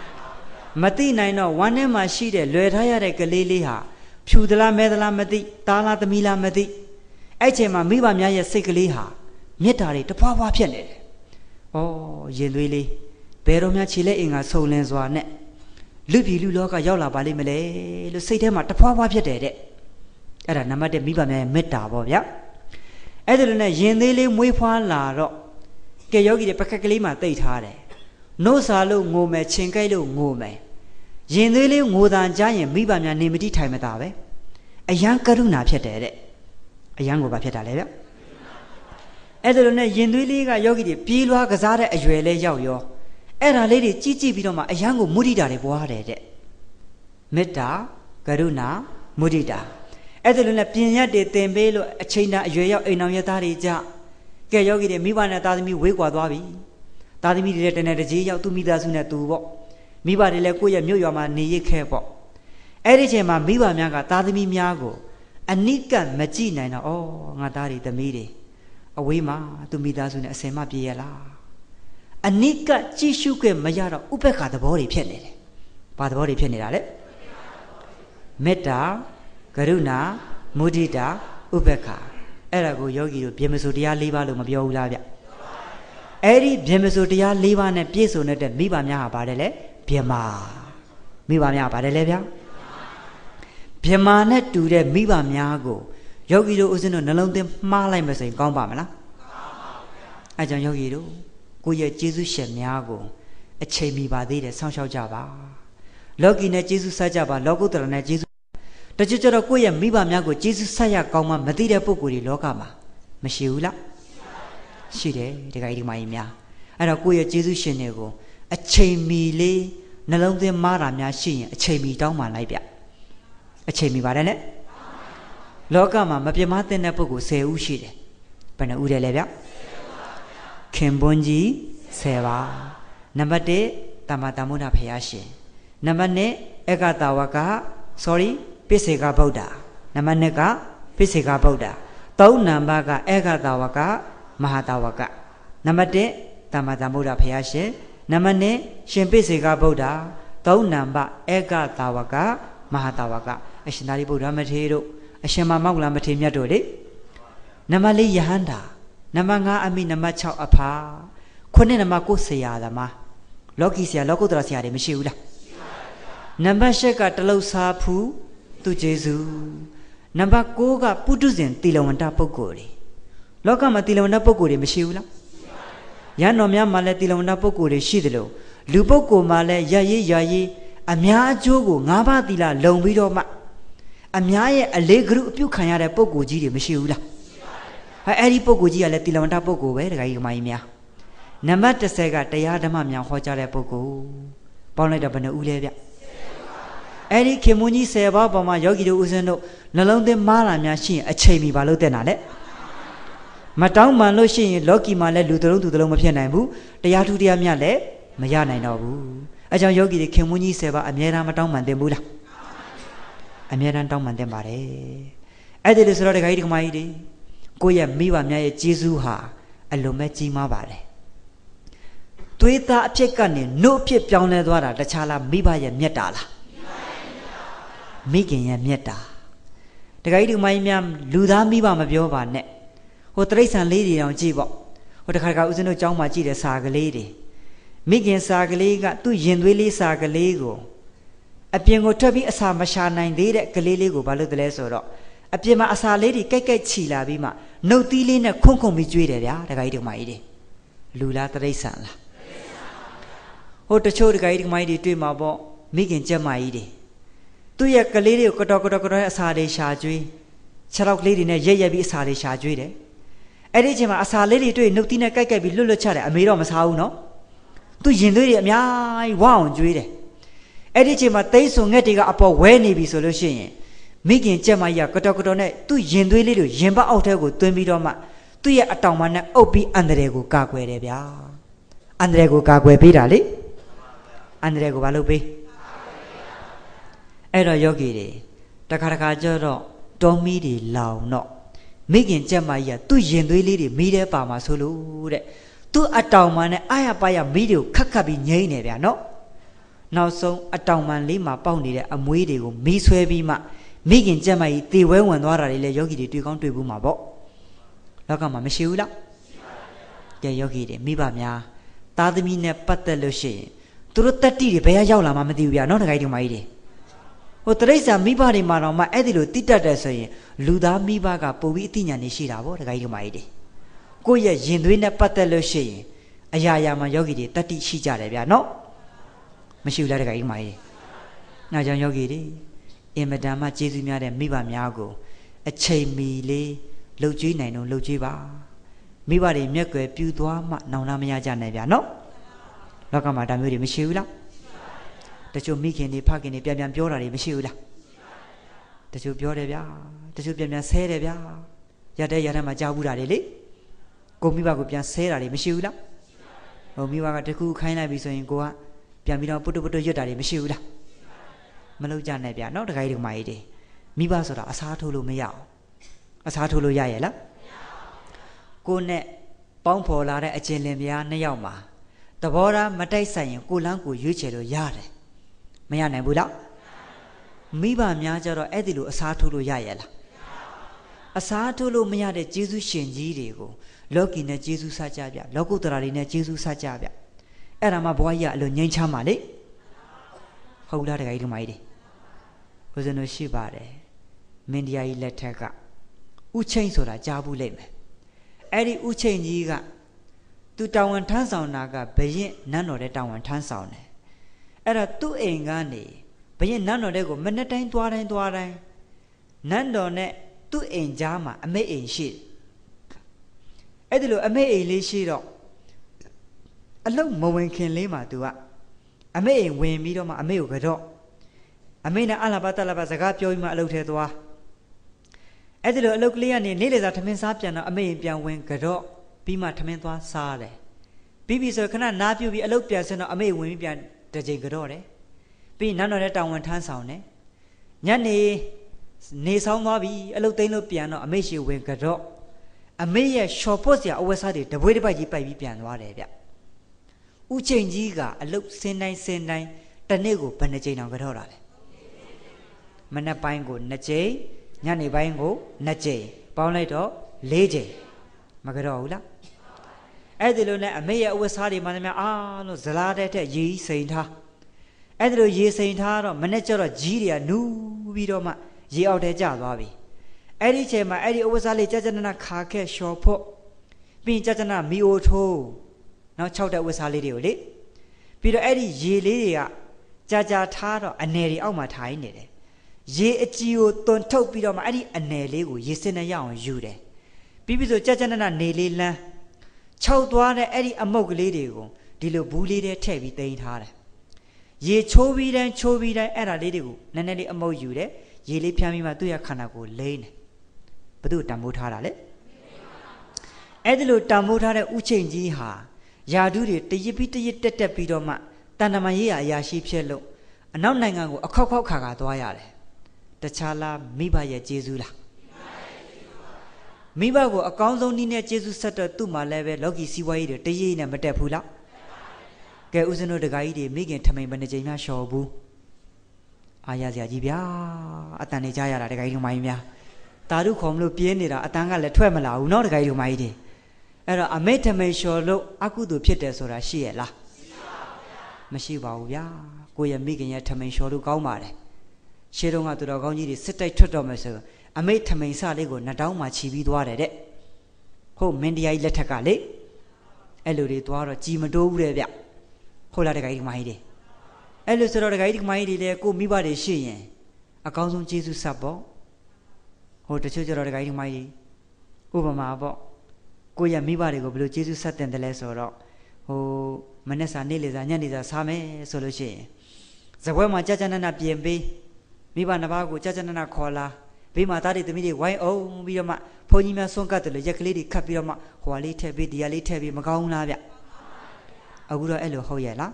။မသိနိုင်တော့ဝမ်းထဲမှာရှိတဲ့လွယ်ထားရတဲ့ကလေးလေးဟာဖြူသလားမဲသလားမသိသားလားသမီးလားမသိအဲ့ချိန်မှာမိဘများရဲ့စိတ်ကလေးဟာမေတ္တာတွေတဖွာဖွာဖြစ်နေတယ်။ဩရင်သွေးလေး ဘယ်တော့မှခြေလက်အင်္ဂါဆုံလင်းစွာနဲ့လူပြည်လူလောကရောက်လာပါလိမ့်မလဲလို့စိတ်ထဲမှာတဖွာဖွာဖြစ်တယ်တဲ့။အဲ့ဒါနံပါတ်1မိဘများရဲ့မေတ္တာပေါ့ဗျာ။အဲ့ဒါလိုနဲ့ရင်သေးလေးမွေးဖွားလာတော့ကဲယောဂီတွေပကက်ကလေးမှာတိတ်ထားတယ်။နှုတ်စာလို့ငိုမယ်ခြင်ကြိုက်လို့ငိုမယ်။ရင်သေးလေးငိုတန်ကြရင်မိဘများနေမတိထိုင်မတာပဲ။အယံကရုဏာဖြစ်တယ်တဲ့အယံကိုဘာဖြစ်တာလဲဗျ။အဲ့ဒါလိုနဲ့ရင်သွေးလေးကယောဂီတွေပြေးလွှားကစားတဲ့အရွယ်လေးရောက်ရော အဲ့ဒါလေးတွေကြီးကြည့်ပြီးတော့မှအယံကိုမုဒိတာတွေပွားတယ်တဲ့မေတ္တာကရုဏာမုဒိတာအဲ့ဒါလိုနဲ့ပြင်ရက်တွေတင်ပေးလို့အချိန်တန်အရွယ်ရောက်အိမ်အောင်ရသားတွေကြကဲယောဂီတွေမိဘနဲ့သားသမီးဝေးကွာသွားပြီသားသမီးတွေလည်းတနေ့တကြီးရောက်သူမိသားစုနဲ့သူပေါ့မိဘတွေလည်းကိုယ့်ရဲ့မြို့ရွာမှာနေရခဲ့ပေါ့အဲ့ဒီချိန်မှာမိဘများကသားသမီးများကိုအနိကမကြည့်နိုင်တော့ဩငါသားတွေသမီးတွေအဝေးမှာသူမိသားစုနဲ့အစင်မပြေရလား အနိကကြည့်ရှုခွင့်မရတော့ဥပ္ပခါသဘောတွေဖြစ်နေတယ်ဘာသဘောတွေဖြစ်နေတာလဲမေတ္တာကရုဏာမုဒိတာဥပ္ပခါအဲ့ဒါကိုယောဂီတို့ပြင်မစိုးတရား၄ပါးလို့မပြောဘူးလားဗျအဲ့ဒီပြင်မစိုးတရား၄ပါးနဲ့ပြည့်စုံတဲ့မိဘများဟာပါတယ်လေပြင်မာမိဘများပါတယ်လေဗျာမြမာနဲ့တူတဲ့မိဘများကိုယောဂီတို့ဦးဇင်းတို့နှလုံးသွင်းမှားလိုက်မဆိုရင်ကောင်းပါမလားကောင်းပါဗျာအဲကြောင့်ယောဂီတို့ ကိုယ့်ရဲ့ကျေးဇူးရှင်များကိုအချိန်မီပါသေးတယ်ဆောင်းလျှောက်ကြပါလောကီနဲ့ကျေးဇူးဆက်ကြပါလောကုတ္တရနဲ့ကျေးဇူးတချို့ကျတော့ကိုယ့်ရဲ့မိဘများကိုကျေးဇူးဆက်ရကောင်းမှမသိတဲ့ပုဂ္ဂိုလ်တွေလောကမှာမရှိဘူးလားရှိတယ်ဒီကိဒီမကြီးများအဲ့တော့ကိုယ့်ရဲ့ကျေးဇူးရှင်တွေကိုအချိန်မီလေးနှလုံးသွင်းမှားတာများရှိရင်အချိန်မီတောင်းပန်လိုက်ဗျအချိန်မီပါတယ်နဲ့လောကမှာမပြမသင့်တဲ့ပုဂ္ဂိုလ်10ဦးရှိတယ်ဘယ်နှဦးတယ်လဲဗျ ခင်ပွန်းကြီး10ပါနံပါတ်1တမ္မာတမုဒ္ဒဖရာရှင်နံပါတ်2ဧကတာဝက sorry ပိစေကဗုဒ္ဓနံပါတ်2ကပိစေကဗုဒ္ဓသုံးနံပါတ်ကဧကတာဝကမဟာတာဝကနံပါတ်1တမ္မာတမုဒ္ဒဖရာရှင်နံပါတ်2ရှင်ပိစေကဗုဒ္ဓသုံးနံပါတ်ဧကတာဝကမဟာတာဝကအရှင်သာရိပုတ္တရာမထေရတို့အရှင်မမောက္ကလမထေရမြတ်တို့လေနံပါတ်၄ယဟန္တာ နံပါတ်5အမိနံပါတ်6အဖာခုနှစ်နံပါတ်9ဆရာသမားလောကီဆရာလောကုတ္တရာဆရာတွေမရှိဘူးလားနံပါတ်၈ကတလုတ်စာဖူးသူကျေစုနံပါတ်9ကပုထုဇဉ်တီလဝန္တပုဂ္ဂိုလ်တွေလောကမှာတီလဝန္တပုဂ္ဂိုလ်တွေမရှိဘူးလားရန်တော်များမှာလည်းတီလဝန္တပုဂ္ဂိုလ်တွေရှိတယ်လို့လူပုဂ္ဂိုလ်မှာလည်းရရေးရရေးအများအကျိုးကို၅ပါးသီလလုံပြီးတော့မှအများရဲ့အလေးဂရုအပြုခံရတဲ့ပုံကိုကြီးတွေမရှိဘူးလားဟာ အဲ့ဒီပုံကိုကြီးကလည်းတိလဝန္တပုံကိုပဲတခါကြီးကမကြီးများနံပါတ်30ကတရားဓမ္မများဟောကြားတဲ့ပုံကိုပေါင်းလိုက်တော့ဘယ်နှဦးလဲဗျအဲ့ဒီခင်မွန်းကြီး10ပါးပေါ်မှာယောဂီတို့ဦးဇင်းတို့နှလုံးသွင်းမားလာများရှိရင်အချိန်မီပါလို့တဲ့နာလေမတောင်းမှန်လို့ရှိရင်လောကီမှာလည်းလူတလုံးသူတလုံးမဖြစ်နိုင်ဘူးတရားထူးတရားမြတ်လည်းမရနိုင်တော့ဘူးအဲကြောင့်ယောဂီတွေခင်မွန်းကြီး10ပါးအမြဲတမ်းမတောင်းမှန်သင်ဘူးလားအမြဲတမ်းတောင်းပန်သင့်ပါတယ်အဲ့ဒီလိုဆိုတော့ဒကာကြီးဒကာမကြီးတွေ ကိုယ့်ရဲ့မိဘများရဲ့ကျေးဇူးဟာအလွန်ပဲကြီးမားပါတယ်သွေးသားအဖြစ်ကနေနှုတ်အဖြစ်ပြောင်းလဲသွားတာတခြားလားမိဘရဲ့မြတ်တာလားမိခင်ရဲ့မြတ်တာဒကာကြီးဒကာမကြီးများလူသားမိဘမပြောပါနဲ့ဟိုတရိษံလေးတွေတောင်ကြည့်ပေါ့ဟိုတခါတခါဦးဇင်းတို့ကျောင်းမှာကြည့်တဲ့စာကလေးတွေမိခင်စာကလေးကသူ့ရင်သွေးလေးစာကလေးကိုအပြင်ကိုထွက်ပြီးအစာမရှာနိုင်သေးတဲ့ကလေးလေးကိုဘာလို့တလဲဆိုတော့အပြင်မှာအစာလေးတွေကြိုက်ကြိုက်ချီလာပြီးမှ နှုတ်သီးလေးနဲ့ခွန့်ခွန့်ပြီးကျွေးတယ်ဗျာတခါကြီးဒီမကြီးတွေလူလားတရိษံလားဟိုတချို့တခါကြီးဒီမကြီးတွေတွေ့မှာပေါ့မိခင်ကြက်မကြီးတွေသူ့ရဲ့ကလေးတွေကိုကတော်ကတော်ကတော်အစာတွေရှာကျွေးခြေထောက်ကလေးတွေနဲ့ရက်ရက်ပြီးအစာတွေရှာကျွေးတယ်အဲ့ဒီအချိန်မှာအစာလေးတွေတွေ့နှုတ်သီးနဲ့ကြိုက်ကြိုက်ပြီးလွတ်လွတ်ချတယ်အမေတော့မစားဘူးနော်သူရင်သွေးတွေအများကြီးဝအောင်ကျွေးတယ်အဲ့ဒီချိန်မှာသိန်းစုံငှက်တွေကအပေါ်ဝဲနေပြီဆိုလို့ရှိရင် မိခင်ကြက်မကြီးကကတော်ကတော်နဲ့သူ့ရင်သွေးလေးတွေရင်ပတ်အောက်ထဲကိုသွင်းပြီးတော့မှသူ့ရဲ့အတောင်မနဲ့အုပ်ပြီးအန္တရာယ်ကိုကာကွယ်တယ်ဗျာအန္တရာယ်ကိုကာကွယ်ပေးတာလေအန္တရာယ်ကိုဘာလုပ်ပေးအဲ့တော့ယောဂီတွေတခါတခါကျတော့တောမီးတွေလောင်တော့မိခင်ကြက်မကြီးကသူ့ရင်သွေးလေးတွေမီးထဲပါမှာဆိုလို့တဲ့သူ့အတောင်မနဲ့အာရပါရမီးတွေကိုခတ်ခတ်ပြီးငိမ့်နေဗျာနော်နောက်ဆုံးအတောင်ပံလေးမှာပေါက်နေတဲ့အမွေးတွေကိုမီးဆွဲပြီးမှ မိခင်ကြက်မကြီးတေဝဲဝင်သွားတာတွေလည်းယောဂီတွေတွေ့ကောင်းတွေ့ဘူးမှာပေါ့လောကမှာမရှိဘူးလားကဲယောဂီတွေမိဘများသားသမီးနဲ့ပတ်သက်လို့ရှိရင်သူတို့တက်တိတွေဘယ်ရောက်လာမှမသိဘူးဗျာနော်တခိုင်းဒီမကြီးတွေဟိုတရိစ္ဆာမိဘတွေမှာတော့မှအဲ့ဒီလိုတိတက်တယ်ဆိုရင်လူသားမိဘကပုံပြီးအသိဉာဏ်နေရှိတာပေါ့တခိုင်းဒီမကြီးတွေကိုယ့်ရဲ့ရင်သွေးနဲ့ပတ်သက်လို့ရှိရင်အရာရာမှာယောဂီတွေတတ္တိရှိကြတယ်ဗျာနော်မရှိဘူးလားတခါကြီးမကြီး။နောက်ကြောင့်ယောဂီတွေ အင်မတန်မှကျေးဇူးများတဲ့မိဘများကို အချိန်မီလေးလှုပ်ကြွေးနိုင်တော့လှုပ်ကြွေးပါမိဘတွေမျက်ွယ်ပြူသွားမှနောင်နာမရကြနိုင်ဗျာနော်လောကမှာဒါမျိုးတွေမရှိဘူးလားတချို့မိခင်တွေဖခင်တွေပြန်ပြန်ပြောတာတွေမရှိဘူးလားတချို့ပြောတယ်ဗျာတချို့ပြန်ပြန်ဆဲတယ်ဗျာရတဲ့ရတဲ့မှာကြားဘူးတာတွေလေကိုမိဘကိုပြန်ဆဲတာတွေမရှိဘူးလားဟိုမိဘကတခုခိုင်းလိုက်ပြီဆိုရင်ကိုကပြန်ပြီးတော့ပုတ်တုပုတ်တုရွတ်တာတွေမရှိဘူးလား မလုပ်ကြနဲ့ဗျာနော်တခါကြီးဒီမကြီးတွေမိဘဆိုတာအစားထိုးလို့မရအောင်အစားထိုးလို့ရရဲ့လားကိုနဲ့ပေါင်းဖော်လာတဲ့အကျဉ်လင်များနှစ်ယောက်မှာသဘောထားမတိုက်ဆိုင်ရင်ကိုလန်းကိုရွေးချယ်လို့ရတယ်မရနိုင်ဘူးလားမိဘများကြတော့အဲ့ဒီလိုအစားထိုးလို့ရရဲ့လားအစားထိုးလို့မရတဲ့ဂျေဇုရှင်ကြီးတွေကိုလောကီနဲ့ဂျေဇုစကြပြလောကုတ္တရာတွေနဲ့ဂျေဇုစကြပြအဲ့ဒါမှဘဝကြီးကအလိုငြိမ်းချမ်းပါလေဟုတ်လားတခါကြီးဒီမကြီး တွေဘုဇင်တို့ရှိပါတယ်မင်းတရားကြီးလက်ထက်ကဥချိန်ဆိုတာကြားဘူးလိမ့်မယ်အဲ့ဒီဥချိန်ကြီးကသူတာဝန်ထမ်းဆောင်တာကဘရင်နန်းတော်တဲ့တာဝန်ထမ်းဆောင်တယ်အဲ့ဒါသူ့အိမ်ကနေဘရင်နန်းတော်တဲ့ကိုမနေ့တိုင်းသွားတိုင်းသွားတိုင်းနန်းတော်နဲ့သူ့အိမ်ကြားမှာအမေအိမ်ရှိအဲ့ဒီလိုအမေအိမ်လေးရှိတော့အလုံးမဝင်ခင်လေးမှာသူကအမေအိမ်ဝင်ပြီးတော့မှအမေကိုကတော့ အမေနဲ့အလားပါတလားပါစကားပြောပြီးမှအလုပ်ထဲသွားအဲ့ဒီလိုအလုပ်ကလေးကနေနေ့လေသာထမင်းစားပြန်တော့အမေအိမ်ပြန်ဝင်ကတော့ပြီးမှထမင်းသွားစားတယ်ပြီးပြီဆိုခဏနားပြုတ်ပြီးအလုပ်ပြန်ဆင်းတော့အမေဝင်ပြီးပြန်တစ်ချိန်ကတော့တယ်ပြီးနန်းတော်တဲ့တောင်ဝန်ထမ်းဆောင်တယ်ညနေနေဆောင်သွားပြီအလုတ်သိမ်းလို့ပြန်တော့အမေရှိဝင်ကြတော့အမေရဲ့ရှော်ပွတ်စရာအဝတ်စားတွေတပွေးတစ်ပိုက်ကြီးပိုက်ပြီးပြန်သွားတယ်ဗျဥချိန်ကြီးကအလုတ်စင်းတိုင်းစင်းတိုင်းတနေ့ကိုဘယ်နှကြိမ်တောင်ကြတော့တာလဲ မနေ့ပိုင်းကို2ကြိမ်ညနေပိုင်းကို2ကြိမ်ပေါင်းလိုက်တော့4ကြိမ်မကြတော့ဘူးလားအဲ့ဒီလိုနဲ့အမေရဲ့အဝတ်စားတွေမှလည်းအားလို့ဇလားတဲ့တဲ့ရေးစိန်ထားအဲ့ဒီလိုရေးစိန်ထားတော့မနေ့ကျတော့ကြီးတွေကနူးပြီးတော့မှရေအောက်ထဲကျသွားပြီအဲ့ဒီချိန်မှာအဲ့ဒီအဝတ်စားလေးကြာကြာနာနာခါခက်လျှော်ဖို့ပြီးကြာကြာနာမီအိုထိုးနော်၆တဲ့ဝတ်စားလေးတွေကိုလေပြီးတော့အဲ့ဒီရေလေးတွေကကြာကြာထားတော့အနယ်တွေအောက်မှာထိုင်နေတယ် ရေအကြီးကိုတွန်ထုတ်ပြီးတော့မှအဲ့ဒီအနယ်လေးကိုရေစင်နဲ့ရအောင်ယူတယ်ပြီးပြီဆိုကြာကြာနာနာနေလေးလန်းခြောက်သွားတဲ့အဲ့ဒီအမုတ်ကလေးတွေကိုဒီလိုဘူးလေးထဲထည့်ပြီးတင်ထားတယ်ရေချိုးပြီးတိုင်းချိုးပြီးတိုင်းအဲ့ဒါလေးတွေကိုနည်းနည်းလေးအမုတ်ယူတယ်ရေလေးဖြန်းပြီးမှသူ့ရဲ့ခန္ဓာကိုယ်လိမ့်တယ်ဘသူတံမိုးထားတာလဲအဲ့ဒီလိုတံမိုးထားတဲ့ဥချိန်ကြီးဟာယာဓုတွေတရစ်ပြီးတရစ်တက်တက်ပြီးတော့မှတန်တမန်ရေးရအရာရှိဖြစ်လို့အနောက်နိုင်ငံကိုအခောက်ခောက်ခါခါသွားရတယ် တခြားလားမိဘရဲ့ကျေးဇူးလားမိဘကိုအကောင်းဆုံးနည်းနဲ့ကျေးဇူးဆက်တော့သူ့မှာလည်းပဲလောကီစီးပွားရေးတွေတရည်နဲ့မတက်ဘူးလားကဲဦးဇင်းတို့တခါကြီးတွေမိခင်ထမိန်ဘယ်နှကြိမ်မှလျှော်ဘူးအာရစရာကြီးဗျာအတန်နေကြရတာတခါကြီးတို့မကြီးများတာရုခေါ်မလို့ပြင်းနေတာအတန်ကလည်းထွက်မလာဘူးเนาะတခါကြီးတို့မကြီးတွေအဲ့တော့အမေထမိန်လျှော်လို့အကုသိုလ်ဖြစ်တယ်ဆိုတာရှိရဲ့လားမရှိပါဘူးဗျာကိုယ့်ရဲ့မိခင်ရဲ့ထမိန်လျှော်လို့ကောင်းပါတယ် ရှေးတုန်းကသူတော်ကောင်းကြီးတွေစစ်တိုက်ထွက်တော့မယ်ဆိုအမေထမိန်စလေးကိုနှတောင်းမှခြီးပြီးသွားတယ်တဲ့ဟုတ်မင်းတရားကြီးလက်ထက်ကလေအဲ့လိုတွေသွားတော့ကြည်မတိုးဘူးတဲ့ဗျဟုတ်လားတခါကြီးမကြီးတွေအဲ့လိုဆိုတော့ဒကာကြီးဒကာမကြီးတွေလည်းကိုမိဘတွေရှိရင်အကောင်းဆုံးကျေးဇူးဆက်ပေါ့ဟိုတချို့ကျတော့ဒကာကြီးဒကာမကြီးဥပမာပေါ့ကိုရမိဘတွေကိုဘယ်လိုကျေးဇူးဆက်တင်တယ်လဲဆိုတော့ဟိုမနေ့စာနေ့လေစာညနေစာစားမယ်ဆိုလို့ရှိရင်ဇပွဲမှာကြာကြာနာနာပြင်ပေး မိဘနှစ်ပါးကိုကြာကြာနာနာခေါ်လာဘေးမှာသားတွေသမီးတွေဝိုင်းအောင်ပြီးတော့မှဘုန်းကြီးများဆွန့်ကတ်တယ်လို့ရက်ကလေးတွေခတ်ပြီးတော့မှဟိုဟာလေးထည့်ပေးဒီဟာလေးထည့်ပေးမကောင်းလားဗျအခုတော့အဲ့လိုဟုတ်ရဲ့လား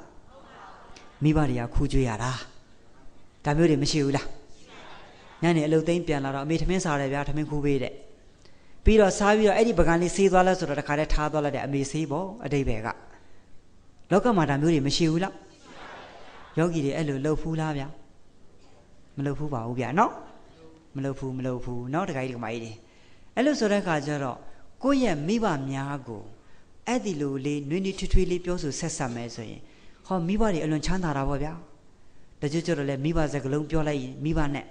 မိဘတွေကခူးကြွေးရတာဒါမျိုးတွေမရှိဘူးလားညနေအလုတ်သိမ်းပြန်လာတော့အမေထမင်းစားတယ်ဗျာထမင်းခူးပေးတဲ့ပြီးတော့စားပြီးတော့အဲ့ဒီပကံလေးဆေးသွားလဲဆိုတော့တခါတည်းထားသွားလိုက်တယ်အမေဆေးပေါ့အတိဘယ်ကလောကမှာဒါမျိုးတွေမရှိဘူးလားယောဂီတွေအဲ့လိုလှုပ်ဖူးလားဗျာ မလှုပ်ဖူးပါဘူးဗျာနော်မလှုပ်ဖူးမလှုပ်ဖူးနော်တခါကြီးတခါမကြီးတွေအဲ့လိုဆိုတဲ့ခါကျတော့ကိုယ့်ရဲ့မိဘများကိုအဲ့ဒီလိုလေးနွေးနွေးထွေးထွေးလေးပြောဆိုဆက်ဆက်မယ်ဆိုရင်ဟောမိဘတွေအလွန်ချမ်းသာတာပေါ့ဗျာတချို့ကျတော့လေမိဘစကလုံးပြောလိုက်ရင်မိဘနဲ့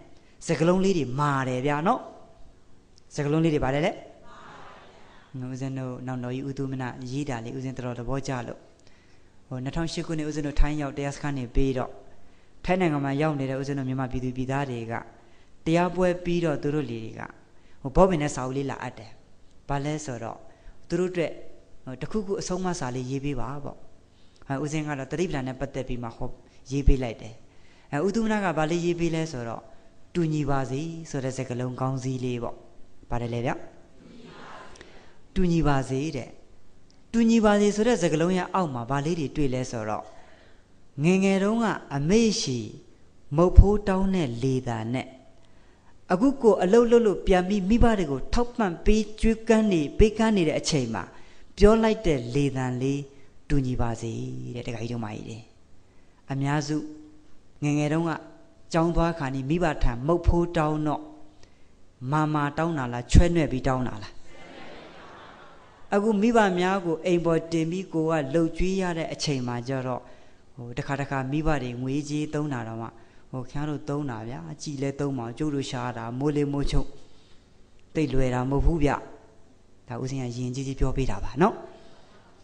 စကလုံးလေးတွေမာတယ်ဗျာနော်စကလုံးလေးတွေပါတယ်လေဦးဇင်းတို့နောက်တော်ကြီးဥသူမနရေးတာလေးဦးဇင်းတော်သဘောကျလို့ဟို2008ခုနှစ်ဦးဇင်းတို့ထိုင်းရောက်တရားစခန်းနေပြီးတော့ ထိုင်းနိုင်ငံမှာရောက်နေတဲ့ဦးဇင်းတို့မြန်မာပြည်သူပြည်သားတွေကတရားပွဲပြီးတော့သူတို့လေတွေကဟိုဘောပင်နဲ့စာအုပ်လေးလာအပ်တယ်။ဘာလဲဆိုတော့သူတို့အတွက်တခုခုအဆုံးမစာလေးရေးပေးပါပေါ့အဲဦးစင်းကတော့တတိပ္ပံနဲ့ပတ်သက်ပြီးမှဟောရေးပေးလိုက်တယ်အဲဥတုမနာကဗာလေးရေးပေးလဲဆိုတော့တူညီပါစေဆိုတဲ့စကားလုံးကောင်းစည်းလေးပေါ့ပါတယ်လေဗျတူညီပါစေတဲ့တူညီပါစေဆိုတဲ့စကားလုံးရဲ့အောက်မှာဗာလေးတွေတွေ့လဲဆိုတော့ ငငယ်တုန်းကအမေရှိမုတ်ဖိုးတောင်းတဲ့လေသာနဲ့အခုကိုအလုတ်လုတ်လို့ပြန်ပြီးမိဘတွေကိုထောက်ပံ့ပေးကျွေးကန်းနေပေးကန်းနေတဲ့အချိန်မှာပြောလိုက်တဲ့လေတံလေးတူညီပါစေတဲ့တခါကြီးတို့မကြီးတယ်အများစုငယ်ငယ်တုန်းကကြောင်းသွားခါနီမိဘထံမုတ်ဖိုးတောင်းတော့မာမာတောင်းတာလားချွဲနှဲ့ပြီးတောင်းတာလားအခုမိဘများကိုအိမ်ပေါ်တင်ပြီးကိုကလှုပ်ကြွေးရတဲ့အချိန်မှာကျတော့ ဟိုတခါတခါမိဘတွေငွေကြေးသုံးတာတော့မှဟိုခင်ဗျားတို့သုံးတာဗျာအကြည်လဲသုံးပါကျုပ်တို့ရှားတာမိုးလေးမိုးချုပ်တိတ်လွယ်တာမဟုတ်ဘူးဗျဒါဦးစင်ကယဉ်ကြီးကြီးပြောပေးတာပါနော်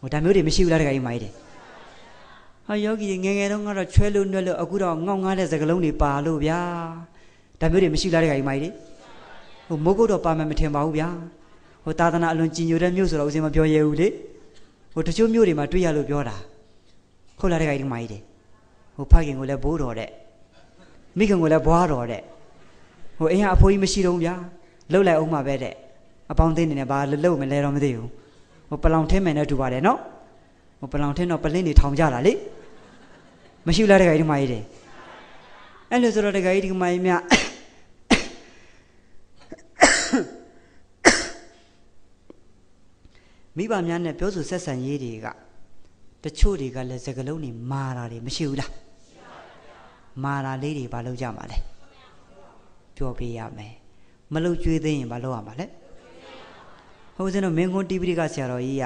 ဟိုဒါမျိုးတွေမရှိဘူးလားတခါကြီးမိုင်းတယ်ဟာယောဂီတွေငယ်ငယ်တုန်းကတော့ချွဲလို့နှွက်လို့အခုတော့ငေါငားတဲ့စကလုံးတွေပါလို့ဗျာဒါမျိုးတွေမရှိလားတခါကြီးမိုင်းတယ်ဟိုမိုးကုတ်တော့ပါမယ်မထင်ပါဘူးဗျာဟိုသာသနာအလွန်ကြည်ညိုတဲ့မြို့ဆိုတော့ဦးစင်မပြောရဘူးလေဟိုတချို့မြို့တွေမှာတွေ့ရလို့ပြောတာ ဟုတ်လားတခါကြီးမိုင်းတယ်ဟိုဖခင်ကိုလည်းဘိုးတော်တဲ့မိခင်ကိုလည်းဘွားတော်တဲ့ဟိုအိမ်ကအဖိုးကြီးမရှိတော့ဗျာလှုပ်လိုက်အောင်မှပဲတဲ့အပေါင်းအသင်းနေနဲ့ဘာလှုပ်မလဲတော့မသိဘူးဟိုပလောင်ထင်းမယ်နဲ့တူပါတယ်နော်ဟိုပလောင်ထင်းတော့ပလင်းတွေထောင်ကြတာလေမရှိဘူးလားတခါကြီးဒီမကြီးတယ်အဲ့လိုဆိုတော့တခါကြီးဒီမကြီးများမိဘများနဲ့ပြောဆိုဆက်ဆံရေးတွေက တချို့တွေကလည်းစကလုံးတွေမာတာတွေမရှိဘူးလားမာတာလေးတွေဘာလုပ်ကြမှာလဲပြောပေးရမယ်မလုပ်ကြွေးသိရင်ဘာလုပ်ရမှာလဲဟုတ်စင်တော့မင်းကွန်းတိပိဋကဆရာတော်ကြီးက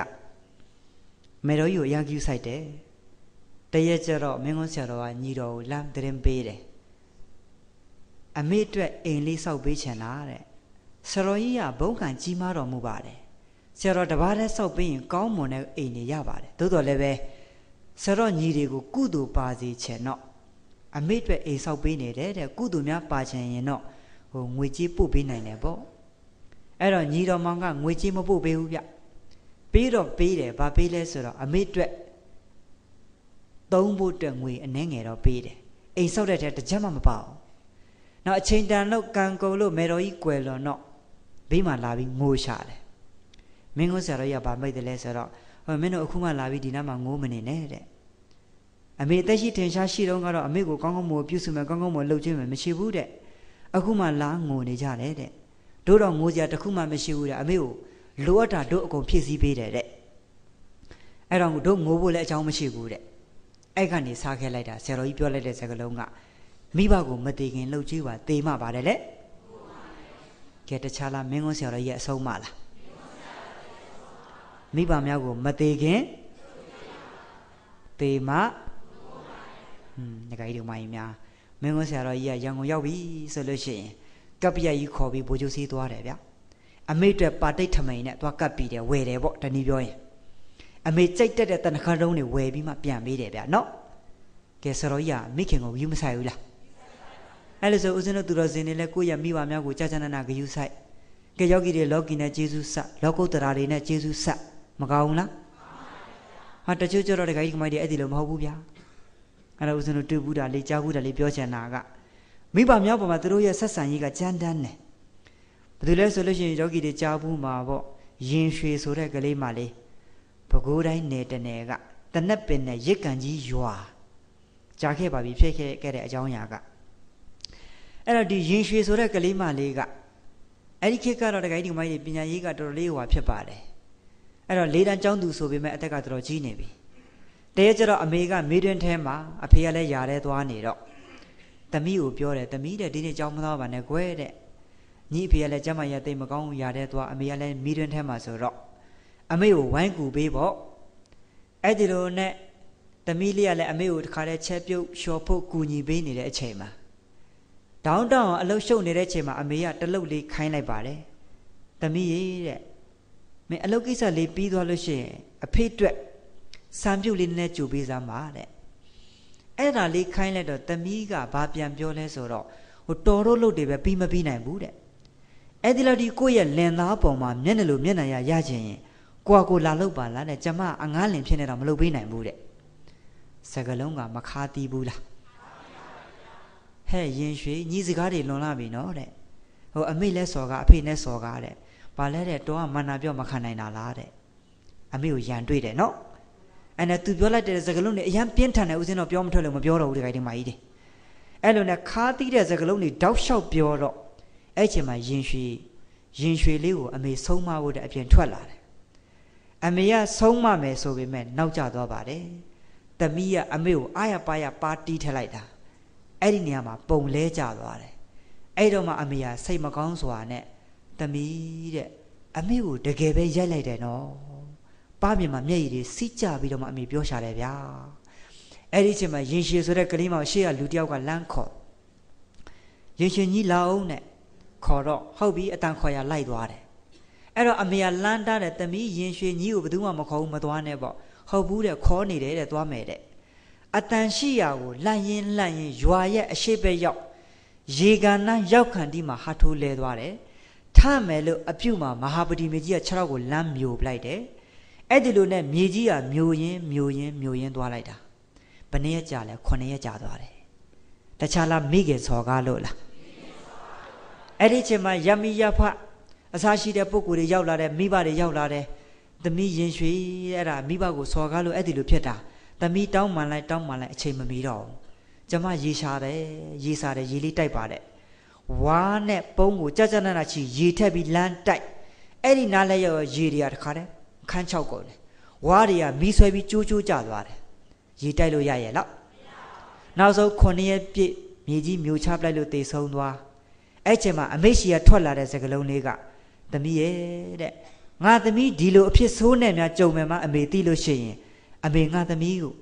မေတော်ကြီးကိုအရာကျူးဆိုင်တယ်တရက်ကျတော့မင်းကွန်းဆရာတော်ကညီတော်ကိုလမ်းတရင်ပေးတယ်အမေအတွက်အိမ်လေးဆောက်ပေးချင်လားတဲ့ဆရာတော်ကြီးကဘုန်းခံကြီးမားတော်မူပါတယ် ဆရာတော်တပါးနဲ့ဆောက်ပေးရင်ကောင်းမွန်တဲ့အိမ်တွေရပါတယ်သို့တော်လည်းပဲဆရာတော်ညီတွေကိုကုသိုလ်ပါစေချင်တော့အမေအတွက်အိမ်ဆောက်ပေးနေတယ်တဲ့ကုသိုလ်များပါချင်ရင်တော့ဟိုငွေကြေးပို့ပေးနိုင်တယ်ပေါ့အဲ့တော့ညီတော်မောင်ကငွေကြေးမပို့ပေးဘူးဗျပေးတော့ပေးတယ်ဘာပေးလဲဆိုတော့အမေအတွက်သုံးဖို့အတွက်ငွေအနှဲငယ်တော့ပေးတယ်အိမ်ဆောက်တဲ့တဲ့တစ်ချက်မှမပါဘူးနောက်အချိန်တန်လို့ကံကုန်လို့မေတော်ကြီးကွယ်လွန်တော့ဘေးမှာလာပြီးငိုရှာတယ် မင်းကိုဆရာတော်ကြီးကဗာမိတ်တယ်လဲဆိုတော့ဟိုမင်းတို့အခုမှလာပြီးဒီနားမှာငိုးမနေနဲ့တဲ့အမေအသက်ရှိထင်ရှားရှိတော့ကတော့အမေကိုကောင်းကောင်းမို့ပြုစုမယ်ကောင်းကောင်းမို့လှုပ်ချင်းမယ်မရှိဘူးတဲ့အခုမှလာငိုနေကြတယ်တဲ့တို့တော့ငိုစရာတခုမှမရှိဘူးတဲ့အမေကိုလိုအပ်တာတို့အကုန်ဖြည့်ဆည်းပေးတယ်တဲ့အဲ့တော့တို့ငိုဖို့လည်းအကြောင်းမရှိဘူးတဲ့အဲ့ကနေစားခဲလိုက်တာဆရာတော်ကြီးပြောလိုက်တဲ့စကားလုံးကမိဘကိုမတည်ခင်လှုပ်ကြည့်ပါတေမပါတယ်လေကဲတခြားလားမင်းကုန်းဆရာတော်ကြီးအဆုံးမလား မိဘများကိုမသေးခင်သေမဟွန်းငကကြီးတို့မကြီးများမင်းကုန်းဆရာတော်ကြီးကရန်ကုန်ရောက်ပြီဆိုလို့ရှိရင်ကပ်ပြက်ကြီးခေါ်ပြီးဘိုးကျိုးစီးသွားတယ်ဗျအမေအတွက်ပါတိတ်ထမိန်နဲ့သွားကပ်ပြီးတယ်ဝယ်တယ်ပေါ့တနည်းပြောရင်အမေကြိုက်တက်တဲ့တနခါတုံးတွေဝယ်ပြီးမှပြန်ပေးတယ်ဗျနော်ကဲဆရာတော်ကြီးကမိခင်ကိုယူမဆိုင်ဘူးလားအဲ့လိုဆိုဦးဇင်းတို့သူတော်စင်တွေလည်းကိုယ့်ရဲ့မိဘများကိုကြာကြာနာနာဂယူဆိုင်ကဲယောဂီတွေလောကီနဲ့ဂျေစုစလောကုတ္တရာတွေနဲ့ဂျေစုစ မကောင်းဘူးလားဟာတချို့ကျတော့တခါကြီးကမိုက်တွေအဲ့ဒီလိုမဟုတ်ဘူးဗျာအဲ့ဒါဦးဇင်းတို့တွေ့ဘူးတာလေးကြားဘူးတာလေးပြောချင်တာကမိဘများပေါ်မှာသူတို့ရဲ့ဆက်ဆံရေးကကြမ်းတမ်းတယ်ဘာလို့လဲဆိုလို့ရှိရင်ယောဂီတွေကြားဘူးမှာပေါ့ရင်ရွှေဆိုတဲ့ကလေးမလေးဘကိုးတိုင်းနယ်တနယ်ကတနက်ပင်နဲ့ရစ်ကန်ကြီးရွာကြားခဲ့ပါပြီဖြစ်ခဲ့ခဲ့တဲ့အကြောင်းအရာကအဲ့တော့ဒီရင်ရွှေဆိုတဲ့ကလေးမလေးကအဲ့ဒီခေတ်ကတော့တခါကြီးဒီမိုင်းပညာရေးကတော်တော်လေးဟွာဖြစ်ပါတယ် အဲ့တော့လေးတန်းကျောင်းသူဆိုပေမဲ့အသက်ကတော်တော်ကြီးနေပြီတရက်ကျတော့အမေကမေးတွင်ထဲမှာအဖေကလည်းຢာရဲသွားနေတော့သမီးကိုပြောတယ်သမီးတဲ့ဒီနေ့ကျောင်းမသားပါနဲ့ကွယ်တဲ့ညီအဖေကလည်းကျမရသိမကောင်းຢာရဲသွားအမေကလည်းမေးတွင်ထဲမှာဆိုတော့အမေကိုဝိုင်းကူပေးပေါ့အဲ့ဒီလိုနဲ့သမီးလေးကလည်းအမေကိုတခါတည်းချက်ပြုတ်လျှော်ဖို့ကူညီပေးနေတဲ့အချိန်မှာဒေါင်းတောင်အလုတ်ရှုပ်နေတဲ့အချိန်မှာအမေကတလုတ်လေးခိုင်းလိုက်ပါတယ်သမီးရေတဲ့ မင်းအလုတ်ကိစ္စလေးပြီးသွားလို့ရှိရင်အဖေအတွက်စံပြုတ်လေးနဲ့ကြိုပေးစမ်းပါတဲ့အဲ့ဒါလေးခိုင်းလိုက်တော့သမီးကဘာပြန်ပြောလဲဆိုတော့ဟိုတော်တို့လုတ်တွေပဲပြီးမပြီးနိုင်ဘူးတဲ့အဲ့ဒီလောက်ဒီကိုယ့်ရဲ့လင်သားပေါ်မှာမျက်နှာလိုမျက်နှာရရခြင်းရင်ကိုကကိုလာလုတ်ပါလားတဲ့ကျမအငားလင်ဖြစ်နေတော့မလုတ်ပေးနိုင်ဘူးတဲ့စကလုံးကမခါတီးဘူးလားဟဲ့ရင်ရွှေညီစကားတွေလွန်လာပြီနော်တဲ့ဟိုအမေလဲစော်ကအဖေနဲ့စော်ကားတဲ့ ဘာလဲတဲ့တော့မန္နာပြောမခံနိုင်တာလားတဲ့အမေကိုရန်တွေ့တယ်နော်အဲ့နဲ့သူပြောလိုက်တဲ့စကားလုံးတွေအရန်ပြင်းထန်တယ်ဦးစင်းတော့ပြောမထွက်လို့မပြောတော့ဘူးဒီခိုင်ဒီမကြီးတွေအဲ့လိုနဲ့ခါတီးတဲ့စကားလုံးတွေတောက်လျှောက်ပြောတော့အဲ့ချိန်မှာရင်ရွှေရင်ရွှေလေးကိုအမေဆုံးမဖို့တဲ့အပြင်ထွက်လာတယ်အမေကဆုံးမမယ်ဆိုပေမဲ့နောက်ကျသွားပါတယ်သမီးကအမေကိုအားရပါရပါတီးထလိုက်တာအဲ့ဒီနေရာမှာပုံလဲကျသွားတယ်အဲ့တော့မှအမေကစိတ်မကောင်းစွာနဲ့ သမီးတဲ့အမေကိုတကယ်ပဲရိုက်လိုက်တယ်နော်ပါမြင်မှာမျက်ရည်တွေစီးကြပြီးတော့မှအမေပြောရှာတယ်ဗျာအဲ့ဒီအချိန်မှာရင်ရှည်ဆိုတဲ့ကလေးမရှေ့ကလူတယောက်ကလမ်းခေါ်ရင်ရှင်ကြီးလာအောင်နဲ့ခေါ်တော့ဟုတ်ပြီအတန်ခေါ်ရလိုက်သွားတယ်အဲ့တော့အမေကလမ်းတားတဲ့သမီးရင်ရွှေကြီးကိုဘယ်သူမှမခေါ်ဘူးမသွားနဲ့ပေါ့ဟုတ်ဘူးတဲ့ခေါ်နေတယ်တဲ့သွားမယ်တဲ့အတန်ရှိရာကိုလှန်ရင်လှန်ရင်ရွာရဲ့အရှိဘက်ရောက်ရေကန်နှန်းရောက်ခံဒီမှာဟာထိုးလဲသွားတယ် ထမယ်လို့အပြုတ်မှာမဟာပတိမေကြီးကခြေထောက်ကိုလမ်းမျိုးပလိုက်တယ်အဲ့ဒီလိုနဲ့မြေကြီးကမျိုးရင်းမျိုးရင်းမျိုးရင်းသွားလိုက်တာဘယ်နှစ်ရက်ကြာလဲ9ရက်ကြာသွားတယ်တခြားလားမိခင်စော်ကားလို့လားအဲ့ဒီချိန်မှာယမိယဖအစားရှိတဲ့ပုဂ္ဂိုလ်တွေရောက်လာတယ်မိဘတွေရောက်လာတယ်သမီးရင်ရွှေအဲ့ဒါမိဘကိုစော်ကားလို့အဲ့ဒီလိုဖြစ်တာသမီးတောင်းမှန်လိုက်တောင်းမှန်လိုက်အချိန်မမီတော့ဘူးကျမရေရှာတယ်ရေစားတယ်ရေလေးတိုက်ပါတယ် ဝါနဲ့ပုံးကိုကြကြနနချီရေထက်ပြီးလမ်းတိုက်အဲ့ဒီနားလဲရောရေတွေကတခါတည်းခန်းချောက်ကုန်တယ်ဝါတွေကမီးဆွဲပြီးကျိုးကျိုးကျသွားတယ်ရေတိုက်လို့ရရဲ့လောက်နောက်ဆုံး9ရက်ပြည့်မြေကြီးမြူချပလိုက်လို့တေဆုံးသွားအဲ့ချိန်မှာအမိရှိကထွက်လာတဲ့စကလုံးလေးကသမီးရဲ့တဲ့ငါသမီးဒီလိုအဖြစ်ဆိုးနဲ့များကြုံမယ်မအမေသိလို့ရှိရင်အမေငါသမီးကို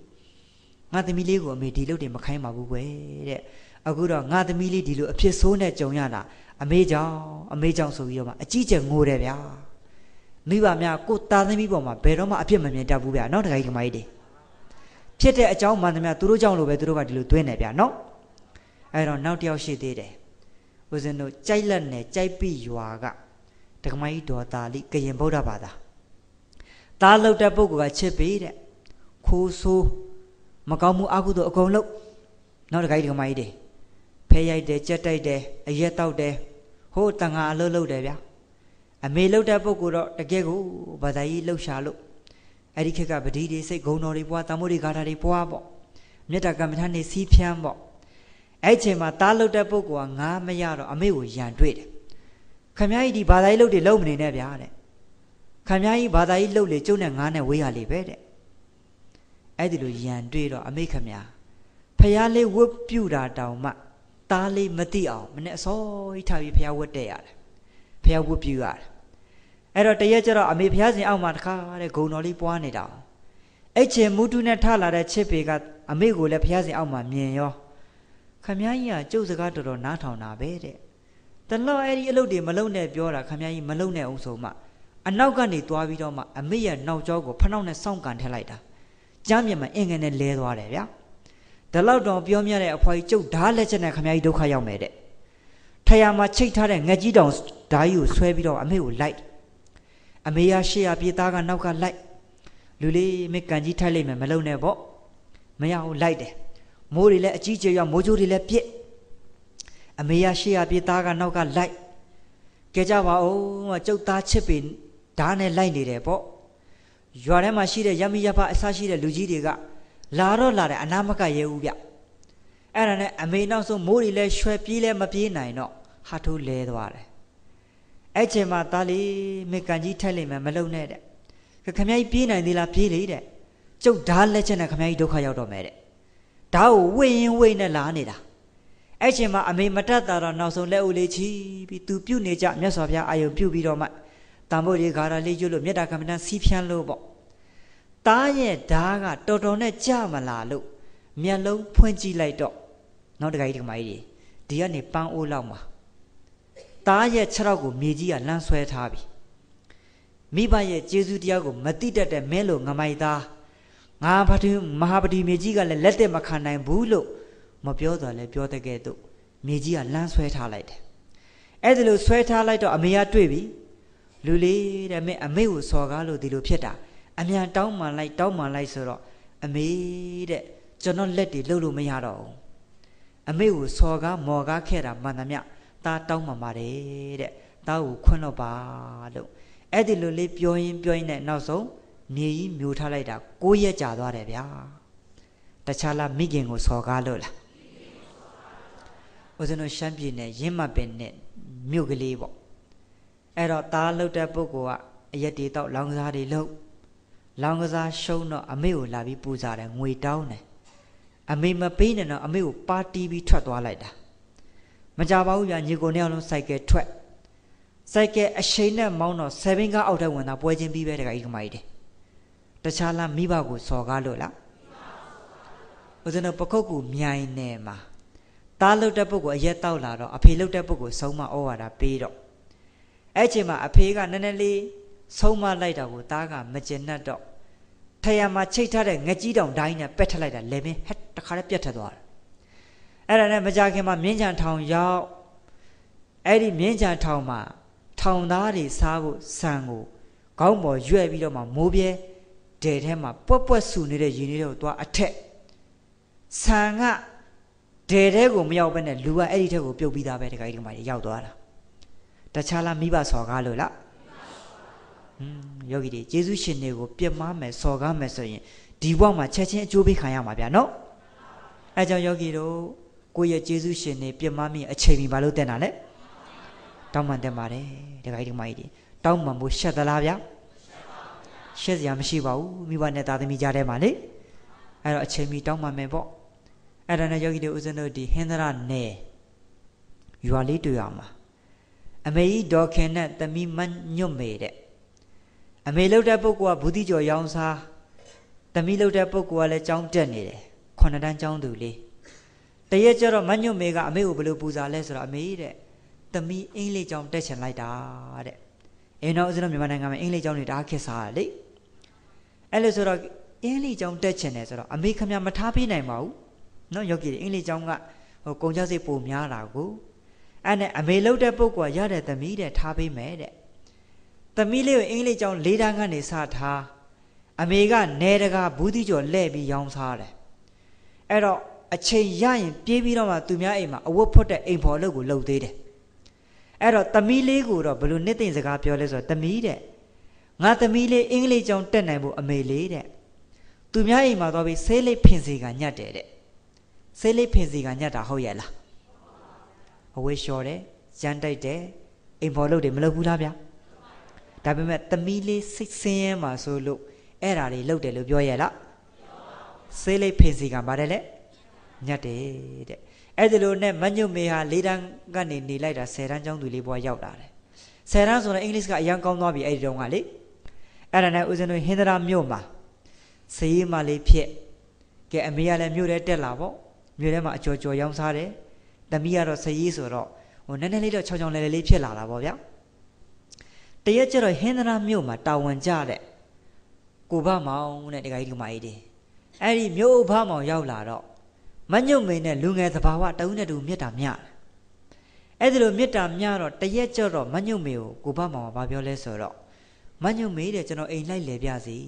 ငါသမီးလေးကိုအမေဒီလိုတွေမခိုင်းပါဘူးကွယ်တဲ့ အခုတော့ငါသမီးလေးဒီလိုအဖြစ်ဆိုးနဲ့ကြုံရတာအမေကြောင့်အမေကြောင့်ဆိုပြီးတော့မှအကြီးကျယ်ငိုတယ်ဗျာမိဘများကိုသားသမီးပေါ်မှာဘယ်တော့မှအဖြစ်မမြင်တတ်ဘူးဗျာနော်တခါကြီးကမကြီးတွေဖြစ်တဲ့အကြောင်းမှန်သမျှသူတို့ကြောင့်လို့ပဲသူတို့ကဒီလိုသွင်းနေဗျာနော်အဲ့တော့နောက်တစ်ယောက်ရှိသေးတယ်ဦးဇင်းတို့ကြိုက်လက်နဲ့ကြိုက်ပိရွာကဒကမကြီးဒေါ်တာလိကရင်ဗုဒ္ဓဘာသာသားလောက်တဲ့ပုဂ္ဂိုလ်ကချစ်ပေတဲ့ခိုးဆိုးမကောင်းမှုအကုသို့အကုန်လုံးနောက်တခါကြီးဒကမကြီးတွေ ဖဲရိုက်တယ်ကြက်တိုက်တယ်အရက်တောက်တယ်ဟိုးတန်ငါအလုပ်လုပ်တယ်ဗျာအမေလုပ်တဲ့ပုဂ္ဂိုလ်တော့တကယ်ကိုဘာသာကြီးလှုပ်ရှားလို့အဲ့ဒီခက်ကပတိတွေစိတ်ဂုံတော်တွေပွားတမိုးတွေဂါထာတွေပွားပေါ့မေတ္တာကမ္မထာနေစီးဖြန်းပေါ့အဲ့ချိန်မှာတားလုတ်တဲ့ပုဂ္ဂိုလ်ကငားမရတော့အမေကိုယံတွေ့တယ်ခမကြီးဒီဘာသာကြီးလုတ်တွေလုံမနေနဲ့ဗျာတဲ့ခမကြီးဘာသာကြီးလုတ်လေကျုံနဲ့ငားနဲ့ဝေးရလေပဲတဲ့အဲ့ဒီလိုယံတွေ့တော့အမေခမဖះလေးဝတ်ပြူတာတောင်မှ တားလေးမသိအောင်မနဲ့အစောကြီးထားပြီးဖះဝတ်တဲ့ရတယ်ဖះဝတ်ပြူရတယ်အဲ့တော့တရက်ကျတော့အမေဖះစင်အောက်မှာတခါတဲ့ဂုံတော်လေးပွားနေတာအဲ့ချိန်မူတူနဲ့ထလာတဲ့ချစ်ပေကအမေကိုလည်းဖះစင်အောက်မှာမြင်ရောခမကြီးကကျုပ်စကားတော်တော်နားထောင်တာပဲတဲ့တလောအဲ့ဒီအလုပ်တွေမလုပ်နဲ့ပြောတာခမကြီးမလုပ်နဲ့အောင်ဆိုမှအနောက်ကနေသွားပြီးတော့မှအမေရဲ့နောက်ကျောကိုဖနှောက်နဲ့စောင့်ကန်ထက်လိုက်တာကြားမြင်မှအင်ငယ်နဲ့လဲသွားတယ်ဗျာ ဒါလောက်တော့ပြောမြတဲ့အဖွားကြီးကျုပ်ဓားလက်ချက်နဲ့ခမကြီးဒုက္ခရောက်မယ်တဲ့ထရမှာချိတ်ထားတဲ့ငက်ကြီးတောင်ဓာကြီးကိုဆွဲပြီးတော့အမေကိုလိုက်အမေရရှေ့ရပြေးသားကနောက်ကလိုက်လူလေးမေကန်ကြီးထိုက်လိုက်မယ်မလုံနဲ့ပေါ့မရဘူးလိုက်တယ်မိုးတွေလည်းအကြီးကျယ်ရောက်မိုးကြိုးတွေလည်းပြစ်အမေရရှေ့ရပြေးသားကနောက်ကလိုက်ကဲကြပါဦးကျုပ်သားချစ်ပင်ဓားနဲ့လိုက်နေတယ်ပေါ့ရွာထဲမှာရှိတဲ့ရမီရဖအဆရှိတဲ့လူကြီးတွေက လာတော့လာတယ်အနာမကရဲဦးဗျအဲ့ဒါနဲ့အမေနောက်ဆုံးမိုးတွေလည်းရွှဲပြေးလဲမပြေးနိုင်တော့ဟာထိုးလဲသွားတယ်အဲ့ချိန်မှာသားလေးမေကန်ကြီးထိုက်လိုက်မယ်မလုံနဲ့တဲ့ခမကြီးပြေးနိုင်သေးလားပြေးလေတဲ့ကျုပ်ဓားလက်ချက်နဲ့ခမကြီးဒုက္ခရောက်တော့မယ်တဲ့ဓာတ်ကိုဝိရင်ဝိနဲ့လာနေတာအဲ့ချိန်မှာအမေမတတ်တာတော့နောက်ဆုံးလက်ဦးလေးချီပြီးသူပြုတ်နေကြမြတ်စွာဘုရားအာယုံပြုတ်ပြီးတော့မှတန်ဖို့ဒီဂါရလေးကျွလို့မေတ္တာကမ္မဋ္ဌာန်းစီးဖြန်းလို့ပေါ့ တားရဲ့ဓာကတော်တော်နဲ့ကြမလာလို့မျက်လုံးဖွင့်ကြည့်လိုက်တော့နောက်တခါကြီးဒီကမကြီးဒီကနေပန်းအိုးလောက်မှာတားရဲ့ခြေထောက်ကိုမြေကြီးကလမ်းဆွဲထားပြီမိဘရဲ့ကျေးဇူးတရားကိုမတိတတ်တဲ့မဲလိုငမိုက်သားငါဘာတူမဟာပတိမြေကြီးကလည်းလက်တက်မခံနိုင်ဘူးလို့မပြောတော့လဲပြောတဲ့ကဲ့သို့မြေကြီးကလမ်းဆွဲထားလိုက်တယ်အဲ့ဒါလို့ဆွဲထားလိုက်တော့အမေကတွေ့ပြီလူလေးတဲ့မင်းအမေကိုစော်ကားလို့ဒီလိုဖြစ်တာ အမြန်တောင်းမှန်လိုက်တောင်းမှန်လိုက်ဆိုတော့အမေတဲ့ကျွန်တော်လက်တွေလှုပ်လို့မရတော့ဘူးအမေကိုစော်ကားမော်ကားခဲ့တာမှန်သမျှသားတောင်းမှန်ပါတယ်တဲ့သားကိုခွန်းတော့ပါလို့အဲ့ဒီလိုလေးပြောရင်ပြောရင်နဲ့နောက်ဆုံးမြေကြီးမျိုးထားလိုက်တာ၉ရက်ကြာသွားတယ်ဗျာတခြားလားမိခင်ကိုစော်ကားလို့လားဦးဇင်းတို့ရှမ်းပြည်နယ်ရင်းမပင်နဲ့မြို့ကလေးပေါ့အဲ့တော့သားလှုပ်တဲ့ပုဂ္ဂိုလ်ကအရက်တွေတော့လောင်းကစားတွေလှုပ် လောင်းကစားရှုံးတော့အမေကိုလာပြီးပူဇာတယ်ငွေတောင်းတယ်အမေမပေးနဲ့တော့အမေကိုပါတီးပြီးထွက်သွားလိုက်တာမကြပါဘူးဗျာညီကိုနဲ့အောင်လုံးစိုက်ကယ်ထွက်စိုက်ကယ်အရှိန်နဲ့မောင်းတော့7ကားအောက်ထက်ဝင်တာပွဲချင်းပြီးပဲတခါကြီးကမကြီးတယ်တခြားလားမိဘကိုစော်ကားလို့လားဦးဇင်းတို့ပခုတ်ကူမြိုင်နေမှာသားလုတ်တဲ့ပုဂ္ဂိုလ်အရက်တောက်လာတော့အဖေလုတ်တဲ့ပုဂ္ဂိုလ်ဆုံးမဩဝါဒပေးတော့အဲ့ချိန်မှာအဖေကနည်းနည်းလေး ဆုံးမလိုက်တာကိုသားကမကျင်နဲ့တော့ထရမှာချိတ်ထားတဲ့ငကြီးတောင်ဒိုင်းနဲ့ပက်ထလိုက်တာလေမင်းဟက်တခါလေးပြတ်ထသွားတယ်အဲ့ဒါနဲ့မကြခင်မှာမြင်းကြံထောင်ရောက်အဲ့ဒီမြင်းကြံထောင်မှာထောင်သားတွေစားဖို့ဆန်ကိုခေါင်းပေါ်ရွက်ပြီးတော့မှမိုးပြဲဒဲထဲမှာပွက်ပွက်ဆူနေတဲ့ရင်းလေးတွေကိုသွားအထက်ဆန်ကဒဲထဲကိုမရောက်ဘဲနဲ့လူကအဲ့ဒီထက်ကိုပြုတ်ပြီးသားပဲတခါကြီးဒီမှာရောက်သွားတာတခြားလားမိဘစော်ကားလို့လားဟွန်း ယောဂီတွေယေရှုရှင်တွေကိုပြစ်မှားမယ်စော်ကားမယ်ဆိုရင်ဒီဘဝမှာချက်ချင်းအကျိုးပေးခံရမှာဗျာနော်အဲကြောင့်ယောဂီတို့ကိုယ့်ရဲ့ယေရှုရှင်တွေပြစ်မှားမိအချိန်မီဘာလို့တက်တာလဲတောင်းပန်တက်ပါတယ်တခါကြီးဒီမှာကြီးတောင်းပန်ဖို့ရှက်သလားဗျာရှက်စရာမရှိပါဘူးမိဘနဲ့သားသမီးကြားထဲမှာလေအဲ့တော့အချိန်မီတောင်းပန်မယ်ပေါ့အဲ့ဒါနဲ့ယောဂီတွေဦးဇင်းတို့ဒီဟင်္ဒရာနယ်ရွာလေးတွေ့အောင်ပါအမေကြီးဒေါ်ခင်နဲ့သမီးမညွတ်မေတဲ့ အမေလှုပ်တဲ့ပုဂ္ဂိုလ်ကဘူးတိကျော်ရောင်းစားသမီးလှုပ်တဲ့ပုဂ္ဂိုလ်ကလည်းကြောင်းတက်နေတယ်ခုနှစ်တန်းကြောင်းသူလေးတရက်ကျတော့မညွတ်မေကအမေကိုဘယ်လိုပူဇာလဲဆိုတော့အမေတဲ့သမီးအင်္ဂလိပ်ကျောင်းတက်ချင်လိုက်တာတဲ့အဲတော့ဦးဇင်းတို့မြန်မာနိုင်ငံမှာအင်္ဂလိပ်ကျောင်းတွေတအားခက်စားလေအဲ့လိုဆိုတော့အင်္ဂလိပ်ကျောင်းတက်ချင်တယ်ဆိုတော့အမေခမမထားပေးနိုင်ပါဘူးနော်ယောဂီတွေအင်္ဂလိပ်ကျောင်းကဟိုကုန်ကြစိတ်ပုံများတာကိုအဲ့နဲ့အမေလှုပ်တဲ့ပုဂ္ဂိုလ်ကရတဲ့သမီးတဲ့ထားပေးမယ်တဲ့ သမီးလေးကိုအင်္ဂလိပ်ကျောင်း၄တန်းကနေစထားအမေကနေတကာဘူးတိကျော်လဲ့ပြီးရောင်းစားတယ်အဲ့တော့အချိန်ရရင်ပြေးပြီးတော့မှသူများအိမ်မှာအဝတ်ဖွတ်တဲ့အိမ်ဖော်လုပ်ကိုလုပ်သေးတယ်အဲ့တော့သမီးလေးကိုတော့ဘယ်လိုနှစ်သိမ့်စကားပြောလဲဆိုတော့သမီးတဲ့ငါသမီးလေးအင်္ဂလိပ်ကျောင်းတက်နိုင်ဖို့အမေလေးတဲ့သူများအိမ်မှာသွားပြီးဆေးလိပ်ဖင်စီကညတ်တယ်တဲ့ဆေးလိပ်ဖင်စီကညတ်တာဟုတ်ရဲ့လားအဝေးလျှော်တယ်ရမ်းတိုက်တယ်အိမ်ဖော်လုပ်တယ်မလုပ်ဘူးလားဗျာ ဒါပေမဲ့သမီးလေးစိတ်ဆင်းရဲမှာဆိုလို့အဲ့ဓာလေးလုပ်တယ်လို့ပြောရဲ့လားဆေးလိပ်ဖင်စီကပါတယ်လေညတ်တယ်တဲ့အဲ့ဒီလိုနဲ့မညွတ်မေဟာ၄တန်းကနေနေလိုက်တာ10တန်းကျောင်းသူလေးဘွားရောက်လာတယ်10တန်းဆိုတော့အင်္ဂလိပ်ကအရန်ကောင်းသွားပြီအဲ့ဒီတုန်းကလေအဲ့ဒါနဲ့ဦးဇင်းတို့ဟင်္ဒရာမြို့မှာဆေးမလေးဖြစ်ကဲအမေကလည်းမြို့ထဲတက်လာပေါ့မြို့ထဲမှာအကျော်ကျော်ရောင်းစားတယ်တမီးကတော့ဆေးဆိုတော့ဟိုနည်းနည်းလေးတော့ချောင်ချောင်လဲလဲလေးဖြစ်လာတာပေါ့ဗျာ တရက်ကျတော့ဟင်္ဒရာမြို့မှာတာဝန်ကြတဲ့ကိုဘမောင်တဲ့ဒကာကြီးလူမကြီးတွေအဲ့ဒီမြို့ဥဘမောင်ရောက်လာတော့မညုတ်မိန်နဲ့လူငယ်သဘာဝတဦးနဲ့တူမေတ္တာမြအဲ့ဒီလိုမေတ္တာမြတော့တရက်ကျတော့မညုတ်မေကိုကိုဘမောင်ကဘာပြောလဲဆိုတော့မညုတ်မေတဲ့ကျွန်တော်အိမ်လိုက်လေပြစီ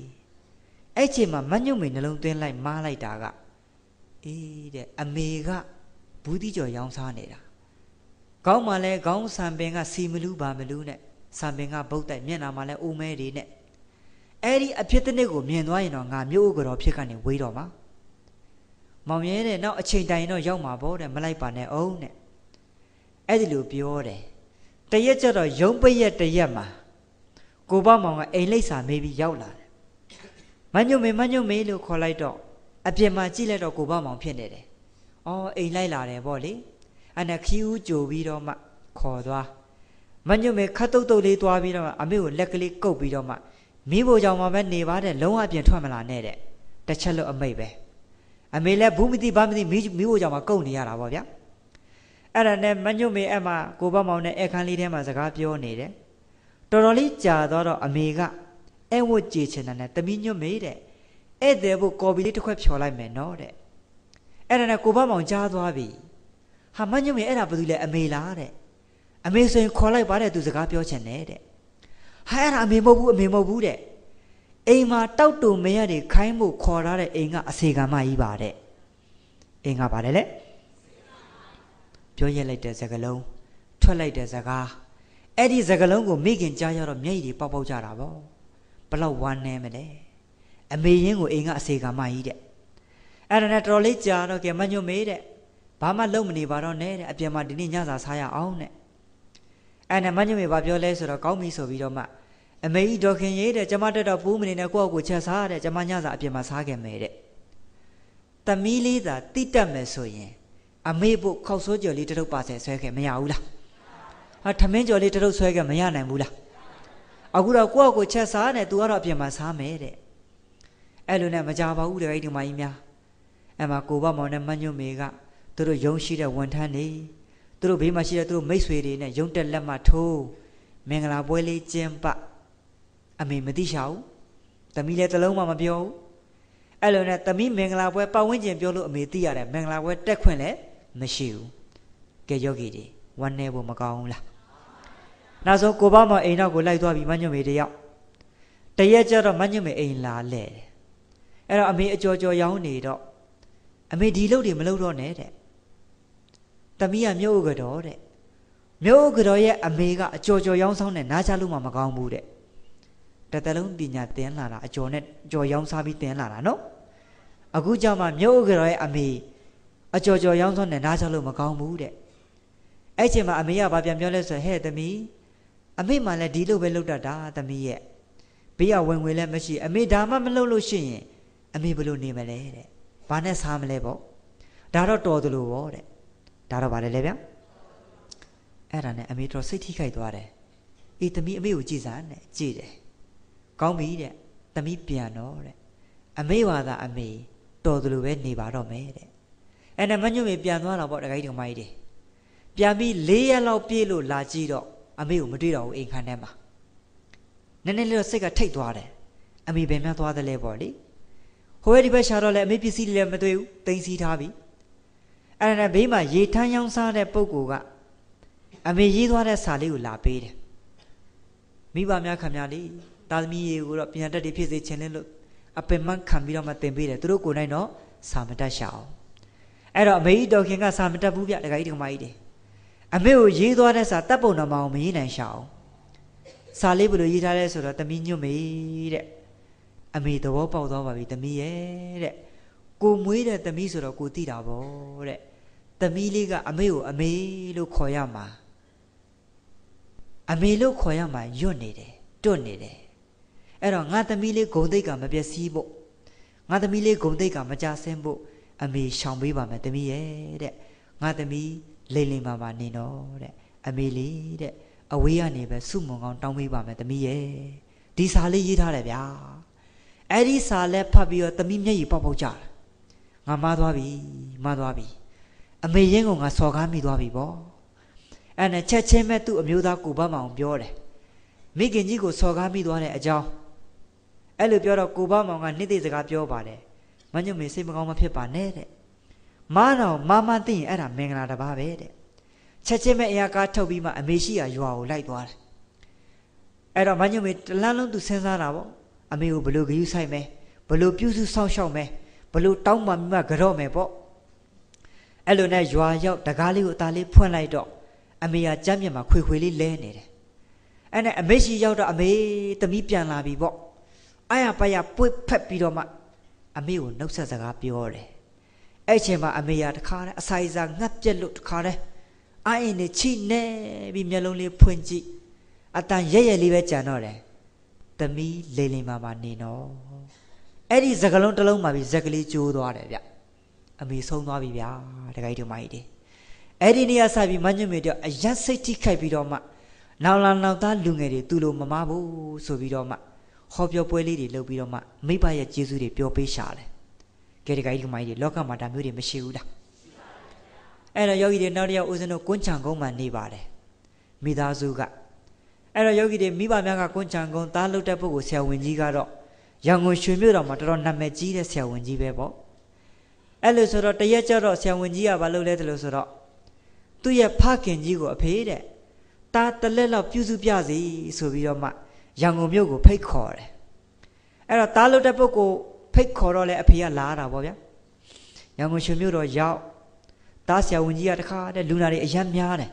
အဲ့ချိန်မှာမညုတ်မေနှလုံးသွင်းလိုက်မားလိုက်တာကအေးတဲ့အမေကဘူးတိကျော်ရောင်းစားနေတာကောင်းမှလဲခေါင်းဆံပင်ကစီမလူးပါမလူးနဲ့ ဆံပင်ကဗုတ်တိုက်မျက်နာမှာလဲအိုမဲတွေနဲ့အဲ့ဒီအဖြစ်တစ်နှစ်ကိုမြင်သွားရင်တော့ငါမျိုးဥကြောဖြစ်ကနေဝေးတော့မှာမောင်ရဲတဲ့နောက်အချိန်တိုင်တော့ရောက်မှာပေါ့တဲ့မလိုက်ပါနဲ့အောင်တဲ့အဲ့ဒီလိုပြောတယ်တရက်ကျတော့ရုံးပရက်တရက်မှာကိုဘမောင်ကအိမ်လိပ်စာမေးပြီးရောက်လာတယ်မညွတ်မေမညွတ်မေလို့ခေါ်လိုက်တော့အပြင်မှာကြည့်လိုက်တော့ကိုဘမောင်ဖြစ်နေတယ်အော်အိမ်လိုက်လာတယ်ပေါ့လေအဲ့ဒါခီးဦးကြိုပြီးတော့မှခေါ်သွား မညွတ်မေခတ်တုတ်တုတ်လေးသွားပြီးတော့အမေကိုလက်ကလေးကုပ်ပြီးတော့မှမိဖို့ကြောင့်မှပဲနေပါတဲ့လုံးဝအပြင်ထွက်မလာနဲ့တဲ့တစ်ချက်လို့အမိတ်ပဲအမေလည်းဘူးမသိဘာမသိမိမိဖို့ကြောင့်မှကုတ်နေရတာပေါ့ဗျာအဲ့ဒါနဲ့မညွတ်မေအဲ့မှာကိုဘမောင်နဲ့အခန်းလေးထဲမှာစကားပြောနေတယ်တော်တော်လေးကြာတော့တော့အမေကအဲ့ဝတ်ကြည်ချင်တယ်နဲ့တမီးညွတ်မေတဲ့ဧည့်သည်ဖို့ကော်ပီလေးတစ်ခွက်ဖြော်လိုက်မယ်နော်တဲ့အဲ့ဒါနဲ့ကိုဘမောင်ကြားသွားပြီဟာမညွတ်မေအဲ့ဒါဘာလို့လဲအမေလားတဲ့ အမေဆိုရင်ခေါ်လိုက်ပါတဲ့သူစကားပြောချင်တယ်တဲ့ဟာအဲ့ဒါအမေမဟုတ်ဘူးအမေမဟုတ်ဘူးတဲ့အိမ်မှာတောက်တူမရတွေခိုင်းဖို့ခေါ်ထားတဲ့အိမ်ကအစေကံမကြီးပါတဲ့အိမ်ကပါတယ်လေပြောရက်လိုက်တဲ့စကားလုံးထွက်လိုက်တဲ့စကားအဲ့ဒီစကားလုံးကိုမိခင်ကြားရတော့မျက်ရည်တွေပေါက်ပေါက်ကြတာပေါ့ဘလောက်ဝမ်းနေမလဲအမေရင်းကိုအိမ်ကအစေကံမကြီးတဲ့အဲ့ဒါနဲ့တော်လေးကြာတော့ကဲမညွတ်မေးတဲ့ဘာမှလုံမနေပါတော့နဲ့တဲ့အပြင်မှာဒီနေ့ညစာစားရအောင်တဲ့ အဲ့နဲ့မညွမေဘာပြောလဲဆိုတော့ကောင်းပြီဆိုပြီးတော့မှအမေကြီးဒေါခင်ရေးတဲ့ကျမတက်တော့ပူးမနေနဲ့ကိုယ့်အကိုချက်စားတဲ့ကျမညစာအပြင်မှာစားခဲ့မယ်တဲ့သမီးလေးသာတိတက်မယ်ဆိုရင် အမေဖို့ခောက်ဆိုးကြော်လေးတထုပ်ပါဆယ်ဆွဲခဲ့မရဘူးလားဟာထမင်းကြော်လေးတထုပ်ဆွဲခဲ့မရနိုင်ဘူးလားအခုတော့ကိုယ့်အကိုချက်စားတယ် तू ကတော့အပြင်မှာစားမယ်တဲ့အဲ့လိုနဲ့မကြပါဘူးတဲ့အဲ့ဒီမကြီးများအဲ့မှာကိုဘမောင်နဲ့မညွမေကသူတို့ယုံရှိတဲ့ဝန်ထမ်းတွေ သူတို့ဘေးမှာရှိတဲ့သူတို့မိတ်ဆွေတွေနဲ့ယုံတက်လက်မှထိုးမင်္ဂလာပွဲလေးကျင်းပအမေမသိရှာဘူးသမီးလည်းတလုံးမှမပြောဘူးအဲ့လိုနဲ့သမီးမင်္ဂလာပွဲပတ်ဝန်းကျင်ပြောလို့အမေသိရတယ်မင်္ဂလာပွဲတက်ခွင့်လည်းမရှိဘူးကဲယောဂီတွေဝမ်းနေဖို့မကောင်းဘူးလားနောက်ဆုံးကိုဘမောင်အိမ်နောက်ကိုလိုက်သွားပြီးမညွမေတယောက်တရက်ကျတော့မညွမေအိမ်လာလဲတယ်အဲ့တော့အမေအကြော်ကြော်ရောင်းနေတော့အမေဒီလုတ်တွေမလုတ်တော့နဲ့တဲ့ သမီးကမြို့ဥကတော်တဲ့မြို့ဥကတော်ရဲ့အမေကအကြော်ကြော်ရောင်းဆောင်နဲ့နားချလို့မှမကောင်းဘူးတဲ့တတလုံးပညာသင်လာတာအကျော်နဲ့ကြော်ရောင်းစားပြီးသင်လာတာနော်အခုကြောင့်မှမြို့ဥကတော်ရဲ့အမေအကျော်ကြော်ရောင်းဆောင်နဲ့နားချလို့မကောင်းဘူးတဲ့အဲ့ချိန်မှာအမေကဘာပြန်ပြောလဲဆိုဟဲ့သမီးအမေမှလည်းဒီလိုပဲလုပ်တတ်တာသမီးရဲ့ဘေးကဝင်ငွေလည်းမရှိအမေဒါမှမလုပ်လို့ရှိရင်အမေဘယ်လိုနေမလဲတဲ့ဘာနဲ့စားမလဲပေါ့ဒါတော့တော်သလိုပေါ့တဲ့ ဒါတော့ဗါလဲလေဗျအဲ့ဒါနဲ့အမေတော်စိတ်ထိခိုက်သွားတယ်အေးသမီးအမေကိုကြည်စားနဲ့ကြည်တယ်ကောင်းပြီတဲ့သမီးပြန်တော့တဲ့အမေဝါသာအမေတော်သလိုပဲနေပါတော့မယ်တဲ့အဲ့ဒါမညွန့်မေပြန်သွားတော့ပေါ့တခိုင်းတော်မကြီးတွေပြန်ပြီး၄ရက်လောက်ပြေးလို့လာကြည့်တော့အမေကိုမတွေ့တော့ဘူးအိမ်ခန်းထဲမှာနည်းနည်းလေးတော့စိတ်ကထိတ်သွားတယ်အမေဘယ်မှသွားသလဲပေါ့လေဟိုရဲ့ဒီဘက်ရှာတော့လည်းအမေပစ္စည်းတွေလည်းမတွေ့ဘူးတင်စီထားပြီ အဲ့ဒါနဲ့ဘေးမှာရေထမ်းရောင်းစားတဲ့ပုံကိုကအမေရေးသွားတဲ့စာလေးကိုလာပေးတယ်မိဘများခင်ဗျာလေးတာသမီးရေကိုတော့ပြန်တက်တည်ဖြစ်စေခြင်းလဲလို့အပင်မခံပြီးတော့မှတင်ပေးတယ်သူတို့ကိုယ်နိုင်တော့စာမတက်ရှာအောင်အဲ့တော့အမေကြီးတော်ခင်ကစာမတက်ဘူးဗျတခါကြီးတခါမကြီးတယ်အမေကိုရေးသွားတဲ့စာတပ်ပုံတော်မအောင်မရေးနိုင်ရှာအောင်စာလေးဘယ်လိုရေးထားလဲဆိုတော့သမီးညွတ်မေတဲ့ အမေသဘောပေါက်သွားပါပြီသမီးရဲ့တဲ့ ကိုမွေးတဲ့သမီးဆိုတော့ကိုသိတာဗောတဲ့သမီးလေးကအမေကိုအမေလို့ခေါ်ရမှာအမေလို့ခေါ်ရမှာယွတ်နေတယ်တွတ်နေတယ်အဲ့တော့ငါသမီးလေးဂုံတိတ်ကမပျက်စီးဖို့ငါသမီးလေးဂုံတိတ်ကမကြဆင်းဖို့အမေရှောင်ပေးပါမယ်သမီးရဲ့တဲ့ငါသမီးလိမ့်လိမ့်ပါပါနေတော့တဲ့အမေလေးတဲ့အဝေးကနေပဲစုမုံကောင်းတောင်းပေးပါမယ်သမီးရဲ့ဒီစာလေးရေးထားတယ်ဗျာအဲ့ဒီစာလဲဖတ်ပြီးတော့သမီးမျက်ရည်ပေါက်ပေါက်ကြတယ် ငါမားသွားပြီမားသွားပြီအမေရင်းကငါစော်ကားမိသွားပြီပေါ့အဲ့နဲ့ချက်ချင်းမဲ့သူ့အမျိုးသားကိုဘတ်မောင်ပြောတယ်မိခင်ကြီးကိုစော်ကားမိသွားတဲ့အကြောင်းအဲ့လိုပြောတော့ကိုဘတ်မောင်ကနှစ်သိစကားပြောပါတယ်မညွတ်မေစိတ်မကောင်းမဖြစ်ပါနဲ့တဲ့မားတော်မာမသိရင်အဲ့ဒါမင်္ဂလာတစ်ပါးပဲတဲ့ချက်ချင်းမဲ့အရာကားထုတ်ပြီးမှအမေရှိရာရွာကိုလိုက်သွားတယ်အဲ့တော့မညွတ်မေတလန်းလုံးသူစဉ်းစားတာပေါ့အမေကိုဘလို့ဂယုဆိုင်မယ်ဘလို့ပြုစုစောင့်ရှောက်မယ် ဘလို့တောင်းပန်ပြီးမှကြော့မယ်ပေါ့အဲ့လိုနဲ့ရွာရောက်တကားလေးကိုအသားလေးဖွင့်လိုက်တော့အမေကကြမ်းမြတ်မှာခွေခွေလေးလဲနေတယ်အဲ့နဲ့အမေရှိရောက်တော့အမေသမီးပြန်လာပြီပေါ့အာရပါရပွေ့ဖက်ပြီးတော့မှအမေကိုနှုတ်ဆက်စကားပြောတယ်အဲ့ချိန်မှာအမေရတခါတည်းအစာရစာငတ်ပြက်လို့တခါတည်းအာရင်နဲ့ချိနေပြီးမျက်လုံးလေးဖွင့်ကြည့်အတန်ရဲရဲလေးပဲကြံတော့တယ်သမီးလိမ့်လိမ့်မာမာနေနော် အဲ့ဒီစကလုံးတစ်လုံးမှာပြီးဇက်ကလေးကျိုးသွားတယ်ဗျအမေဆုံးသွားပြီဗျာတခိုင်းတို့မကြီးတယ်အဲ့ဒီနေရာစပြီးမညွတ်မေတော့အယက်စိတ်ထိခိုက်ပြီးတော့မှနောင်လာနောက်သားလူငယ်တွေသူ့လိုမမဘူးဆိုပြီးတော့မှဟောပြောပွဲလေးတွေလုပ်ပြီးတော့မှမိဘရဲ့ကျေးဇူးတွေပြောပေးရှာတယ်ကဲတခိုင်းတို့မကြီးတယ်လောကမှာဒါမျိုးတွေမရှိဘူးလားအဲ့တော့ယောဂီတွေနောက်တစ်ယောက်ဦးဇင်းတို့ကွန်းချံကုန်းမှာနေပါတယ်မိသားစုကအဲ့တော့ယောဂီတွေမိဘများကကွန်းချံကုန်းသားလုတ်တဲ့ပုဂ္ဂိုလ်ဆရာဝန်ကြီးကတော့ ရန်ကုန်ရွှေမြို့တော်မှာတော်တော်နာမည်ကြီးတဲ့ဆရာဝန်ကြီးပဲပေါ့အဲ့လိုဆိုတော့တရက်ကျတော့ဆရာဝန်ကြီးကဘာလုပ်လဲတလို့ဆိုတော့သူ့ရဲ့ဖခင်ကြီးကိုအဖေတဲ့တာတလက်လောက်ပြုစုပြစီဆိုပြီးတော့မှရန်ကုန်မြို့ကိုဖိတ်ခေါ်တယ်အဲ့တော့တားလုတ်တဲ့ပုဂ္ဂိုလ်ဖိတ်ခေါ်တော့လဲအဖေကလာတာပေါ့ဗျာရန်ကုန်ရွှေမြို့တော်ရောက်တားဆရာဝန်ကြီးကတခါတဲ့လူနာတွေအယမ်းများတယ်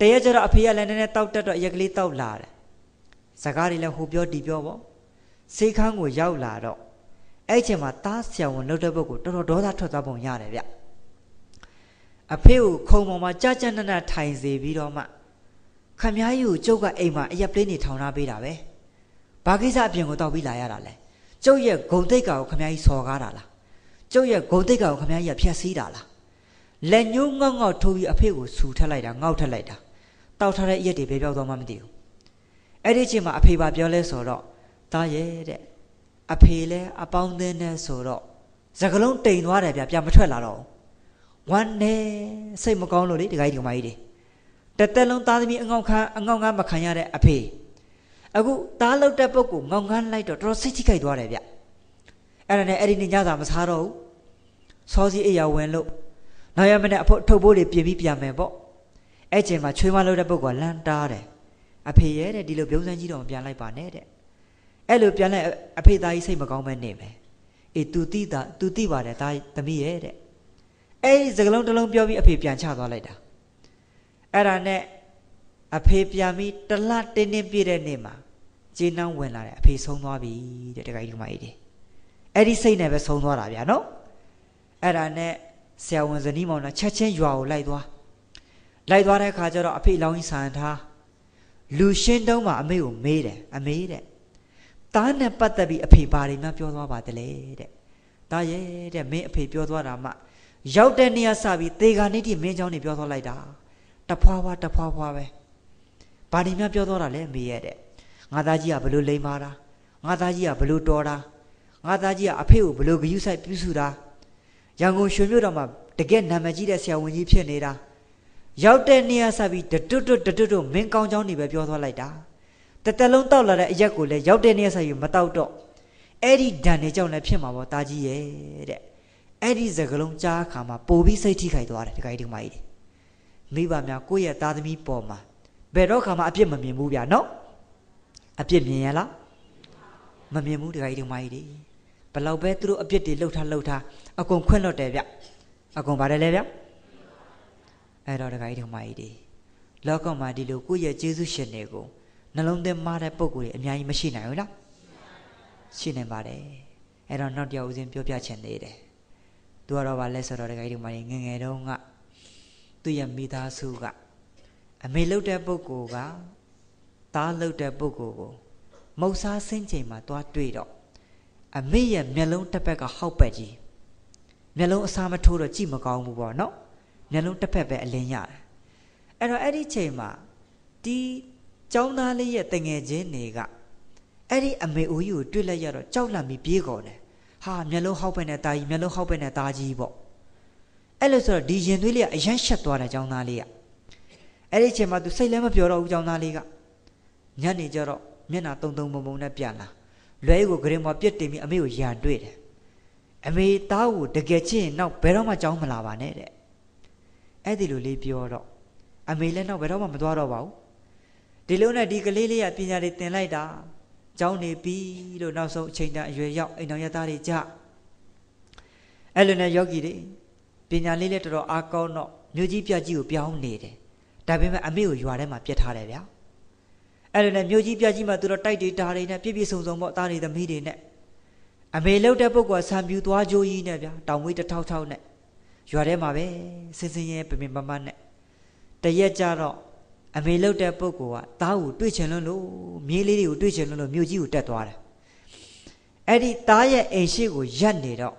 တရက်ကျတော့အဖေကလည်းနည်းနည်းတောက်တက်တော့အရက်ကလေးတောက်လာတယ်စကားတွေလည်းဟိုပြောဒီပြောပေါ့ စေခန်းကိုရောက်လာတော့အဲ့ချိန်မှာတားဆရာဝန်လှုပ်တဲ့ဘက်ကိုတော်တော်ဒေါသထွက်သွားပုံရတယ်ဗျအဖေကိုခုံပေါ်မှာကြာကြာနက်နက်ထိုင်စေပြီးတော့မှခမည်းကြီးကိုကျုပ်ကအိမ်မှာအရက်ပလင်းနေထောင်ထားပေးတာပဲဘာကိစ္စအပြင်ကိုတောက်ပြီးလာရတာလဲကျုပ်ရဲ့ဂုံတိတ်ကာကိုခမည်းကြီးစော်ကားတာလားကျုပ်ရဲ့ဂုံတိတ်ကာကိုခမည်းကြီးကဖျက်ဆီးတာလားလက်ညှိုးငေါက်ငေါက်ထိုးပြီးအဖေကိုဆူထက်လိုက်တာငေါက်ထက်လိုက်တာတောက်ထားတဲ့အရက်တွေပဲပြောက်သွားမှမသိဘူးအဲ့ဒီအချိန်မှာအဖေပါပြောလဲဆိုတော့ တားရဲ့တဲ့အဖေလဲအပေါင်းအသင်းနဲ့ဆိုတော့စကလုံးတိမ်သွားတယ်ဗျပြန်မထွက်လာတော့ဝမ်းနေစိတ်မကောင်းလို့လေဒီဂိုင်းဒီမကြီးတွေတသက်လုံးသားသမီးအငေါက်ခမ်းအငေါက်ငမ်းမခံရတဲ့အဖေအခုသားလောက်တဲ့ပုဂ္ဂိုလ်ငေါက်ငမ်းလိုက်တော့တော်တော်စိတ်ထိခိုက်သွားတယ်ဗျအဲ့ဒါနဲ့အဲ့ဒီနေ့ညစာမစားတော့ဘူးစောစီအိယာဝင်လို့နောက်ရမနဲ့အဖို့ထုတ်ဖို့တွေပြင်ပြီးပြန်မယ်ပေါ့အဲ့ချိန်မှာချွေးမလောက်တဲ့ပုဂ္ဂိုလ်ကလမ်းတားတယ်အဖေရဲ့တဲ့ဒီလိုပြုံးစမ်းကြီးတော့မပြန်လိုက်ပါနဲ့တဲ့ အဲ့လိုပြန်လိုက်အဖေသားကြီးစိတ်မကောင်းပဲနေမယ်အေး तू တိတာ तू တိပါတယ်သားသမီးရဲ့တဲ့အဲ့ဒီစကလုံးတစ်လုံးပြောပြီးအဖေပြန်ချသွားလိုက်တာအဲ့ဒါနဲ့အဖေပြန်ပြီးတလတင်းတင်းပြည့်တဲ့နေ့မှာကျေးနှောင်းဝင်လာတယ်အဖေဆုံးသွားပြီတဲ့တခါကြီးဒီမကြီးတွေအဲ့ဒီစိတ်နဲ့ပဲဆုံးသွားတာဗျာနော်အဲ့ဒါနဲ့ဆရာဝန်ဇနီးမောင်နှချက်ချင်းရွာကိုလိုက်သွားလိုက်သွားတဲ့အခါကျတော့အဖေလောင်းကြီးဆန်ထားလူရှင်းတုံးမှာအမေကိုမေးတယ်အမေတဲ့ သားနဲ့ပတ်သက်ပြီးအဖေဘာတွေများပြောသွားပါတလဲတဲ့ဒါရဲ့တဲ့မင်းအဖေပြောသွားတာမှရောက်တဲ့နေရာစပြီးသေခါနေတိမင်းเจ้าနေပြောသွားလိုက်တာတဖွာဖွာတဖွာဖွာပဲဘာတွေများပြောသွားတာလဲအမေရဲ့တဲ့ငါသားကြီးကဘလို့လိမ္မာတာငါသားကြီးကဘလို့တော်တာငါသားကြီးကအဖေကိုဘလို့ဂယုဆိုင်ပြုစုတာရန်ကုန်ရွှေမြို့တော်မှာတကယ်နာမည်ကြီးတဲ့ဆရာဝန်ကြီးဖြစ်နေတာရောက်တဲ့နေရာစပြီးတတွတ်တွတ်တတွတ်တွတ်မင်းကောင်းเจ้าနေပဲပြောသွားလိုက်တာ တသက်လုံးတောက်လာတဲ့အရက်ကိုလည်းရောက်တဲ့နေရာဆိုင်မတောက်တော့အဲ့ဒီဓာန်နေကြောင့်လည်းဖြစ်မှာပေါ့တာကြီးရဲ့တဲ့အဲ့ဒီစကလုံးကြားခါမှာပိုပြီးစိတ်ထိခိုက်သွားတယ်ဒီကိဒီမကြီးမိဘများကိုယ့်ရဲ့သားသမီးပေါ်မှာဘယ်တော့ခါမှအပြစ်မမြင်ဘူးဗျာနော်အပြစ်မြင်ရလားမမြင်ဘူးဒီကိဒီမကြီးဘလောက်ပဲသူတို့အပြစ်တွေလှုပ်ထားလှုပ်ထားအကုန်ခွင့်လွတ်တယ်ဗျအကုန်ပါတယ်လေဗျအဲ့တော့ဒီကိဒီမကြီးလောကမှာဒီလိုကိုယ့်ရဲ့ကျေးဇူးရှင်တွေကို နှလုံးသွင်းမားတဲ့ပုံကိုယ်တွေအများကြီးမရှိနိုင်ဘူးလားရှိနေပါတယ်အဲ့တော့နောက်တစ်ယောက်ဦးစင်းပြောပြချင်သေးတယ်သူကတော့ဗာလဲဆိုတော့တကယ်ဒီမှာငငယ်တုန်းကသူ့ရဲ့မိသားစုကအမေလှုပ်တဲ့ပုံကိုကသားလှုပ်တဲ့ပုံကိုကိုမုတ်စားဆင်းချိန်မှာသွားတွေ့တော့အမေရဲ့မျက်လုံးတစ်ဖက်ကဟောက်ပက်ကြီးမျက်လုံးအစားမထိုးတော့ကြည့်မကောင်းဘူးပေါ့နော်မျက်လုံးတစ်ဖက်ပဲအလင်းရတယ်အဲ့တော့အဲ့ဒီချိန်မှာဒီ ကျောင်းသားလေးရဲ့တငယ်ချင်းတွေကအဲ့ဒီအမေအိုကြီးကိုတွေ့လိုက်ရတော့ကြောက်လန့်ပြီးပြေးကုန်တယ်ဟာမျက်လုံးဟောက်ပဲနဲ့ตาကြီးမျက်လုံးဟောက်ပဲနဲ့ตาကြီးပေါ့အဲ့လိုဆိုတော့ဒီရင်သွေးလေးကအရန်ရှက်သွားတယ်ကျောင်းသားလေးကအဲ့ဒီအချိန်မှာသူစိတ်လည်းမပြောတော့ဘူးကျောင်းသားလေးကညနေကျတော့မျက်နှာတုံတုံပုံပုံနဲ့ပြန်လာလွဲကိုဂရင်ပေါ်ပြစ်တင်ပြီးအမေကိုရန်တွေ့တယ်အမေသားကိုတကယ်ချင်းနောက်ဘယ်တော့မှကြောင်းမလာပါနဲ့တဲ့အဲ့ဒီလိုလေးပြောတော့အမေလည်းနောက်ဘယ်တော့မှမသွားတော့ပါဘူး ဒီလိုနဲ့ဒီကလေးလေးကပညာတွေသင်လိုက်တာကျောင်းနေပြီလို့နောက်ဆုံးအချိန်တန်အရွယ်ရောက်အိမ်တော်ရသားတွေကြအဲ့လိုနဲ့ယောဂီတွေပညာလေးလည်းတော်တော်အားကောင်းတော့မြို့ကြီးပြကြီးကိုပြောင်းနေတယ်ဒါပေမဲ့အမေကိုရွာထဲမှာပြစ်ထားတယ်ဗျာအဲ့လိုနဲ့မြို့ကြီးပြကြီးမှာသူတို့တိုက်တွေဓာတွေနဲ့ပြည့်ပြည့်စုံစုံပေါ့သားတွေသမီးတွေနဲ့အမေလှုပ်တဲ့ပုဂ္ဂိုလ်ဆံပြူသွားကြိုးကြီးနဲ့ဗျာတောင်မွေးတစ်ထောက်ထောက်နဲ့ရွာထဲမှာပဲစင်စင်ရဲပင်ပင်ပမနဲ့တရက်ကြတော့ အမေလှုပ်တဲ့ပုဂ္ဂိုလ်ကသားကိုတွေ့ချင်လို့လို့မြေးလေးတွေကိုတွေ့ချင်လို့လို့မြို့ကြီးကိုတက်သွားတယ်အဲ့ဒီသားရဲ့အိမ်ရှိကိုရက်နေတော့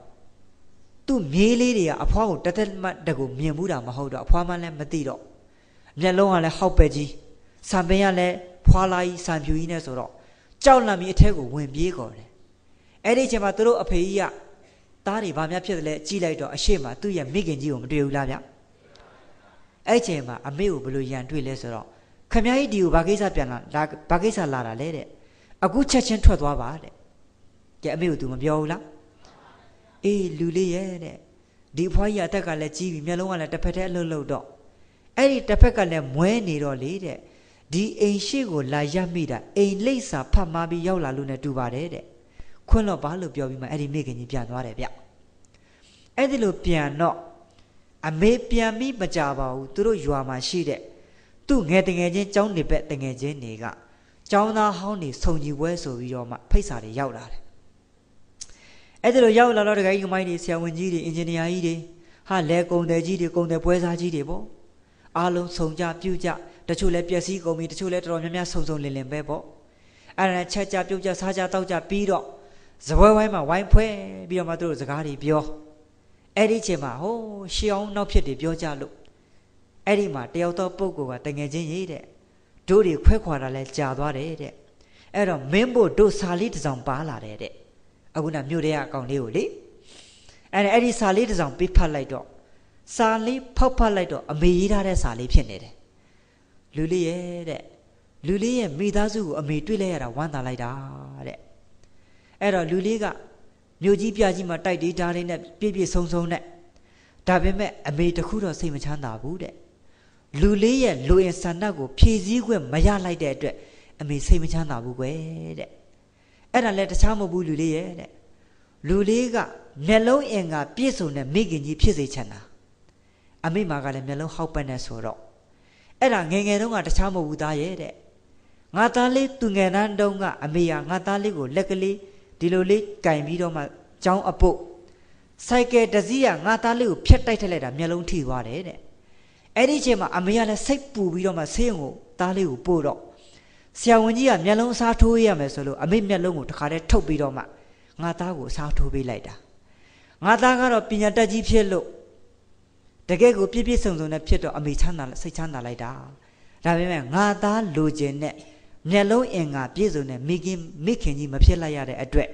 သူ့မြေးလေးတွေကအဖွားကိုတသက်မတ်တကူမြင်မှုတာမဟုတ်တော့အဖွားမလည်းမသိတော့မျက်လုံးကလည်းဟောက်ပဲကြီးဆံပင်ကလည်းဖွာလာကြီးဆံဖြူကြီးနဲ့ဆိုတော့ကြောက်လန့်ပြီးအထက်ကိုဝင်ပြေးကုန်တယ်အဲ့ဒီအချိန်မှာသူတို့အဖေကြီးကသားတွေဘာများဖြစ်တယ်လဲကြည့်လိုက်တော့အရှိမသူ့ရဲ့မိခင်ကြီးကိုမတွေ့ဘူးလားဗျ အဲ့ချိန်မှာအမေကိုဘယ်လိုရန်တွေ့လဲဆိုတော့ခမကြီးဒီကိုဘာကိစ္စပြန်လာဘာကိစ္စလာတာလဲတဲ့အခုချက်ချင်းထွက်သွားပါတဲ့ကဲအမေကို तू မပြောဘူးလားအေးလူလေးရဲ့တဲ့ဒီဖွားကြီးအသက်ကလည်းကြီးပြီမျက်လုံးကလည်းတစ်ဖက်တည်းအလှုပ်လှုပ်တော့အဲ့ဒီတစ်ဖက်ကလည်းမွဲနေတော့လေတဲ့ဒီအိမ်ရှိကိုလာရမိတာအိမ်လိပ်စာဖတ်မှပြီးရောက်လာလို့ ਨੇ တူပါတယ်တဲ့ခွန်းတော့ဘာလို့ပြောပြီးမှအဲ့ဒီမိခင်ကြီးပြန်သွားတယ်ဗျအဲ့ဒီလိုပြန်တော့ အမေပြန်ပြီးမကြပါဘူးသူတို့ရွာမှာရှိတဲ့သူ့ငယ်တငယ်ချင်းကျောင်းနေဘက်တငယ်ချင်းတွေကကျောင်းသားဟောင်းနေစုံကြီးပွဲဆိုပြီးတော့မှဖိတ်စာတွေရောက်လာတယ်အဲ့ဒါလိုရောက်လာတော့တခါကြီးကမိုင်းတွေဆရာဝန်ကြီးတွေအင်ဂျင်နီယာကြီးတွေဟာလဲကုံတယ်ကြီးတွေကုံတယ်ပွဲစားကြီးတွေပေါ့အားလုံးစုံကြပြုကြတတချို့လည်းပျက်စီးကုန်ပြီတချို့လည်းတော်တော်များများဆုံဆုံလင်လင်ပဲပေါ့အဲ့ဒါနဲ့ချက်ကြပြုတ်ကြစားကြတောက်ကြပြီးတော့ဇပွဲဝိုင်းမှာဝိုင်းဖွဲပြီးတော့မှသူတို့စကားတွေပြော အဲ့ဒီချိန်မှာဟိုးရှေးအောင်နောက်ဖြစ်တွေပြောကြလို့အဲ့ဒီမှာတယောက်တော့ပုဂ္ဂိုလ်ကတငယ်ချင်းရေးတဲ့တို့တွေခွဲခွာတာလဲကြာသွားတယ်တဲ့အဲ့တော့မင်းဖို့တို့စာလေးတစ်စောင်ပါလာတယ်တဲ့အခုနမြို့ထဲကအကောင်လေးကိုလေအဲ့ဒါအဲ့ဒီစာလေးတစ်စောင်ပေးဖတ်လိုက်တော့စာလေးဖောက်ဖတ်လိုက်တော့အမေရေးထားတဲ့စာလေးဖြစ်နေတယ်လူလေးရဲ့တဲ့လူလေးရဲ့မိသားစုကိုအမေတွေ့လိုက်ရတာဝမ်းသာလိုက်တာတဲ့အဲ့တော့လူလေးက မြို့ကြီးပြကြီးမှာတိုက်တေးဓာတ်လေးနဲ့ပြည့်ပြည့်စုံစုံနဲ့ဒါပေမဲ့အမေတခုတော့စိတ်မချမ်းသာဘူးတဲ့လူလေးရဲ့လူအင်ဆန္ဒကိုဖြည့်ဆည်းခွင့်မရလိုက်တဲ့အတွက်အမေစိတ်မချမ်းသာဘူးကွယ်တဲ့အဲ့ဒါလည်းတခြားမဟုတ်ဘူးလူလေးရဲ့တဲ့လူလေးကမျက်လုံးအင်ကပြည့်စုံတဲ့မိခင်ကြီးဖြစ်စေချင်တာအမေမာကလည်းမျက်လုံးဟောက်ပတ်နေဆိုတော့အဲ့ဒါငယ်ငယ်တုန်းကတခြားမဟုတ်ဘူးသားရဲ့တဲ့ငါသားလေးသူငယ်တန်းတုန်းကအမေကငါသားလေးကိုလက်ကလေး ဒီလိုလေးကင်ပြီးတော့မှကြောင်းအပုတ်စိုက်ကယ်တစ်စီးကငါသားလေးကိုဖြတ်တိုက်ထက်လိုက်တာမျက်လုံးထိသွားတယ်တဲ့အဲ့ဒီအချိန်မှာအမေကလည်းစိတ်ပူပြီးတော့မှဆေးရုံကိုသားလေးကိုပို့တော့ဆရာဝန်ကြီးကမျက်လုံးအစားထိုးရမယ်ဆိုလို့အမေမျက်လုံးကိုတခါတည်းထုတ်ပြီးတော့မှငါသားကိုအစားထိုးပေးလိုက်တာငါသားကတော့ပညာတတ်ကြီးဖြစ်လို့တကယ်ကိုပြည့်ပြည့်စုံစုံနဲ့ဖြစ်တော့အမေချမ်းသာစိတ်ချမ်းသာလိုက်တာဒါပေမဲ့ငါသားလိုချင်တဲ့ မျက်လုံးအင်္ဂါပြည့်စုံတဲ့မိခင်မိခင်ကြီးမဖြစ်လိုက်ရတဲ့အတွက်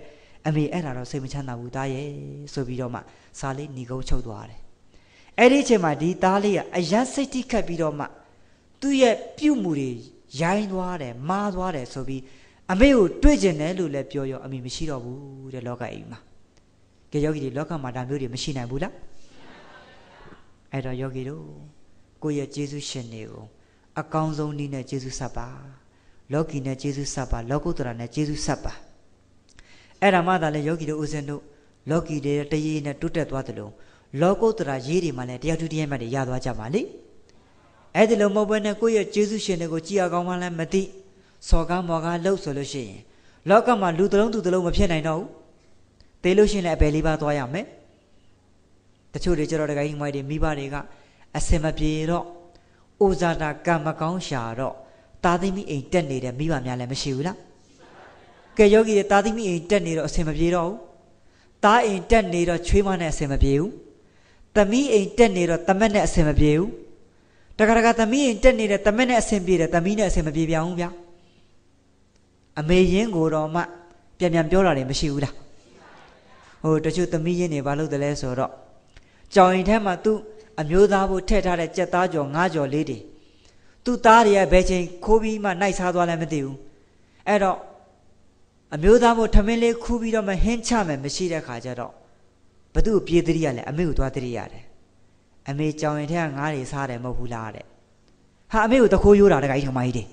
အမေအဲ့ဒါတော့စိတ်မချမ်းသာဘူးသားရဲ့ဆိုပြီးတော့မှစာလေးညီကုန်းချုပ်သွားတယ်အဲ့ဒီအချိန်မှာဒီသားလေးကအယတ်စိတ်တိခတ်ပြီးတော့မှသူ့ရဲ့ပြုမှုတွေရိုင်းသွားတယ်မားသွားတယ်ဆိုပြီးအမေကိုတွေ့ကျင်တယ်လို့လည်းပြောရောအမေမရှိတော့ဘူးတဲ့လောကကြီးမှာကဲယောဂီတွေလောကမှာဒါမျိုးတွေမရှိနိုင်ဘူးလားအဲ့တော့ယောဂီတို့ကိုယ့်ရဲ့ကျေးဇူးရှင်တွေကိုအကောင်းဆုံးနည်းနဲ့ကျေးဇူးဆက်ပါ လောကီနဲ့ကျေးဇူးဆက်ပါလောကုတ္တရာနဲ့ကျေးဇူးဆက်ပါအဲ့ဒါမှသာလေယောဂီတို့ဦးဇင်းတို့လောကီတွေတရေနဲ့တိုးတက်သွားတယ်လို့လောကုတ္တရာရေးတွေမှလည်းတရားတူတရားမှတ်တွေရသွားကြပါလိမ့်အဲ့ဒီလိုမဟုတ်ဘဲနဲ့ကိုယ့်ရဲ့ကျေးဇူးရှင်တွေကိုကြည်အောင်မှလည်းမသိစော်ကားမော်ကားလှုပ်ဆိုလို့ရှိရင်လောကမှာလူတစ်လုံးသူတစ်လုံးမဖြစ်နိုင်တော့ဘူးသေလို့ရှိရင်လည်းအပယ်လေးပါးသွားရမယ်တချို့တွေကျတော့တခါကြီးမိုက်တွေမိဘတွေကအစင်မပြေတော့အိုဇာတာကံမကောင်းရှာတော့ တာသိမိအိမ်တက်နေတဲ့မိဘများလည်းမရှိဘူးလားကဲယောဂီတွေတာသိမိအိမ်တက်နေတော့အစင်မပြေတော့ဘူးတားအိမ်တက်နေတော့ချွေးမနဲ့အစင်မပြေဘူးသမီးအိမ်တက်နေတော့တမက်နဲ့အစင်မပြေဘူးတခါတခါသမီးအိမ်တက်နေတဲ့တမက်နဲ့အစင်ပြေတယ်သမီးနဲ့အစင်မပြေပြန်ဘူးဗျာအမေရင်းကိုတော့မှပြန်ပြန်ပြောတာတွေမရှိဘူးလားဟိုတချို့သမီးရင်းတွေဘာလုပ်တယ်လဲဆိုတော့ကြောင်ရင်ထဲမှာသူ့အမျိုးသားဖို့ထည့်ထားတဲ့ကြက်သားကြော်ငါးကြော်လေးတွေ သူ့သားတွေကဘယ်ချိန်ခိုးပြီးမှနိုင်စားသွားလဲမသိဘူးအဲ့တော့အမျိုးသားဖို့ထမင်းလေးခူးပြီးတော့မှဟင်းချမယ်မရှိတဲ့ခါကျတော့ဘသူ့ပြေးတရိရလဲအမေကိုသွားတရိရတယ်အမေကြောင်ရင်ထဲကငါးတွေစားတယ်မဟုတ်ဘူးလားတဲ့ဟာအမေကိုတခိုးရိုးတာတခါကြီးထမကြီးတွေ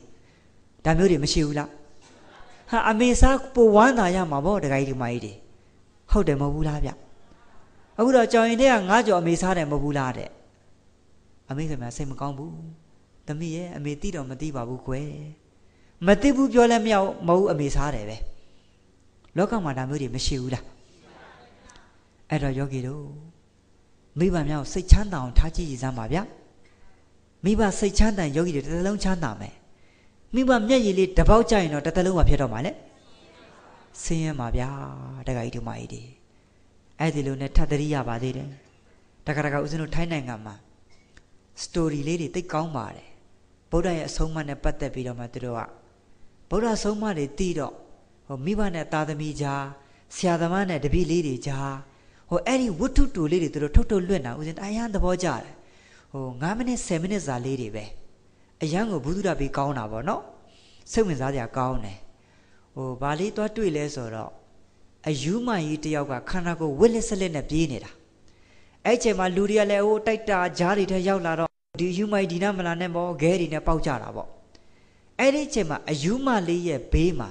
ဒါမျိုးတွေမရှိဘူးလားဟာအမေစားပိုဝမ်းသာရမှာပေါ့တခါကြီးထမကြီးတွေဟုတ်တယ်မဟုတ်ဘူးလားဗျအခုတော့ကြောင်ရင်ထဲကငါးကြော်အမေစားတယ်မဟုတ်ဘူးလားတဲ့အမေခင်ဗျာစိတ်မကောင်းဘူး သမီးရဲ့အမေတိတော့မတိပါဘူးကွယ်မတိဘူးပြောလဲမရမဟုတ်အမေစားတယ်ပဲလောကမှာဒါမျိုးတွေမရှိဘူးလားအဲ့တော့ယောဂီတို့မိဘများကိုစိတ်ချမ်းသာအောင်ထားကြည့်ရစမ်းပါဗျာမိဘစိတ်ချမ်းသာယောဂီတွေတစ်သလုံးချမ်းသာမယ်မိဘမျက်ရည်လေးတပေါက်ကြရင်တော့တစ်သလုံးမှာဖြစ်တော့မှာလေဆင်းရဲမှာဗျာတခါကြီးဒီမကြီးတွေအဲ့ဒီလိုနဲ့ထပ်တရိရပါသေးတယ်တခါတခါဦးဇင်းတို့ထိုင်းနိုင်ငံမှာစတိုရီလေးတွေသိကောင်းပါတယ် ဗုဒ္ဓရဲ့အဆုံးအမနဲ့ပတ်သက်ပြီးတော့မှသူတို့ကဗုဒ္ဓဆုံးမတွေသိတော့ဟိုမိဘနဲ့သားသမီးကြားဆရာသမားနဲ့တပည့်လေးတွေကြားဟိုအဲ့ဒီဝတ္ထုတူလေးတွေသူတို့ထုတ်ထုတ်လွတ်တာဦးဇင်းအယံသဘောကျတယ်ဟို9မိနစ်10မိနစ်စာလေးတွေပဲအယံကိုဘုဒ္ဓပြီးကောင်းတာပေါ့နော်စိတ်ဝင်စားစရာကောင်းတယ်ဟိုဗာလေးသွားတွေ့လဲဆိုတော့အယူမကြီးတယောက်ကခန္ဓာကိုယ်ဝစ်လက်ဆက်လက်နဲ့ပြေးနေတာအဲ့ချိန်မှာလူတွေကလည်းဟိုတိုက်တာဂျားတွေထဲရောက်လာတော့ ဒီအယူမကြီးဒီနာမလာနဲ့ပေါ့ဂဲတွေနဲ့ပေါက်ကြတာပေါ့အဲ့ဒီချိန်မှာအယူမလေးရဲ့ဘေးမှာ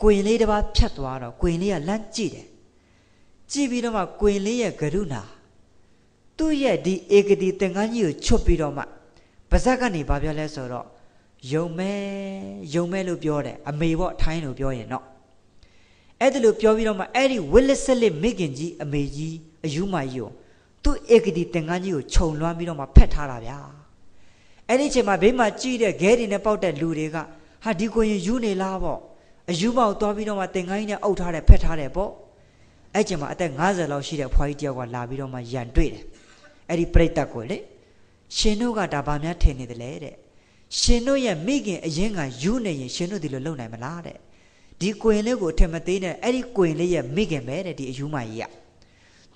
ကိုရင်လေးတစ်ပါးဖြတ်သွားတော့ကိုရင်လေးကလမ်းကြည့်တယ်ကြည့်ပြီးတော့မှကိုရင်လေးရဲ့ကရုဏာသူ့ရဲ့ဒီဧကတိသင်္ကန်းကြီးကိုချွတ်ပြီးတော့မှပါဇက်ကနေဘာပြောလဲဆိုတော့ယုံမဲယုံမဲလို့ပြောတယ်အမေပေါ့ထိုင်းလို့ပြောရင်တော့အဲ့ဒါလို့ပြောပြီးတော့မှအဲ့ဒီဝစ်လက်ဆက်လက်မိခင်ကြီးအမေကြီးအယူမကြီးကို သူ့ဧကတိသင်္ကန်းကြီးကိုခြုံလွှမ်းပြီးတော့မှဖက်ထားတာဗျာအဲ့ဒီချိန်မှာဘေးမှာကြည့်တဲ့ခဲတွေနဲ့ပေါက်တဲ့လူတွေကဟာဒီကိုရင်ယူနေလားပေါ့အယူမောက်သွားပြီးတော့မှတင်ကိုင်းနဲ့အုပ်ထားတယ်ဖက်ထားတယ်ပေါ့အဲ့ချိန်မှာအသက်50လောက်ရှိတဲ့ဖွားကြီးတယောက်ကလာပြီးတော့မှရန်တွေ့တယ်အဲ့ဒီပြိတ္တကိုလေရှင်တို့ကဒါဘာများထင်နေတယ်လဲတဲ့ရှင်တို့ရဲ့မိခင်အရင်ကယူနေရင်ရှင်တို့ဒီလိုလုပ်နိုင်မလားတဲ့ဒီကွင်လေးကိုအထက်မသေးနဲ့အဲ့ဒီကွင်လေးရဲ့မိခင်ပဲတဲ့ဒီအယူမကြီးက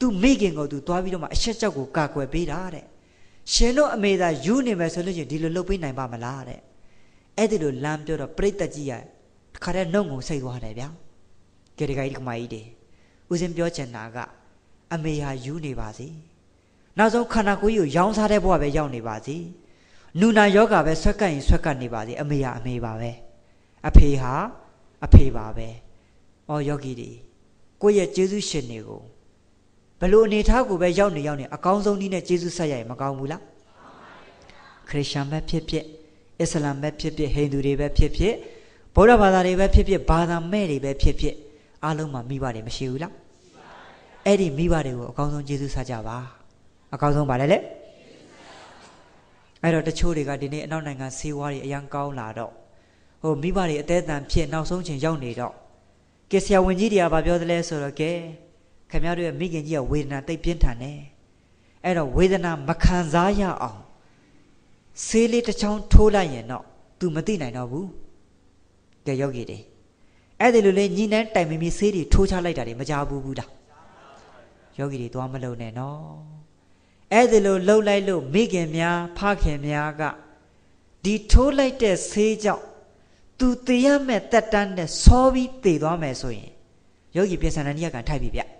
သူမိခင်ကိုသူသွားပြီးတော့မှအချက်ချက်ကိုကာကွယ်ပေးတာတဲ့ရှင်တို့အမေသာယူနေမယ်ဆိုလို့ချင်းဒီလိုလုပ်ပေးနိုင်ပါမလားတဲ့အဲ့ဒီလိုလမ်းပြောတော့ပြိတ္တကြီးကခါတဲ့နှုတ်ကိုစိတ်သွားတယ်ဗျာကဲဒီကကြီးကမကြီးတယ်ဦးစင်ပြောချင်တာကအမေဟာယူနေပါစေနောက်ဆုံးခန္ဓာကိုယ်ကြီးကိုရောင်းစားတဲ့ဘဝပဲရောက်နေပါစေနူနာယောဂပဲဆွက်ကပ်ရင်ဆွက်ကပ်နေပါစေအမေဟာအမေပါပဲအဖေဟာအဖေပါပဲဩယောဂီတွေကိုယ့်ရဲ့ကျေးဇူးရှင်တွေကို ဘလို့အနေထားကိုပဲရောက်နေရောက်နေအကောင်းဆုံးနည်းနဲ့ကျေးဇူးဆက်ရရင်မကောင်းဘူးလားခရစ်ယာန်ပဲဖြစ်ဖြစ်အစ္စလာမ်ပဲဖြစ်ဖြစ်ဟိန္ဒူတွေပဲဖြစ်ဖြစ်ဗုဒ္ဓဘာသာတွေပဲဖြစ်ဖြစ်ဘာသာမဲ့တွေပဲဖြစ်ဖြစ်အားလုံးမှာမိဘတွေမရှိဘူးလားအဲ့ဒီမိဘတွေကိုအကောင်းဆုံးကျေးဇူးဆက်ကြပါအကောင်းဆုံးပါလေလေအဲ့တော့တချို့တွေကဒီနေ့အနောက်နိုင်ငံဆေးဝါးတွေအရန်ကောင်းလာတော့ဟိုမိဘတွေအသေးအတန်ဖြစ်နောက်ဆုံးချိန်ရောက်နေတော့ကဲဆရာဝန်ကြီးတွေကဘာပြောသလဲဆိုတော့ကဲ ခင်ဗျားတို့ရဲ့မိခင်ကြီးကဝေဒနာတိတ်ပြင်းထန်တယ်အဲ့တော့ဝေဒနာမခံစားရအောင်ဆေးလေးတစ်ချောင်းထိုးလိုက်ရင်တော့ तू မသိနိုင်တော့ဘူးကဲယောဂီတွေအဲ့ဒီလိုလေညီနှန်းတိုင်မမီဆေးတွေထိုးချလိုက်တာတွေမကြဘူးဘူးလားယောဂီတွေသွားမလုံနဲ့နော်အဲ့ဒီလိုလှုပ်လိုက်လို့မိခင်များဖခင်များကဒီထိုးလိုက်တဲ့ဆေးကြောင့်သူတည်ရမဲ့တက်တန်းနဲ့စောပြီးတည်သွားမယ်ဆိုရင်ယောဂီပြေဆန္ဒနိယကထိုက်ပြီဗျ။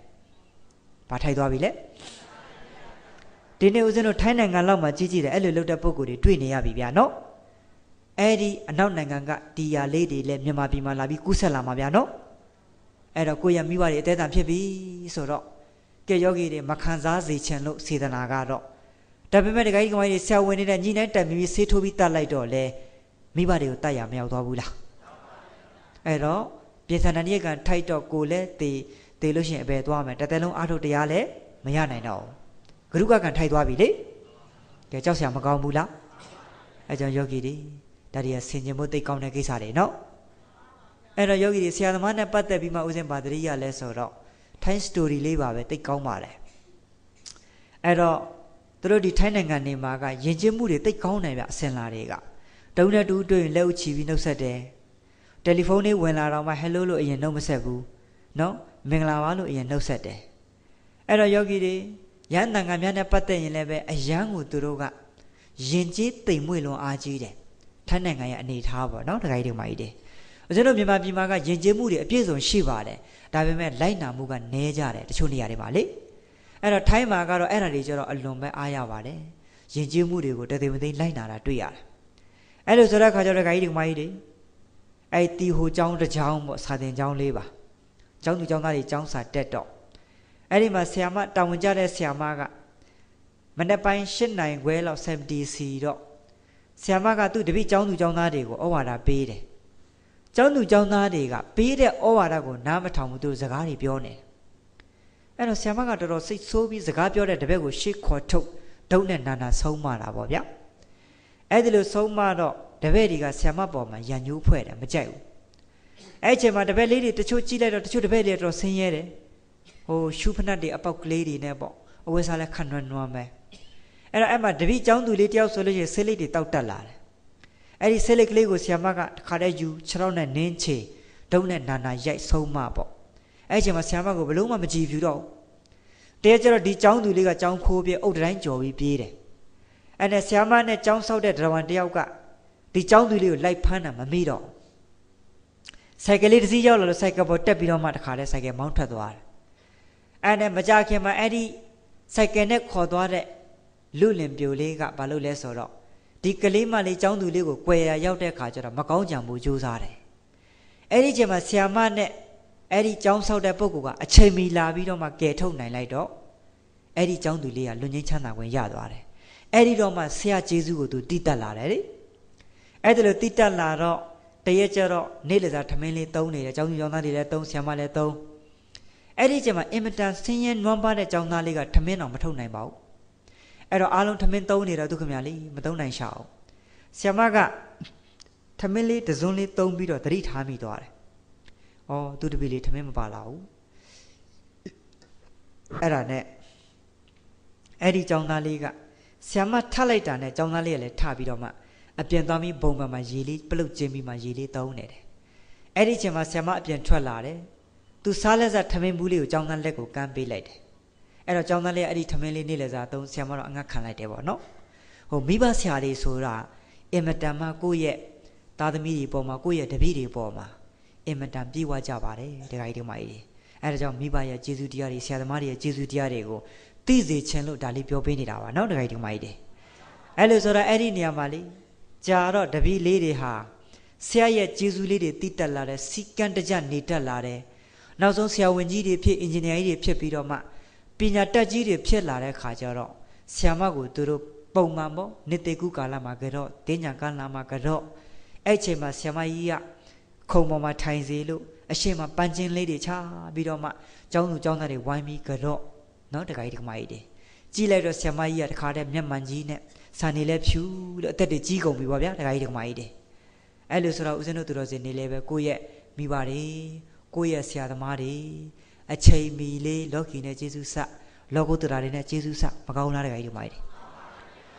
ဘာထိုက်သွားပြီလဲ။ဒီနေ့ဦးဇင်းတို့ထိုင်းနိုင်ငံလောက်မှာကြီးကြီးတယ်အဲ့လိုလုပ်တဲ့ပုံကိုယ်တွေတွေ့နေရပြီဗျာနော်။အဲ့ဒီအနောက်နိုင်ငံကဒီယာလေးတွေလည်းမြန်မာပြည်မှာလာပြီးကူးဆက်လာမှာဗျာနော်။အဲ့တော့ကိုယ့်ရဲ့မိဘတွေအသေးအံဖြစ်ပြီဆိုတော့ကဲယောဂီတွေမခံစားစေချင်လို့စေတနာကတော့ဒါပေမဲ့ဒကာကြီးကမကြီးဆရာဝန်နေတဲ့ညီနိုင်တက်ပြီးဆေးထိုးပြီးတတ်လိုက်တော့လေမိဘတွေကိုတတ်ရမရောက်သွားဘူးလားအဲ့တော့ပြေသန္တန်ရဲ့ကထိုက်တော့ကိုလည်းတေ တေလို့ရှိရင်အပဲသွားမယ်တသက်လုံးအားထုတ်တရားလည်းမရနိုင်တော့ဘူးဂရုကကံထိုက်သွားပြီလေကဲကြောက်စရာမကောင်းဘူးလားအဲကြောင့်ယောဂီတွေဒါတွေကဆင်ခြင်ဖို့သိကောင်းတဲ့ကိစ္စတွေနော်အဲ့တော့ယောဂီတွေဆရာသမားနဲ့ပတ်သက်ပြီးမှဥစဉ်ပါတရိယလဲဆိုတော့ time story လေးပါပဲသိကောင်းပါလေအဲ့တော့သူတို့ဒီထိုင်းနိုင်ငံနေမှာကယဉ်ကျေးမှုတွေသိကောင်းတယ်ဗျအစင်လာတွေကတုံးနဲ့တူတွေ့ရင်လက်ဥချီပြီးနှုတ်ဆက်တယ်တယ်လီဖုန်းလေးဝင်လာတော့မှ hello လို့အရင်နှုတ်မဆက်ဘူးနော် မင်္ဂလာပါလို့အရင်နှုတ်ဆက်တယ်အဲ့တော့ယောဂီတွေရဟန်းတန်ခါများနဲ့ပတ်သက်ရင်လည်းပဲအယံကိုသူတို့ကယဉ်ကျေးတိမ်မွေ့လွန်အားကြီးတယ်ထိုင်းနိုင်ငံရဲ့အနေထားပေါ့နော်တခါကြီးတွေမှာကြီးတယ်ဦးဇင်းတို့မြန်မာပြည်မှာကယဉ်ကျေးမှုတွေအပြည့်စုံရှိပါတယ်ဒါပေမဲ့လိုက်နာမှုကနည်းကြတယ်တချို့နေရာတွေမှာလေအဲ့တော့ထိုင်းမှာကတော့အဲ့ဒါတွေကျတော့အလွန်ပဲအားရပါတယ်ယဉ်ကျေးမှုတွေကိုတည်တည်မသိလိုက်နာတာတွေ့ရတယ်အဲ့လိုဆိုတဲ့ခါကျတော့ဒကာကြီးဒီမကြီးတွေအဲ့တီဟိုကျောင်းတစ်ကျောင်းပေါ့စာသင်ကျောင်းလေးပါ ကျောင်းသူကျောင်းသားတွေကျောင်းစာတက်တော့အဲ့ဒီမှာဆရာမတာဝန်ကျတဲ့ဆရာမကမနေ့ပိုင်း၈နိုင်ခွဲလောက် 70C တော့ဆရာမကသူ့တပည့်ကျောင်းသူကျောင်းသားတွေကိုဩဝါဒပေးတယ်ကျောင်းသူကျောင်းသားတွေကပေးတဲ့ဩဝါဒကိုနားမထောင်ဘူးသူစကားတွေပြောနေအဲ့တော့ဆရာမကတော်တော်စိတ်ဆိုးပြီးစကားပြောတဲ့တပည့်ကိုရှေ့ခေါ်ထုတ်ဒုတ်နဲ့နာနာဆုံးမတာပေါ့ဗျအဲ့ဒီလိုဆုံးမတော့တပည့်တွေကဆရာမပေါ်မှာရန်ညိုးဖွဲ့တယ်မကြိုက်ဘူး အဲ့ချိန်မှာတပည့်လေးတွေတချို့ကြည့်လိုက်တော့တချို့တပည့်တွေတော့ဆင်းရဲတယ်ဟိုရှုဖနတ်တွေအပေါက်ကလေးတွေနဲ့ပေါ့အဝတ်စားလဲခန့်နွမ်းနွမ်းပဲအဲ့တော့အဲ့မှာတပည့်ကျောင်းသူလေးတယောက်ဆိုလို့ရှိရင်ဆေးလိပ်တွေတောက်တက်လာတယ်အဲ့ဒီဆေးလိပ်ကလေးကိုဆီယမကတခါတည်းယူခြေထောက်နဲ့နင်းချေဒုံနဲ့နာနာရိုက်ဆုံးမပေါ့အဲ့ချိန်မှာဆီယမကိုဘလို့မှမကြည့်ဘူးတော့တဲကျတော့ဒီចောင်းသူလေးကចောင်းခိုးပြအုတ်တိုင်းကြော်ပြီးပြေးတယ်အဲ့နဲ့ဆီယမနဲ့ចောင်းဆောက်တဲ့ဒရဝံတယောက်ကဒီចောင်းသူလေးကိုလိုက်ဖမ်းတာမမိတော့ ဆိုင်ကယ်လေးတစ်စီးရောက်လာလို့ဆိုင်ကယ်ပေါ်တက်ပြီးတော့မှတခါတည်းဆိုင်ကယ်မောင်းထွက်သွားတယ်အဲ့နဲ့မကြခင်မှာအဲ့ဒီဆိုင်ကယ်နဲ့ခေါ်သွားတဲ့လူလင်ပြိုလေးကဘာလုပ်လဲဆိုတော့ဒီကလေးမလေးចောင်းသူလေးကိုကွယ်ရရောက်တဲ့ခါကျတော့မကောင်းကြံမှုကြိုးစားတယ်အဲ့ဒီချိန်မှာဆီယာမနဲ့အဲ့ဒီចောင်းဆောက်တဲ့ပုဂ္ဂိုလ်ကအချိန်မီလာပြီးတော့မှကယ်ထုတ်နိုင်လိုက်တော့အဲ့ဒီចောင်းသူလေးကလွန်ငင်းချမ်းသာခွင့်ရသွားတယ်အဲ့ဒီတော့မှဆရာဂျေဇုကိုသူတိတက်လာတယ်လေအဲ့ဒါလို့တိတက်လာတော့ တရက်ကျတော့နေ့လည်စာထမင်းလေးသုံးနေတယ်ကျောင်းသူကျောင်းသားတွေလည်းသုံးဆရာမလည်းသုံးအဲ့ဒီချိန်မှာအင်မတန်ဆင်းရဲနွမ်းပါတဲ့ကျောင်းသားလေးကထမင်းတော့မထုတ်နိုင်ပါဘူးအဲ့တော့အားလုံးထမင်းသုံးနေတော့သူခင်ဗျာလေးမသုံးနိုင်ရှာအောင်ဆရာမကထမင်းလေးတစွန်းလေးသုံးပြီးတော့သတိထားမိသွားတယ်ဩသူတပည့်လေးထမင်းမပါလာဘူးအဲ့ဒါနဲ့အဲ့ဒီကျောင်းသားလေးကဆရာမထလိုက်တာနဲ့ကျောင်းသားလေးကလည်းထပြီးတော့မှ အပြန်သွားပြီးဘုံပံမှာရေလေးပလုတ်ကျင်းပြီးမှရေလေးတုံးနေတယ်။အဲ့ဒီချိန်မှာဆီယမအပြန်ထွက်လာတယ်။သူစားလက်စားထမင်းဘူးလေးကိုចောင်းသားလက်ကိုကမ်းပေးလိုက်တယ်။အဲ့တော့ចောင်းသားလေးကအဲ့ဒီထမင်းလေးနေ့လည်စားသုံးဆီယမတော့အငတ်ခံလိုက်တယ်ပေါ့နော်။ဟိုမိဘဆရာလေးဆိုတာအင်မတန်မှကိုယ့်ရဲ့သားသမီးတွေပေါ်မှာကိုယ့်ရဲ့တပည့်တွေပေါ်မှာအင်မတန်ပြေဝကြပါတယ်ဒကာကြီးတို့မကြီးအဲဒါကြောင့်မိဘရဲ့ကျေးဇူးတရားတွေဆရာသမားတွေရဲ့ကျေးဇူးတရားတွေကိုသိစေခြင်းလို့ဒါလေးပြောပေးနေတာပါနော်ဒကာကြီးတို့မကြီးအဲလိုဆိုတော့အဲ့ဒီနေရာမှာလေ ကြာတော့တပည့်လေးတွေဟာဆရာရဲ့ကျေးဇူးလေးတွေတည်တက်လာတယ်စီကံတကြနေတက်လာတယ်နောက်ဆုံးဆရာဝန်ကြီးတွေဖြစ်အင်ဂျင်နီယာကြီးတွေဖြစ်ပြီးတော့မှပညာတတ်ကြီးတွေဖြစ်လာတဲ့ခါကျတော့ဆရာမကိုသူတို့ပုံမှန်ပေါ့နှစ်တေကုကာလမှာကတော့တင်းညာကာလမှာကတော့အဲ့ချိန်မှာဆ iam မကြီးကခုံပေါ်မှာထိုင်စေလို့အရှိမပန်းချင်းလေးတွေချပြီးတော့မှကျောင်းသူကျောင်းသားတွေဝိုင်းပြီးကတော့နော်တခါကြီးတခါမကြီးတွေကြည့်လိုက်တော့ဆ iam မကြီးကတခါတည်းမျက်မှန်ကြီးနဲ့ စာနေလဲဖြူလို့အသက်တွေကြီးကုန်ပြီပေါ့ဗျာတခါကြီးတခါမကြီးတွေအဲ့လိုဆိုတော့ဦးဇင်းတို့သူတော်စင်နေလဲပဲကိုယ့်ရဲ့မိဘတွေကိုယ့်ရဲ့ဆရာသမားတွေအချိန်မီလေးလောကီနဲ့ကျေးဇူးဆလောကုတ္တရာတွေနဲ့ကျေးဇူးဆမကောင်းလားတခါကြီးတခါမကြီး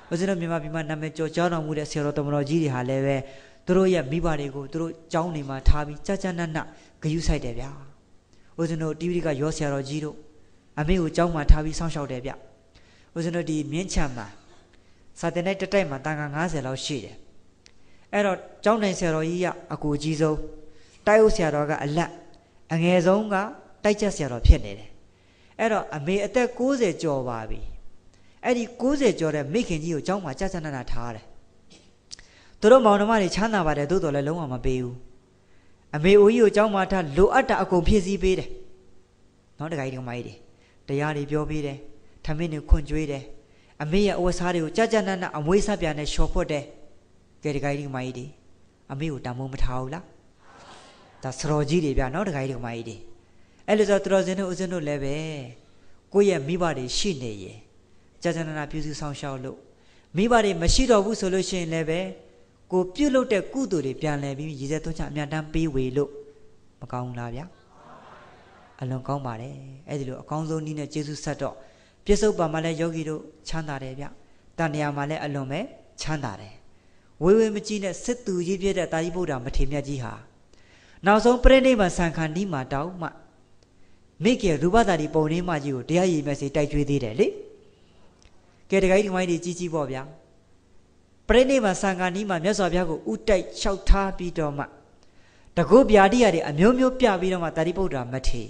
တွေဦးဇင်းတို့မြန်မာပြည်မှာနာမည်ကျော်ကြားတော်မူတဲ့ဆရာတော်တမတော်ကြီးတွေဟာလည်းပဲသူတို့ရဲ့မိဘတွေကိုသူတို့ကြောင်းနေမှာထားပြီးကြာကြာနတ်နတ်ဂယုဆိုင်တယ်ဗျာဦးဇင်းတို့တိဝိကရောဆရာတော်ကြီးတို့အမေကိုကြောင်းမှာထားပြီးစောင့်ရှောက်တယ်ဗျဦးဇင်းတို့ဒီမြင်းချံမှာ စာတင်တဲ့တက်တိုက်မှာတန်ခါ90လောက်ရှိတယ်အဲ့တော့ကျောင်းနိုင်ဆရာတော်ကြီးကအကူကြီးဆုံးတိုက်အုပ်ဆရာတော်ကအလက်အငယ်ဆုံးကတိုက်ချက်ဆရာတော်ဖြစ်နေတယ်အဲ့တော့အမေအသက်60ကျော်ပါပြီအဲ့ဒီ60ကျော်တဲ့မိခင်ကြီးကိုကျောင်းမှာကြာကြာနာနာထားတယ်သူတို့မောင်နှမတွေချမ်းသာပါတယ်သို့တော်လည်းလုံးဝမပေးဘူးအမေအိုကြီးကိုကျောင်းမှာထားလိုအပ်တာအကုန်ဖြည့်ဆည်းပေးတယ်နော်တခါကြီးတခါမကြီးတွေတရားတွေပြောပေးတယ်ထမင်းတွေခွန့်ကျွေးတယ် အမေရဲ့အဝတ်စားတွေကိုကြာကြာနာနာအမွေးစားပြန်နဲ့လျှော်ဖွတ်တယ်ကဲတခါကြီးတခါမကြီးတွေအမေကိုတန်ဖိုးမထားဘူးလားဒါစရောကြီးတွေဗျနော်တခါကြီးတခါမကြီးတွေအဲ့လိုဆိုသူတော်စင်တို့ဦးစင်တို့လည်းပဲကိုယ့်ရဲ့မိဘတွေရှိနေရင်ကြာကြာနာနာပြုစုဆောင်ရှောက်လို့မိဘတွေမရှိတော့ဘူးဆိုလို့ရှိရင်လည်းပဲကိုပြုတ်လုတဲ့ကုသိုလ်တွေပြန်လည်ပြီးရည်စဲသွန်းချအမြတ်တမ်းပေးဝေလို့မကောင်းဘူးလားဗျာအလွန်ကောင်းပါတယ်အဲ့ဒီလိုအကောင်းဆုံးနည်းနဲ့ကျေးဇူးဆက်တော့ ပြစ္ဆုတ်ပါမှာလည်းယောဂီတို့ချမ်းသာတယ်ဗျတဏှာမှာလည်းအလွန်ပဲချမ်းသာတယ်ဝေဝေမကြီးနဲ့စစ်သူကြီးပြတဲ့တာကြီးဗုဒ္ဓမထေမြတ်ကြီးဟာနောက်ဆုံးပြိဋိဘံဆံခါနီးမှာတောင်းမှမိကေရူပတာဒီပုံရင်းမကြီးကိုတရားရည်မဲ့စေတိုက်ကြွေးသေးတယ်လေကဲတခါကြီးဒီမိုင်းကြီးကြီးပေါ့ဗျာပရိနိဗ္ဗာန်ဆံဃာနီးမှာမြတ်စွာဘုရားကိုဥတိုက်လျှောက်ထားပြီးတော့မှတကုဗျာတိရတွေအမျိုးမျိုးပြပြီးတော့မှတာရိပုတ္တရာမထေ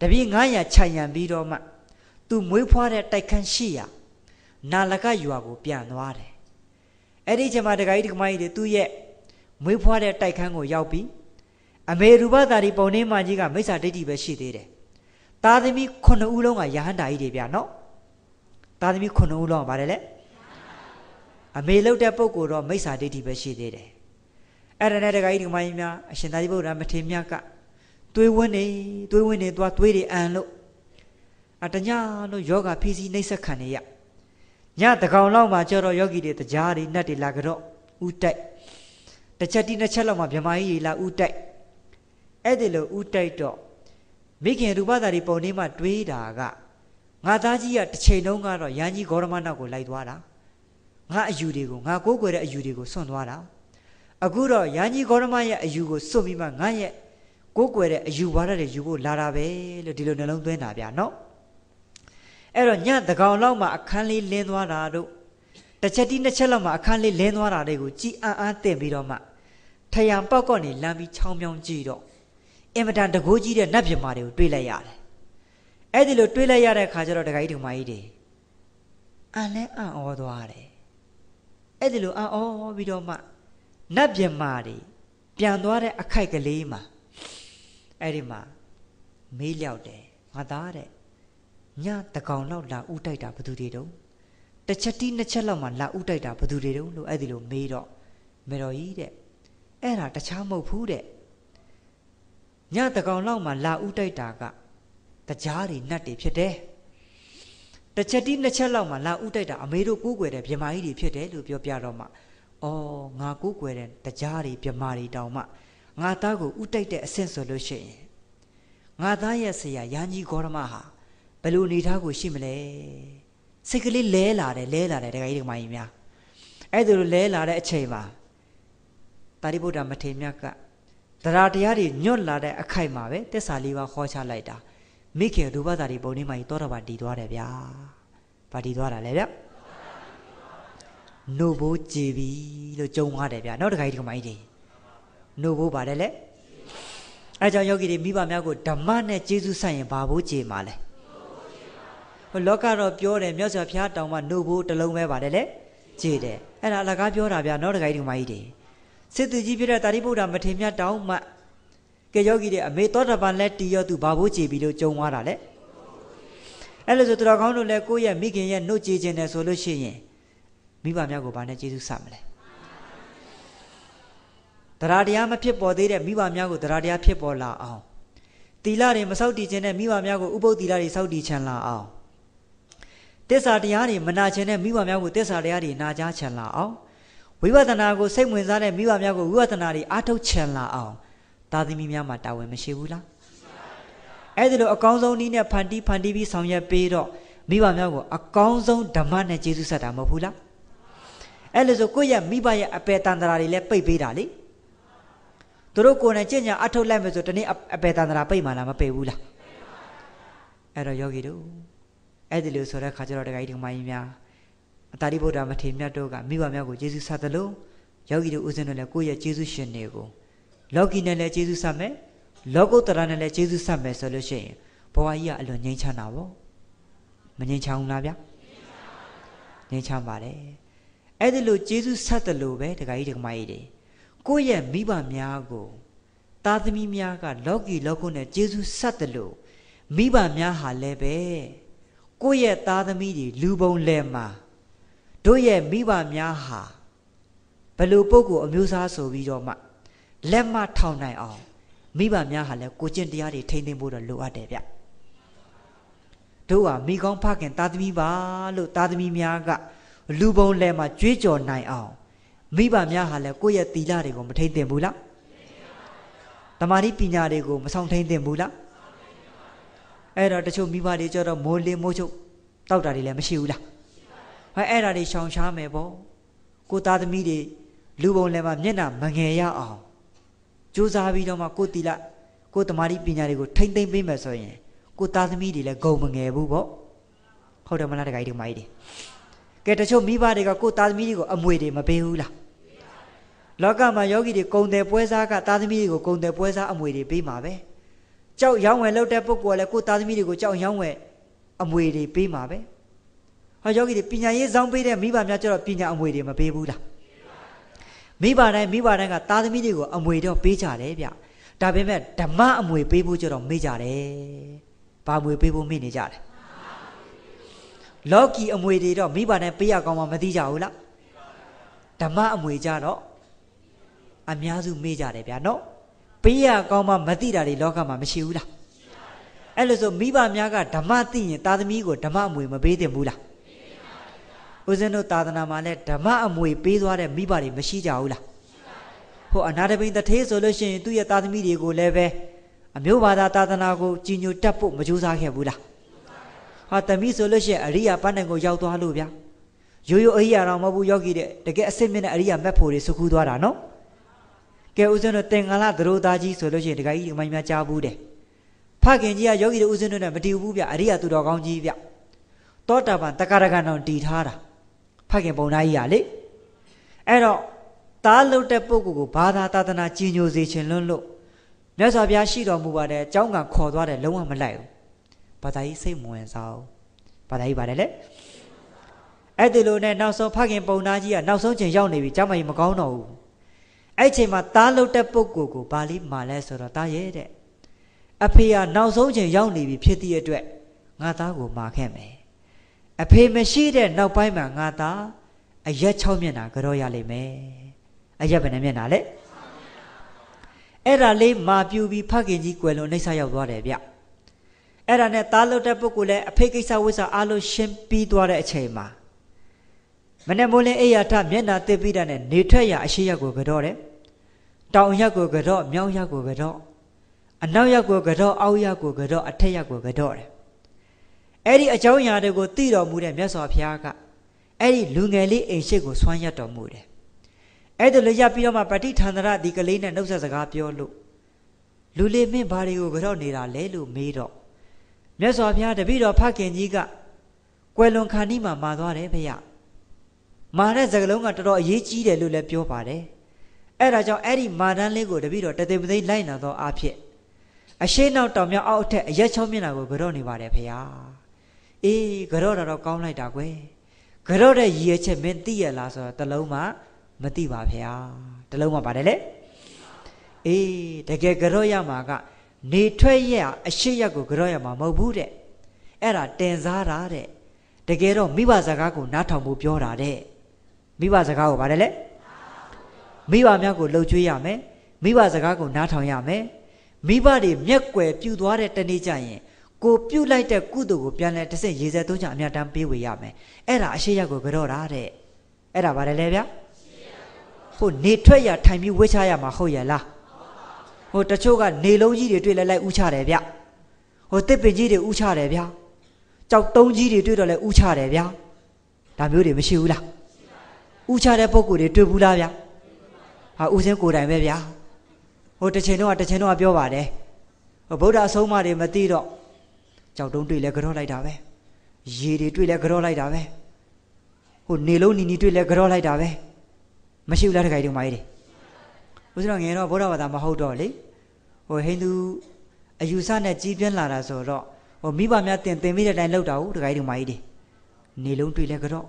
တပည့်900ခြံရံပြီးတော့မှ သူမွေးဖွားတဲ့တိုက်ခန်းရှိရာနာလကရွာကိုပြန်သွားတယ်အဲ့ဒီချိန်မှာတခါကြီးတခမကြီးတွေသူ့ရဲ့မွေးဖွားတဲ့တိုက်ခန်းကိုရောက်ပြီးအမေရူပသာရီပုံနှင်းမကြီးကမိစ္ဆာဒိဋ္ဌိပဲရှိသေးတယ်သားသမီး9ဦးလုံးကယဟန္တာကြီးတွေဗျာနော်သားသမီး9ဦးလုံးကဗါတယ်လေအမေလှုပ်တဲ့ပုံကိုတော့မိစ္ဆာဒိဋ္ဌိပဲရှိသေးတယ်အဲ့ဒါနဲ့တခါကြီးဒီမကြီးများအရှင်သာရိပုတ္တရာမထေရမြတ်ကသွေးဝင်းနေသွေးဝင်းနေသွားသွေးတွေအန်လို့ အတညလို့ယောဂဖိစီးနှိမ့်ဆက်ခံနေရညတကောင်လောက်မှကျတော့ယောဂီတွေတကြားတွေနတ်တွေလာကြတော့ဥတိုက်တစ်ချက်တိနှစ်ချက်လောက်မှမြမကြီးလာဥတိုက်အဲ့ဒီလိုဥတိုက်တော့မိခင်ရူပသာရီပုံနေမှတွေးတာကငါသားကြီးကတစ်ချိန်လုံးကတော့ရန်ကြီးဂေါရမနောက်ကိုလိုက်သွားတာငါအယူတွေကိုငါကိုးကွယ်တဲ့အယူတွေကိုစွန့်သွားတာအခုတော့ရန်ကြီးဂေါရမရဲ့အယူကိုစွန့်ပြီးမှငါရဲ့ကိုးကွယ်တဲ့အယူဝါဒတွေယူဖို့လာတာပဲလို့ဒီလိုနှလုံးသွင်းတာဗျာနော် အဲ့တော့ညတကောင်လောက်မှအခန်းလေးလင်းသွားတာတို့တစ်ချက်တီးနှစ်ချက်လောက်မှအခန်းလေးလင်းသွားတာတွေကိုကြည်အံ့အားသင့်ပြီးတော့မှထယံပေါက်ကော့နေလမ်းပြီးချောင်းမြောင်းကြည့်တော့အင်မတန်တကိုးကြီးတဲ့နတ်ပြမာတွေကိုတွေးလိုက်ရတယ်အဲ့ဒီလိုတွေးလိုက်ရတဲ့ခါကျတော့ဒကာကြီးဒကာမကြီးတွေအန်လဲအံ့ဩသွားတယ်အဲ့ဒီလိုအံ့ဩပြီးတော့မှနတ်ပြမာတွေပြန်သွားတဲ့အခိုက်ကလေးမှာအဲ့ဒီမှာမေးလျောက်တယ်ငါသားတဲ့ ညတကောင်လောက်လာဥတိုက်တာဘသူတွေတုံးတစ်ချက်တီးနှစ်ချက်လောက်မှလာဥတိုက်တာဘသူတွေတုံးလို့အဲ့ဒီလိုမေးတော့မေတော်ကြီးတဲ့အဲ့ဒါတခြားမဟုတ်ဘူးတဲ့ညတကောင်လောက်မှလာဥတိုက်တာကတကြားတွေနတ်တွေဖြစ်တယ်တစ်ချက်တီးနှစ်ချက်လောက်မှလာဥတိုက်တာအမေတို့ကိုးကွယ်တဲ့ဗြဟ္မာကြီးတွေဖြစ်တယ်လို့ပြောပြတော့မှအော်ငါကိုးကွယ်တဲ့တရားတွေပြမာတွေတောင်မှငါသားကိုဥတိုက်တဲ့အဆင့်ဆိုလို့ရှိရင်ငါသားရဲ့ဆရာရန်ကြီးဂေါရမဟာဘ ယ်လိုအနေထားကိုရှိမလဲစိတ်ကလေးလဲလာတယ်လဲလာတယ်တခါကြီးဒီမကြီးများအဲ့ဒါလိုလဲလာတဲ့အချိန်မှာတာရိပုတ္တမထေရမြတ်ကတရားတရားတွေညွတ်လာတဲ့အခိုက်မှာပဲတစ္ဆာလေးပါးခေါ်ချလိုက်တာမိခင်ရူပတာတွေပုံနေမှကြီးသောတာပန်တည်သွားတယ်ဗျာ။ဘာတည်သွားတာလဲဗျ။နှုတ်ဘိုးကြည်ပြီလို့ကြုံသွားတယ်ဗျာ။နောက်တစ်ခါကြီးဒီကမကြီးတွေနှုတ်ဘိုးပါတယ်လေ။အဲကြောင့်ယောဂီတွေမိဘများကိုဓမ္မနဲ့ကျေးဇူးဆိုင်ရင်ဘာဘိုးကြည်မှာလဲ။ ဟိုလောကတော့ပြောတယ်မြတ်စွာဘုရားတောင်မှနှုတ်ဘိုးတစ်လုံးပဲပါတယ်လေ။ကြည်တယ်။အဲ့ဒါအလကားပြောတာဗျာနောက်တစ်ခါကြီးဒီကမကြီးတွေစစ်သူကြီးပြတဲ့တာရိပုတ္တမထေရမြတ်တောင်မှကဲယောဂီတွေအမေသောတာပန်လက်တီရောသူဘာဘိုးကြည်ပြီလို့ကြုံသွားတာလေအဲ့လိုဆိုသူတော်ကောင်းတို့လည်းကိုယ့်ရဲ့မိခင်ရဲ့နှုတ်ကြည်ခြင်းနဲ့ဆိုလို့ရှိရင်မိဘများကိုဘာနဲ့ကျေးဇူးဆပ်မလဲတရားတရားမဖြစ်ပေါ်သေးတဲ့မိဘများကိုတရားတရားဖြစ်ပေါ်လာအောင်တီလာတွေမစောက်တည်ခြင်းနဲ့မိဘများကိုဥပုပ်တီလာတွေစောက်တည်ချင်လာအောင် တစ္ဆာတရားတွေမနာခြင်းနဲ့မိဘများကိုတစ္ဆာတရားတွေနာကြားချင်လာအောင်ဝိပဿနာကိုစိတ်ဝင်စားတဲ့မိဘများကိုဝိပဿနာတွေအားထုတ်ချင်လာအောင်သားသမီးများမှာတာဝန်မရှိဘူးလားအဲ့ဒီလိုအကောင်းဆုံးနည်းနဲ့ဖန်တီးဖန်တီးပြီးဆောင်ရွက်ပေးတော့မိဘများကိုအကောင်းဆုံးဓမ္မနဲ့ကျေးဇူးဆက်တာမဟုတ်ဘူးလားအဲ့လိုဆိုကိုယ့်ရဲ့မိဘရဲ့အပယ်တန်တရာတွေလည်းပိတ်ပေးတာလေသူတို့ကိုယ်နဲ့ကြင်ညာအထုတ်လိုက်မယ်ဆိုတနေ့အပယ်တန်တရာပိတ်မှလားမပိတ်ဘူးလားအဲ့တော့ယောဂီတို့ အဲ့ဒီလိုဆိုတဲ့ခါကျတော့တခါကြီးဒီမကြီးများအတာရိဗုဒ္ဓမထေရမြတ်တို့ကမိဘများကိုကျေးဇူးဆက်သလိုယောဂီတို့ဦးဇင်းတို့လည်းကိုယ့်ရဲ့ကျေးဇူးရှင်တွေကိုလောကီနဲ့လည်းကျေးဇူးဆက်မယ်လောကုတ္တရာနဲ့လည်းကျေးဇူးဆက်မယ်ဆိုလို့ရှိရင်ဘဝကြီးကအလွန်ငြိမ်းချမ်းတာပေါ့မငြိမ်းချမ်းဘူးလားဗျငြိမ်းချမ်းပါတယ်အဲ့ဒီလိုကျေးဇူးဆက်တယ်လို့ပဲဒကာကြီးဒကာမကြီးတွေကိုယ့်ရဲ့မိဘများကိုသားသမီးများကလောကီလောကုနဲ့ကျေးဇူးဆက်တယ်လို့မိဘများဟာလည်းပဲ ကိုယ့်ရဲ့သားသမီးတွေလူပုံလဲမှာတို့ရဲ့မိဘများဟာဘလို့ပုဂ္ဂိုလ်အမျိုးသားဆိုပြီးတော့မှလက်မထောင်နိုင်အောင်မိဘများဟာလည်းကိုကျင့်တရားတွေထိမ့်သိမ့်ဖို့တော့လိုအပ်တယ်ဗျတို့ဟာမိကောင်းဖခင်သားသမီးပါလို့သားသမီးများကလူပုံလဲမှာကြွေးကြော်နိုင်အောင်မိဘများဟာလည်းကိုယ့်ရဲ့သီလတွေကိုမထိမ့်သိမ့်ဘူးလားတမာတိပညာတွေကိုမဆောင်ထိမ့်သိမ့်ဘူးလား အဲ့တော့တချို့မိဘတွေကြတော့မိုးလင်းမိုးချုပ်တောက်တာတွေလည်းမရှိဘူးလားဟဲ့အဲ့ဒါတွေရှောင်ရှားမယ်ပေါ့ကိုသားသမီးတွေလူပုံလည်းမှာမျက်နှာမငယ်ရအောင်ကြိုးစားပြီးတော့မှကိုတီလာကိုတမာတိပညာတွေကိုထိမ့်သိမ့်ပေးမယ်ဆိုရင်ကိုသားသမီးတွေလည်းဂုံမငယ်ဘူးပေါ့ဟုတ်တယ်မလားတခါကြီးဒီမကြီးတွေကဲတချို့မိဘတွေကကိုသားသမီးတွေကိုအမွေတွေမပေးဘူးလားလောကမှာယောဂီတွေကုံတယ်ပွဲစားကသားသမီးတွေကိုကုံတယ်ပွဲစားအမွေတွေပေးမှာပဲ ကြောက်ရောင်းဝယ်လုပ်တဲ့ပုဂ္ဂိုလ်ကလည်းကိုသားသမီးတွေကိုကြောက်ရောင်းဝယ်အမွေတွေပေးမှာပဲဟောယောဂီတွေပညာရေးစောင်းပေးတဲ့မိဘများကျတော့ပညာအမွေတွေမပေးဘူးလားမိဘတိုင်းမိဘတိုင်းကသားသမီးတွေကိုအမွေတော့ပေးကြတယ်ဗျဒါပေမဲ့ဓမ္မအမွေပေးဖို့ကျတော့မေ့ကြတယ်ဘာအမွေပေးဖို့မေ့နေကြတယ်လောကီအမွေတွေတော့မိဘတိုင်းပေးရကောင်းမှမသိကြဘူးလားဓမ္မအမွေကြတော့အများစုမေ့ကြတယ်ဗျာနော် ပေးရကောင်းမှမသိတာတွေလောကမှာမရှိဘူးလားအဲ့လိုဆိုမိဘများကဓမ္မသိရင်သားသမီးကိုဓမ္မအမွေမပေးသင့်ဘူးလားဦးဇင်းတို့သာသနာမှာလည်းဓမ္မအမွေပေးသွားတဲ့မိဘတွေမရှိကြဘူးလားဟိုအနာတပိန်တထေးဆိုလို့ရှိရင်သူ့ရဲ့သားသမီးတွေကိုလည်းပဲအမျိုးဘာသာသာသနာကိုကြီးညိုတက်ဖို့မကြိုးစားခဲ့ဘူးလားဟာတမိဆိုလို့ရှိရင်အရိယာပန်းတိုင်ကိုရောက်သွားလို့ဗျာရိုးရိုးအရိယာတော်မဟုတ်ဘူးယောဂီတဲ့တကယ်အစစ်မြင့်တဲ့အရိယာမက်ဖို့တွေစုခူးသွားတာနော် ကဲဦးဇင်းတို့တင်္ဂလာသရိုသားကြီးဆိုလို့ရှိရင်ဒကာကြီးဒီမိုင်းများကြားဘူးတယ်ဖခင်ကြီးကယောဂီတို့ဦးဇင်းတို့နဲ့မတည်ဘူးဗျအရိယာသူတော်ကောင်းကြီးဗျတောတာပန်တက္ကရကံတော်တည်ထားတာဖခင်ပုံသားကြီးရလေအဲ့တော့သားလုတ်တဲ့ပုဂ္ဂိုလ်ကိုဘာသာသာသနာကြီးညိုစေခြင်းလွန်းလို့မြတ်စွာဘုရားရှိတော်မူပါတယ်အကြောင်းကခေါ်သွားတယ်လုံးဝမလိုက်ဘူးဘာသာကြီးစိတ်မဝင်စားဘူးဘာသာကြီးပါတယ်လေအဲ့ဒီလိုနဲ့နောက်ဆုံးဖခင်ပုံသားကြီးကနောက်ဆုံးချိန်ရောက်နေပြီကျမကြီးမကောင်းတော့ဘူး အဲ့ချိန်မှာသားလုတ်တဲ့ပုဂ္ဂိုလ်ကိုဘာလေးမာလဲဆိုတော့တားရဲ့တဲ့အဖေကနောက်ဆုံးချိန်ရောက်နေပြီဖြစ်သည့်အတွက်ငါသားကိုမာခဲ့မယ်အဖေမရှိတဲ့နောက်ပိုင်းမှာငါသားအရက်6မျက်နှာကြောရလိမ့်မယ်အရက်ဘယ်နှမျက်နှာလဲအဲ့ဒါလေးမာပြူပြီးဖခင်ကြီးကွယ်လို့နှိမ့်ဆရောက်သွားတယ်ဗျအဲ့ဒါနဲ့သားလွတ်တဲ့ပုဂ္ဂိုလ်လည်းအဖေကိစ္စဝိစ္စအားလုံးရှင်းပြီးသွားတဲ့အချိန်မှာ မနဲ့မိုးလင်းအိယာထမျက်နာတစ်ပြီးတာနဲ့နေထွက်ရအရှိရက်ကိုကြော့တယ်တောင်ရက်ကိုကြော့မြောက်ရက်ကိုကြော့အနောက်ရက်ကိုကြော့အောက်ရက်ကိုကြော့အထက်ရက်ကိုကြော့တယ်အဲ့ဒီအကြောင်းအရာတွေကိုသိတော်မူတဲ့မြတ်စွာဘုရားကအဲ့ဒီလူငယ်လေးအိမ်ရှိကိုဆွမ်းရတော်မူတယ်အဲ့ဒါလည်းရပြီးတော့မှပဋိဌာန္တရဒီကလေးနဲ့နှုတ်ဆက်စကားပြောလို့လူလေးမင်းဘာတွေကိုကြော့နေတာလဲလို့မေးတော့မြတ်စွာဘုရားတပည့်တော်ဖခင်ကြီးကကွယ်လွန်ခါနီးမှာမာသွားတယ်ဖေရ မာတဲ့စကလုံးကတော်တော်အရေးကြီးတယ်လို့လည်းပြောပါတယ်အဲ့ဒါကြောင့်အဲ့ဒီမာတန်းလေးကိုတပည့်တော်တသိမသိလိုက်နာသောအဖြစ်အရှိနောက်တောင်မြောက်အောက်အထက်အရက်ချောမျက်နှာကိုကြော့နေပါတယ်ဖေရအေးကြော့တာတော့ကောင်းလိုက်တာကွယ်ကြော့တဲ့ရည်ရချက်မင်းသိရလားဆိုတော့တလုံးမှမသိပါဖေရတလုံးမှပါတယ်လေအေးတကယ်ကြော့ရမှာကနေထွက်ရအရှိရက်ကိုကြော့ရမှာမဟုတ်ဘူးတဲ့အဲ့ဒါတင်စားတာတဲ့တကယ်တော့မိဘစကားကိုနားထောင်ဖို့ပြောတာတဲ့ မိဘစကားကိုပါတယ်လေမိဘများကိုလှုပ်ကြွေးရမယ်မိဘစကားကိုနားထောင်ရမယ်မိဘတွေမျက်ွယ်ပြူသွားတဲ့တနေ့ကျရင်ကိုပြုတ်လိုက်တဲ့ကုသိုလ်ကိုပြန်လဲတစ်စက်ရေစက်သုံးချအမြတ်တမ်းပေးဝေရမယ်အဲ့ဒါအရှိရက်ကိုကြော့တာတဲ့အဲ့ဒါပါတယ်လေဗျာဟိုနေထွက်ရထိုင်ပြီးဝှချရမှာဟုတ်ရဲ့လားဟိုတချို့ကနေလုံးကြီးတွေတွေ့လဲလိုက်ဥချတယ်ဗျဟိုတစ်ပင်ကြီးတွေဥချတယ်ဗျကြောက်တုံးကြီးတွေတွေ့တော့လဲဥချတယ်ဗျဒါမျိုးတွေမရှိဘူးလား ဥချတဲ့ပုံကိုယ်တွေတွေ့ဘူးလားဗျဟာဥစဉ်ကိုယ်တိုင်ပဲဗျဟိုတစ်ချိန်တော့တစ်ချိန်တော့ပြောပါတယ်ဟိုဗုဒ္ဓအဆုံးအမတွေမသိတော့ကြောက်တုံးတွေ့လဲကြော့လိုက်တာပဲရေတွေတွေ့လဲကြော့လိုက်တာပဲဟိုနေလုံးနီနီတွေ့လဲကြော့လိုက်တာပဲမရှိဘူးလားတခါကြီးတို့မကြီးတွေဦးဇင်းတော်ငယ်တော့ဗုဒ္ဓဘာသာမဟုတ်တော့လေဟိုဟိန္ဒူအယူဆနဲ့ကြီးပြင်းလာတာဆိုတော့ဟိုမိဘများတင်တင်မိတဲ့အတိုင်းလောက်တာဟုတ်တခါကြီးတို့မကြီးတွေနေလုံးတွေ့လဲကြော့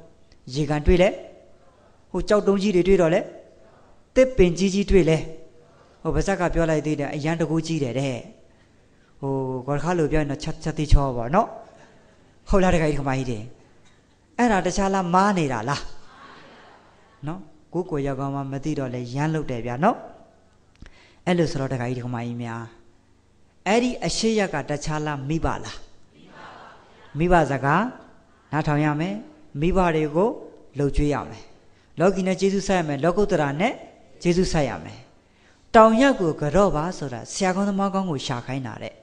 ရေကန်တွေ့လဲ ဟိုကြောက်တုံးကြီးတွေတွေ့တော့လဲတစ်ပင်ကြီးကြီးတွေ့လဲဟိုဗဇက်ကပြောလိုက်သေးတယ်အရန်တကူကြီးတယ်တဲ့ဟိုကောခါလို့ပြောရင်တော့ချက်ချက်တိချောပါနော်ဟုတ်လားတခါကြီးခမကြီးတယ်အဲ့ဒါတခြားလားမားနေတာလားနော်ကိုကိုရောက်ကောင်မှမသိတော့လဲရမ်းလုတ်တယ်ဗျာနော်အဲ့လိုဆိုတော့တခါကြီးခမကြီးများအဲ့ဒီအရှိရကတခြားလားမိပါလားမိပါစကားနားထောင်ရမယ်မိဘတွေကိုလှုပ်ကြွေးရမယ် လောကီနဲ့ကျေးဇူးဆက်ရမယ်လောကုတ္တရာနဲ့ကျေးဇူးဆက်ရမယ်တောင်ရက်ကိုကြော့ပါဆိုတာဆရာကောင်းသမားကောင်းကိုရှာခိုင်းတာတဲ့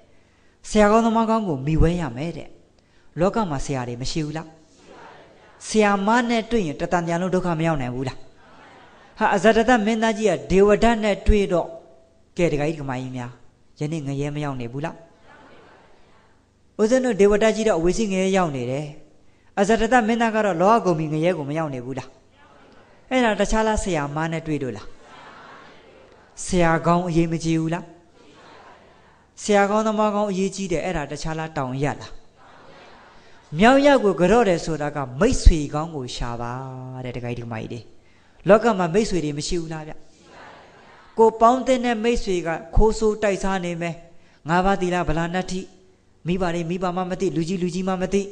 ဆရာကောင်းသမားကောင်းကိုမိဝဲရမယ်တဲ့လောကမှာဆရာတွေမရှိဘူးလားဆရာမနဲ့တွေ့ရင်တတန်ကြံလုံးဒုက္ခမရောက်နိုင်ဘူးလားဟာအဇဒတမင်းသားကြီးကဒေဝဒတ်နဲ့တွေ့တော့ကဲတခါကြီးကမကြီးများယနေ့ငရဲမရောက်နေဘူးလားဦးဇင်းတို့ဒေဝဒတ်ကြီးတော့အဝေစီငရဲရောက်နေတယ်အဇဒတမင်းသားကတော့လောကဂုံမီငရဲကိုမရောက်နေဘူးလား အဲ့ဒါတခြားလားဆရာမနဲ့တွေ့လို့လားဆရာကောင်းအရေးမကြီးဘူးလားဆရာကောင်းသမားကောင်းအရေးကြီးတယ်အဲ့ဒါတခြားလားတောင်ရလားမြောက်ရက်ကိုကြော့တယ်ဆိုတာကမိတ်ဆွေကောင်းကိုရှာပါတဲ့တခါကြီးဒီမကြီးတွေလောကမှာမိတ်ဆွေတွေမရှိဘူးလားဗျကိုပေါင်းတဲ့မိတ်ဆွေကခိုးဆိုးတိုက်စားနေမယ်ငါးပါးသီလဗလာနတ္ထိမိဘတွေမိဘမှမသိလူကြီးလူကြီးမှမသိ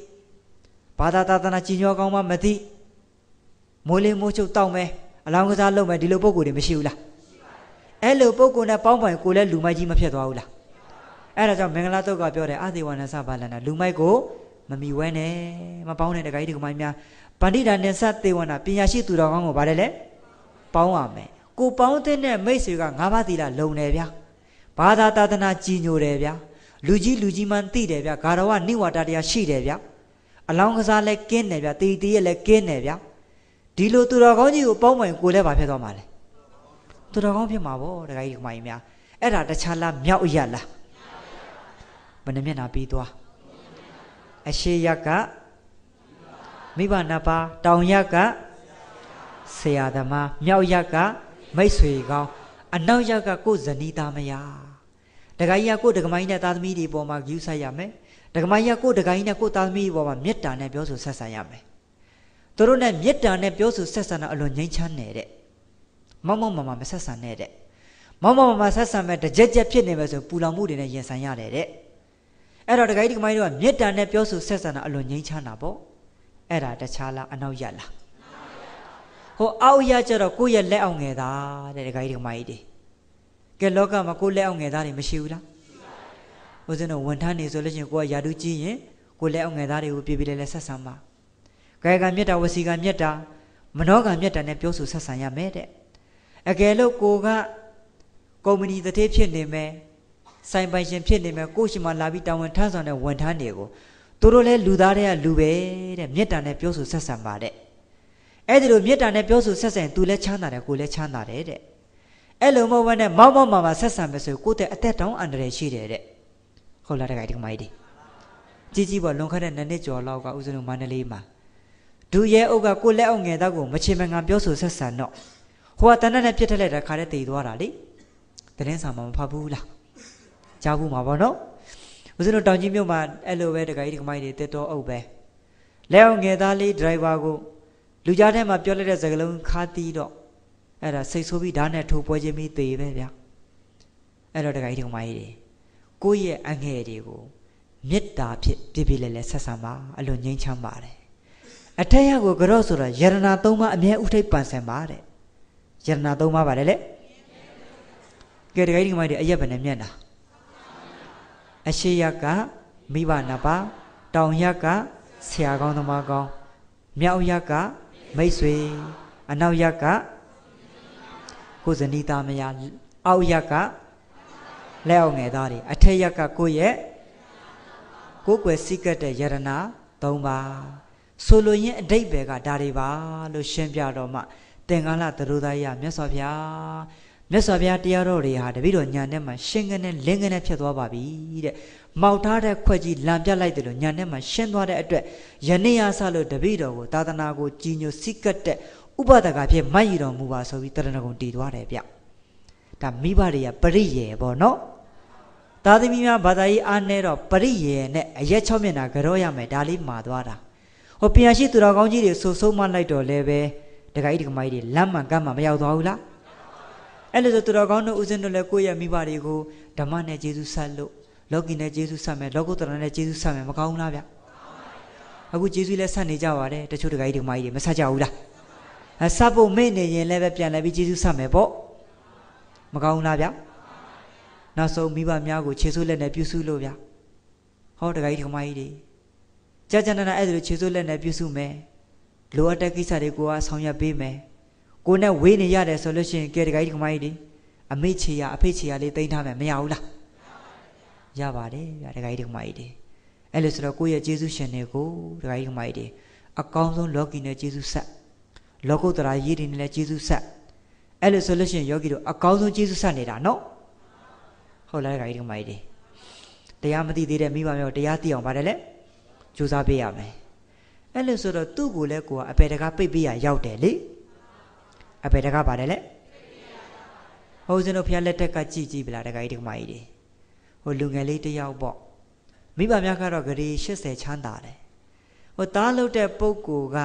ဘာသာသာသနာကြီးညောကောင်းမှမသိ မိုးလေးမိုးချုပ်တောက်မယ်အလောင်းကစားလုပ်မယ်ဒီလိုပုံကိုယ်တွေမရှိဘူးလားအဲ့လိုပုံကိုယ်နဲ့ပေါင်းပိုင်ကိုလည်းလူမိုက်ကြီးမဖြစ်သွားဘူးလားအဲ့ဒါကြောင့်မင်္ဂလာတုတ်ကပြောတယ်အသေဝနသဘာလနာလူမိုက်ကိုမမီဝဲနဲ့မပေါင်းတဲ့တခါကြီးဒီကမိုင်းများဗန္ဓိတာနဲ့စသေဝနာပညာရှိသူတော်ကောင်းကိုဗါတယ်လေပေါင်းရမယ်ကိုပေါင်းတဲ့မိတ်ဆွေကငါးပါးသီလလုံတယ်ဗျာဘာသာတာသနာကြီးညိုတယ်ဗျာလူကြီးလူကြီးမှန်သိတယ်ဗျာဂါရဝနိဝါဒတရားရှိတယ်ဗျာအလောင်းကစားလဲကင်းတယ်ဗျာတေတီရဲ့လဲကင်းတယ်ဗျာ ဒီလိုသူတော်ကောင်းကြီးကိုပေါင်းပိုင်ကိုလည်းဗာဖြစ်သွားမှာလေသူတော်ကောင်းဖြစ်မှာဗောတခါကြီးဒီကမိုင်းများအဲ့ဒါတခြားလားမြောက်ရလားဘယ်နှမျက်နှာပြီးသွားအရှိရက်ကမိဘနှစ်ပါးတောင်ရက်ကဆရာသမားမြောက်ရက်ကမိတ်ဆွေကောင်းအနောက်ရက်ကကိုဇနီးသားမယားဒကာကြီးကကိုဒကမိုင်းနဲ့သားသမီးတွေပေါ်မှာယူဆရမယ်ဒကမိုင်းကကိုဒကာကြီးနဲ့ကိုသားသမီးပေါ်မှာမေတ္တာနဲ့ပြောဆိုဆက်ဆံရမယ် သူတို့နဲ့မေတ္တာနဲ့ပြောဆိုဆက်ဆံတာအလွန်ငြိမ်းချမ်းနေတဲ့မောက်မောက်မမမဆက်ဆံနေတဲ့မောက်မောက်မမဆက်ဆံမဲ့တကြက်ကြက်ဖြစ်နေမယ်ဆိုပူလောင်မှုတွေနဲ့ရင်ဆိုင်ရတယ်တဲ့အဲ့တော့ဒကာကြီးဒကမိုင်းတို့ကမေတ္တာနဲ့ပြောဆိုဆက်ဆံတာအလွန်ငြိမ်းချမ်းတာပေါ့အဲ့ဒါတခြားလားအနောက်ရလားဟိုအောက်ရကြတော့ကိုယ့်ရဲ့လက်အောင်ငယ်သားတဲ့ဒကာကြီးဒကမိုင်းတွေကဲလောကမှာကိုယ့်လက်အောင်ငယ်သားတွေမရှိဘူးလားဦးဇင်းတို့ဝန်ထမ်းနေဆိုလို့ရှိရင်ကိုကယာတုကြီးရင်ကိုလက်အောင်ငယ်သားတွေကိုပြေပြေလဲလဲဆက်ဆံပါ ကာယကမေတ္တာဝစီကမေတ္တာမနောကမြတ်တန်နဲ့ပြောဆိုဆက်ဆံရမယ်တဲ့အကယ်လို့ကိုကကုမ္ပဏီတစ်ထည်ဖြစ်နေမယ်စိုင်ပိုင်ရှင်ဖြစ်နေမယ်ကိုရှိမှလာပြီးတာဝန်ထမ်းဆောင်တဲ့ဝန်ထမ်းတွေကိုသူတို့လည်းလူသားတွေကလူပဲတဲ့မေတ္တာနဲ့ပြောဆိုဆက်ဆံပါတဲ့အဲ့ဒီလိုမေတ္တာနဲ့ပြောဆိုဆက်ဆံသူလည်းချမ်းသာတယ်ကိုလည်းချမ်းသာတယ်တဲ့အဲ့လိုမဟုတ်ဘဲနဲ့မောက်မောက်မာမာဆက်ဆံမယ်ဆိုကိုယ့်တဲ့အသက်တောင်အန္တရာယ်ရှိတယ်တဲ့ဟုတ်လားတခါဒီကမိုင်းဒီကြီးကြီးပေါ်လွန်ခတဲ့နှစ်နှစ်ကျော်လောက်ကဦးဇင်းတို့မန္တလေးမှာ ဒူရဲအုပ်ကကိုလက်အောင်ငယ်တော့ကိုမချင်မငံပြောဆိုဆက်ဆံတော့ဟိုကတန်းနဲ့ပြစ်ထက်လိုက်တဲ့ခါတဲ့တည်သွားတာလေတရင်ဆောင်မဖတ်ဘူးလားကြားဘူးမှာပေါ့နော်ဦးဇင်းတို့တောင်ကြီးမြို့မှာအဲ့လိုပဲတခါကြီးဒီကမိုင်းတွေတက်တော့အုပ်ပဲလက်အောင်ငယ်သားလေးဒရိုင်ဘာကိုလူကြားထဲမှာပြောလိုက်တဲ့စကားလုံးခါတီးတော့အဲ့ဒါစိတ်ဆိုးပြီးဓာတ်နဲ့ထိုးပွဲချင်းပြီးသေပဲဗျအဲ့တော့တခါကြီးဒီကမိုင်းတွေကိုယ့်ရဲ့အငယ်တွေကိုမေတ္တာဖြင့်ပြပြလဲလဲဆက်ဆံပါအလွန်ငြိမ်းချမ်းပါတယ် အထက်ရကိုကြော့ဆိုတာယရနာ၃ပါးအမြဲဥထိပ်ပန်ဆင်ပါတဲ့ယရနာ၃ပါးပါတယ်လေကဲတကယ်ဒီမိုက်ဒီအရက်ပဲနဲ့မျက်နှာအရှိရကမိဘနှစ်ပါးတောင်ရကဆရာကောင်းသမားကောင်းမြောက်ရကမိတ်ဆွေအနောက်ရကကိုဇနီးသားမယားအောက်ရကလက်အောင်ငယ်သားတွေအထက်ရကကိုယ့်ရဲ့ကိုယ်ွယ်စိကတ်တဲ့ယရနာ၃ပါး ဆိုလိုရင်းအတိတ်ပဲကဒါတွေပါလို့ရှင်းပြတော့မှသင်္ကန်းလသရုသားရမြတ်စွာဘုရားမြတ်စွာဘုရားတရားတော်တွေဟာတပည့်တော်ညာနဲ့မှရှင်းကနေလင်းကနေဖြစ်သွားပါပြီတဲ့မောက်ထားတဲ့ခွက်ကြီးလံပြတ်လိုက်တယ်လို့ညာနဲ့မှရှင်းသွားတဲ့အတွက်ယနေ့ရဆလို့တပည့်တော်ကိုသာသနာကိုကြီးညိုစိကတ်တဲ့ဥပဒကဖြစ်မတ်ရတော်မူပါဆိုပြီးတရဏဂုံတည်သွားတယ်ဗျဒါမိဘတွေကပရိယေပေါ့နော်သာသမီများဘာသာရေးအားနေတော့ပရိယေနဲ့အရက်6မျက်နှာကြောရမယ်ဒါလေးမှာသွားတာ ဟိုပြန်ရှိသူတော်ကောင်းကြီးတွေဆူဆုံးမလိုက်တော့လည်းပဲဒကာကြီးဒကာမကြီးတွေလမ်းမှန်ကမ်းမှန်မရောက်သွားဘူးလားအဲ့လိုဆိုသူတော်ကောင်းတို့ဦးဇင်းတို့လည်းကိုယ့်ရဲ့မိဘတွေကိုဓမ္မနဲ့ကျေးဇူးဆက်လို့လောကီနဲ့ကျေးဇူးဆက်မယ်လောကုတ္တရာနဲ့ကျေးဇူးဆက်မယ်မကောင်းဘူးလားဗျအခုကျေးဇူးလည်းဆက်နေကြပါတယ်တချို့ဒကာကြီးဒကာမကြီးတွေမဆက်ကြဘူးလားအဲဆက်ဖို့မေ့နေရင်လည်းပဲပြန်လည်းပြီးကျေးဇူးဆက်မယ်ပေါ့မကောင်းဘူးလားဗျနောက်ဆုံးမိဘများကိုခြေဆုပ်လက်နဲ့ပြုစုလို့ဗျဟောဒကာကြီးဒကာမကြီးတွေ ကြာကြာနာနာအဲ့ဒါလိုခြေဆုပ်လက်နဲ့ပြုစုမယ်လိုအပ်တဲ့ကိစ္စတွေကိုကဆောင်ရွက်ပေးမယ်ကိုနဲ့ဝေးနေရတယ်ဆိုလို့ရှိရင်ကဲဒကာကြီးဒကာမကြီးတွေအမေချေရအဖေချေရလေးတင်ထားမယ်မရဘူးလားရပါတယ်ဗျာဒကာကြီးဒကာမကြီးတွေအဲ့လိုဆိုတော့ကိုယ့်ရဲ့ကျေးဇူးရှင်တွေကိုဒကာကြီးဒကာမကြီးတွေအကောင်းဆုံးလောကီနဲ့ကျေးဇူးဆက်လောကုတ္တရာရည်တွေနဲ့လည်းကျေးဇူးဆက်အဲ့လိုဆိုလို့ရှိရင်ယောဂီတို့အကောင်းဆုံးကျေးဇူးဆက်နေတာနော်ဟုတ်လားဒကာကြီးဒကာမကြီးတွေတရားမသိသေးတဲ့မိဘမျိုးတရားသိအောင်ပါတယ်လေ ကြိုးစားပေးရမယ်အဲ့လိုဆိုတော့သူ့ကိုလည်းကိုကအပေတကားပိတ်ပေးရရောက်တယ်လေအပေတကားပါတယ်လေဟုတ်စင်တို့ဖျားလက်ထက်ကကြည်ကြည့်ပလားတခါကြီးဒီကမကြီးတွေဟိုလူငယ်လေးတယောက်ပေါ့မိဘများကတော့ဂရီ80ချမ်းသာတယ်ဟိုသားလုတ်တဲ့ပုံကိုက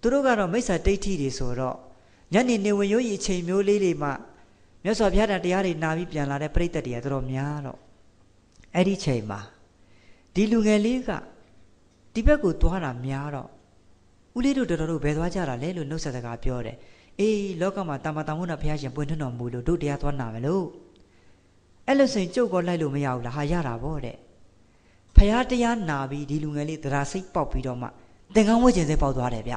သူတို့ကတော့မိစ္ဆာဒိဋ္ဌိတွေဆိုတော့ညနေနေဝင်ရိုးရီအချိန်မျိုးလေးတွေမှမြတ်စွာဘုရားတရားတွေနာပြီးပြန်လာတဲ့ပြိတ္တတွေကတော်တော်များတော့အဲ့ဒီချိန်မှာဒီလူငယ်လေးက ဒီဘက်ကိုသွားတာများတော့ဦးလေးတို့တော်တော်တို့ဘယ်သွားကြတာလဲလို့နှုတ်ဆက်စကားပြောတယ်အေးလောကမှာတမ္မာတမုန်းတော်ဘုရားရှင်ပွင့်ထွန်းတော်မူလို့တို့တရားသွားနာမယ်လို့အဲ့လိုဆိုရင်ကြုတ်ကောလိုက်လို့မရဘူးလားဟာရတာဗောတဲ့ဘုရားတရားနာပြီးဒီလူငယ်လေးတရားစိတ်ပေါက်ပြီးတော့မှသင်္ကန်းဝတ်ကျင်စိတ်ပေါက်သွားတယ်ဗျ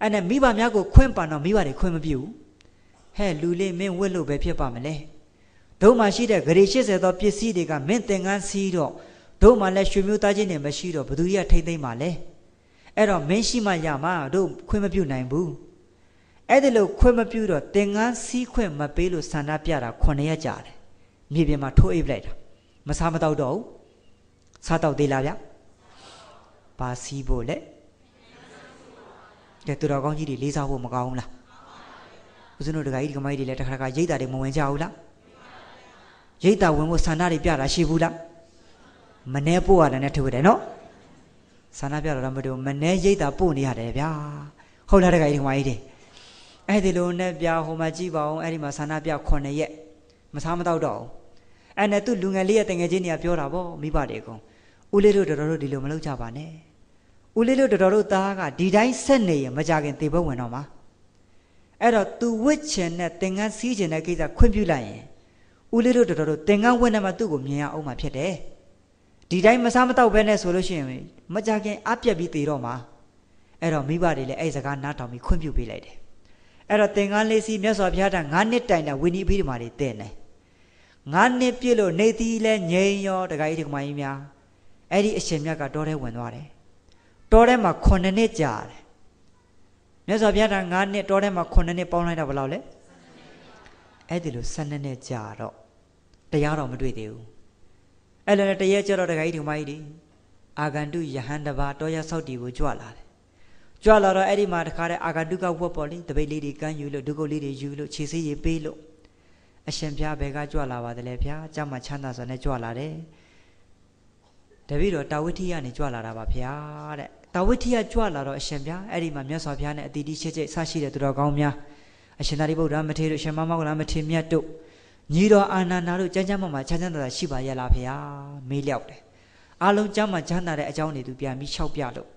အဲ့နဲ့မိဘများကိုခွင့်ပန်တော့မိဘတွေခွင့်မပြုဘူးဟဲ့လူလေးမင်းဝတ်လို့ပဲဖြစ်ပါမလဲတို့မှရှိတဲ့ဂရေ80သောပစ္စည်းတွေကမင်းသင်္ကန်းစီးတော့ တို့မှလည်းရွှေမျိုးသားချင်းတွေမရှိတော့ဘသူကြီးကထိမ့်သိမ့်ပါလဲအဲ့တော့မင်းရှိမှရမှာတို့ခွင့်မပြုနိုင်ဘူးအဲ့ဒီလိုခွင့်မပြုတော့သင်္ကန်းစီးခွင့်မပေးလို့ဆန္ဒပြတာ9ရက်ကြာတယ်မြေပြင်မှာထိုးအိပ်လိုက်တာမစားမတော့တော့ဘူးစားတော့သေးလားဗျဘာစီးဖို့လဲတဲ့သူတော်ကောင်းကြီးတွေလေးစားဖို့မကောင်းဘူးလားဦးဇင်းတို့ဒကာကြီးဒကာမကြီးတွေလည်းတစ်ခါတစ်ခါရိတ်တာတွေမဝင်ကြဘူးလားရိတ်တာဝင်ဖို့ဆန္ဒတွေပြတာရှိဘူးလား မနှဲပို့ရတယ်နဲ့ထုတ်တယ်နော်ဆန္ဒပြတော့မတူမနှဲရိတ်တာပို့နေရတယ်ဗျာဟုတ်လားတခါကြီးဒီမကြီးတွေအဲ့ဒီလိုနဲ့ပြဟိုမှာကြည့်ပါအောင်အဲ့ဒီမှာဆန္ဒပြ9ရက်မစားမတော့တော့အဲ့နဲ့သူ့လူငယ်လေးရဲ့တငယ်ချင်းတွေကပြောတာဗောမိဘတွေကောင်ဦးလေးတို့တော်တော်တို့ဒီလိုမလုပ်ကြပါနဲ့ဦးလေးတို့တော်တော်တို့သားကဒီတိုင်းဆက်နေရင်မကြခင်သေဘုတ်ဝင်တော့မှာအဲ့တော့ तू ဝစ်ချင်တဲ့သင်္ကန်းစီးချင်တဲ့ကိစ္စခွင့်ပြုလိုက်ရင်ဦးလေးတို့တော်တော်တို့သင်္ကန်းဝတ်နေမှသူ့ကိုမြင်ရအောင်မှာဖြစ်တယ် ဒီတိုင်းမစားမတော့ဘဲနဲ့ဆိုလို့ရှိရင်မကြခင်အပြက်ပြီးသေတော့မှာအဲ့တော့မိဘတွေလည်းအဲ့စကားနားထောင်ပြီးခွင့်ပြုပေးလိုက်တယ်အဲ့တော့သင်္ကန်းလေးစီးမြတ်စွာဘုရားက9နှစ်တိုင်တာဝိနည်းအဘိဓမ္မာတွေတဲ့တယ်9နှစ်ပြည့်လို့နေသီးလဲငြိမ်ရောတခါကြီးဒီကမကြီးများအဲ့ဒီအရှင်မြတ်ကတောထဲဝင်သွားတယ်တောထဲမှာ9နှစ်ကြာတယ်မြတ်စွာဘုရားက9နှစ်တောထဲမှာ9နှစ်ပေါင်းလိုက်တာဘယ်လောက်လဲအဲ့ဒီလို12နှစ်ကြာတော့တရားတော်မတွေ့သေးဘူး အဲ့လိုနဲ့တရက်ကျတော့တခါကြီးဒီကမကြီးဒီအာဂန္တုယဟန်တပါတောရဆောက်တီကိုကြွလာတယ်ကြွလာတော့အဲ့ဒီမှာတခါတည်းအာဂန္တုကဝတ်ပေါ်လေတပိတ်လေးတွေကမ်းယူလို့ဒုက္ခလေးတွေယူလို့ခြေဆေးရည်ပေးလို့အရှင်ဘုရားဘယ်ကကြွလာပါသလဲဗျာကြမှာချမ်းသာစွာနဲ့ကြွလာတယ်တပည့်တော်တာဝိထိကနေကြွလာတာပါဗျာတဲ့တာဝိထိကကြွလာတော့အရှင်ဘုရားအဲ့ဒီမှာမြတ်စွာဘုရားနဲ့အတီတီချစ်ချစ်ဆရှိတဲ့သူတော်ကောင်းများအရှင်သာရိပုတ္တရာမထေရတို့ရှင်မမောကလမထေရမြတ်တို့ ညီတော်အာနန္ဒာတို့ကျမ်းကျမ်းမှာမှာချမ်းချမ်းသာသာရှိပါရဲ့လားဗျာမေးလျောက်တယ်အားလုံးကျမ်းမှာချမ်းသာတဲ့အကြောင်းတွေသူပြန်ပြီးလျှောက်ပြလို့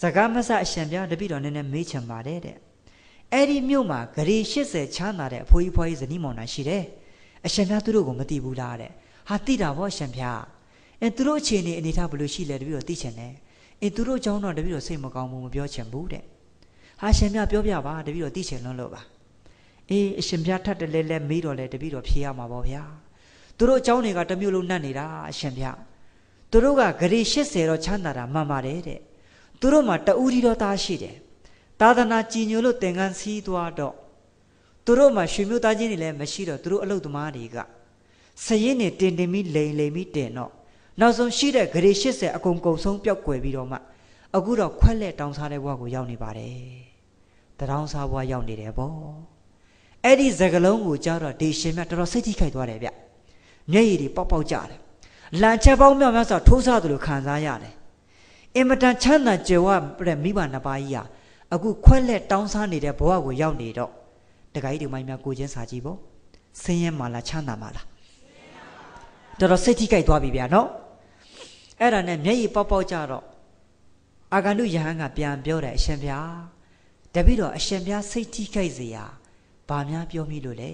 စကားမဆအရှင်ဘုရားတပည့်တော်နည်းနည်းမေးချင်ပါတယ်တဲ့အဲ့ဒီမြို့မှာဂရီ80ချမ်းသာတဲ့အဖိုးကြီးဖွားကြီးဇနီးမောင်နှံရှိတယ်အရှင်ဘုရားသူတို့ကိုမသိဘူးလားတဲ့ဟာသိတာဗောအရှင်ဘုရားအဲသူတို့အခြေအနေအနေထားဘယ်လိုရှိလဲတပည့်တော်သိချင်တယ်အဲသူတို့အကြောင်းတော့တပည့်တော်စိတ်မကောင်းဘူးမပြောချင်ဘူးတဲ့ဟာရှင်ဘုရားပြောပြပါတပည့်တော်သိချင်လွန်းလို့ပါ အေးအရှင်ဘုရားထပ်တလဲလဲမေးတော့လဲတပည့်တော်ဖြေရမှာဗောဗျာသူတို့အကြောင်းတွေကတမျိုးလုံးနှံ့နေတာအရှင်ဘုရားသူတို့ကဂရီ80တော့ချမ်းသာတာမှန်ပါတယ်တဲ့သူတို့မှာတူရီတော်သားရှိတယ်သာသနာကြည်ညိုလို့သင်္ကန်းစီးသွားတော့သူတို့မှာရွှေမျိုးသားချင်းတွေလည်းမရှိတော့သူတို့အလုတ်သမားတွေကစရင်နေတင်တင်ပြီးလိန်လိန်ပြီးတင်တော့နောက်ဆုံးရှိတဲ့ဂရီ80အကုန်ကုန်ဆုံးပျောက်ကွယ်ပြီးတော့မှအခုတော့ခွက်လက်တောင်းစားတဲ့ဘဝကိုရောက်နေပါတယ်တရောင်းစားဘဝရောက်နေတယ်ဗော အဲ့ဒီစကလုံးကိုကြားတော့ဒေရှင်မြတ်တော်တော်စိတ်ထိခိုက်သွားတယ်ဗျမျက်ရည်တွေပေါက်ပေါက်ကြတယ်လန်ချက်ပေါင်းမြောက်များစွာထိုးစားသလိုခံစားရတယ်အင်မတန်ချမ်းသာကြွယ်ဝတဲ့မိဘနှစ်ပါးကြီးဟာအခုခွက်လက်တောင်းစားနေတဲ့ဘဝကိုရောက်နေတော့တခါကြီးဒီမိုင်းများကိုချင်းစာကြည့်ပေါ့ဆင်းရဲမှလားချမ်းသာမှလားတော်တော်စိတ်ထိကြိုက်သွားပြီဗျာနော်အဲ့ဒါနဲ့မျက်ရည်ပေါက်ပေါက်ကြတော့အာဂန္တုယဟန်ကပြန်ပြောတယ်အရှင်ဗျာတပည့်တော်အရှင်ဗျာစိတ်ထိကြိုက်စေရာ ဘာများပြောမိလို့လဲ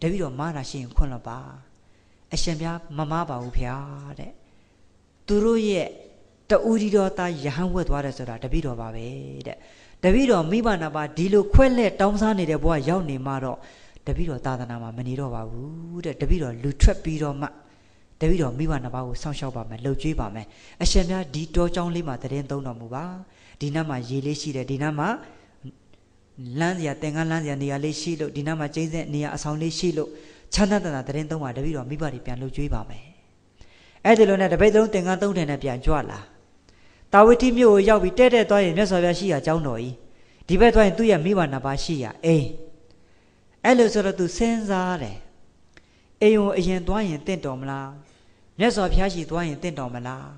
တပည့်တော်မားတာရှိရင်ခွန့်လို့ပါအရှင်ဗျာမမားပါဘူးဗျာတဲ့သူတို့ရဲ့တူဒီတော်သားယဟန်ဝက်သွားတယ်ဆိုတာတပည့်တော်ပါပဲတဲ့တပည့်တော်မိဘနာပါဒီလိုခွဲလက်တောင်းစားနေတဲ့ဘဝရောက်နေမှတော့တပည့်တော်သာသနာမှာမနေတော့ပါဘူးတဲ့တပည့်တော်လူထွက်ပြီးတော့မှတပည့်တော်မိဘနာပါကိုစောင့်ရှောက်ပါမယ်လှုပ်ကြွေးပါမယ်အရှင်များဒီတောကြောင်းလေးမှာတရင်သုံးတော်မူပါဒီနားမှာရေလေးရှိတယ်ဒီနားမှာ လမ်းစရာတင်ကန်းလမ်းစရာနေရာလေးရှိလို့ဒီနားမှာကျင်းစက်နေရာအဆောင်လေးရှိလို့ချမ်းသာတနာတရင်သုံးပါတပည့်တော်မိဘတွေပြန်လှုပ်ကြွေးပါမယ်အဲ့ဒီလိုနဲ့တပိတ်သုံးတင်ကန်းသုံးထင်နဲ့ပြန်ကြွလာတာဝတိမြို့ကိုရောက်ပြီးတဲ့တဲ့သွားရင်မြတ်စွာဘုရားရှိရာကျောင်းတော်ကြီးဒီဘက်သွားရင်သူ့ရဲ့မိဘနာပါရှိရာအိမ်အဲ့လိုဆိုတော့သူစဉ်းစားတယ်အိမ်ကိုအရင်သွားရင်တင့်တော်မလားမြတ်စွာဘုရားရှိသွားရင်တင့်တော်မလား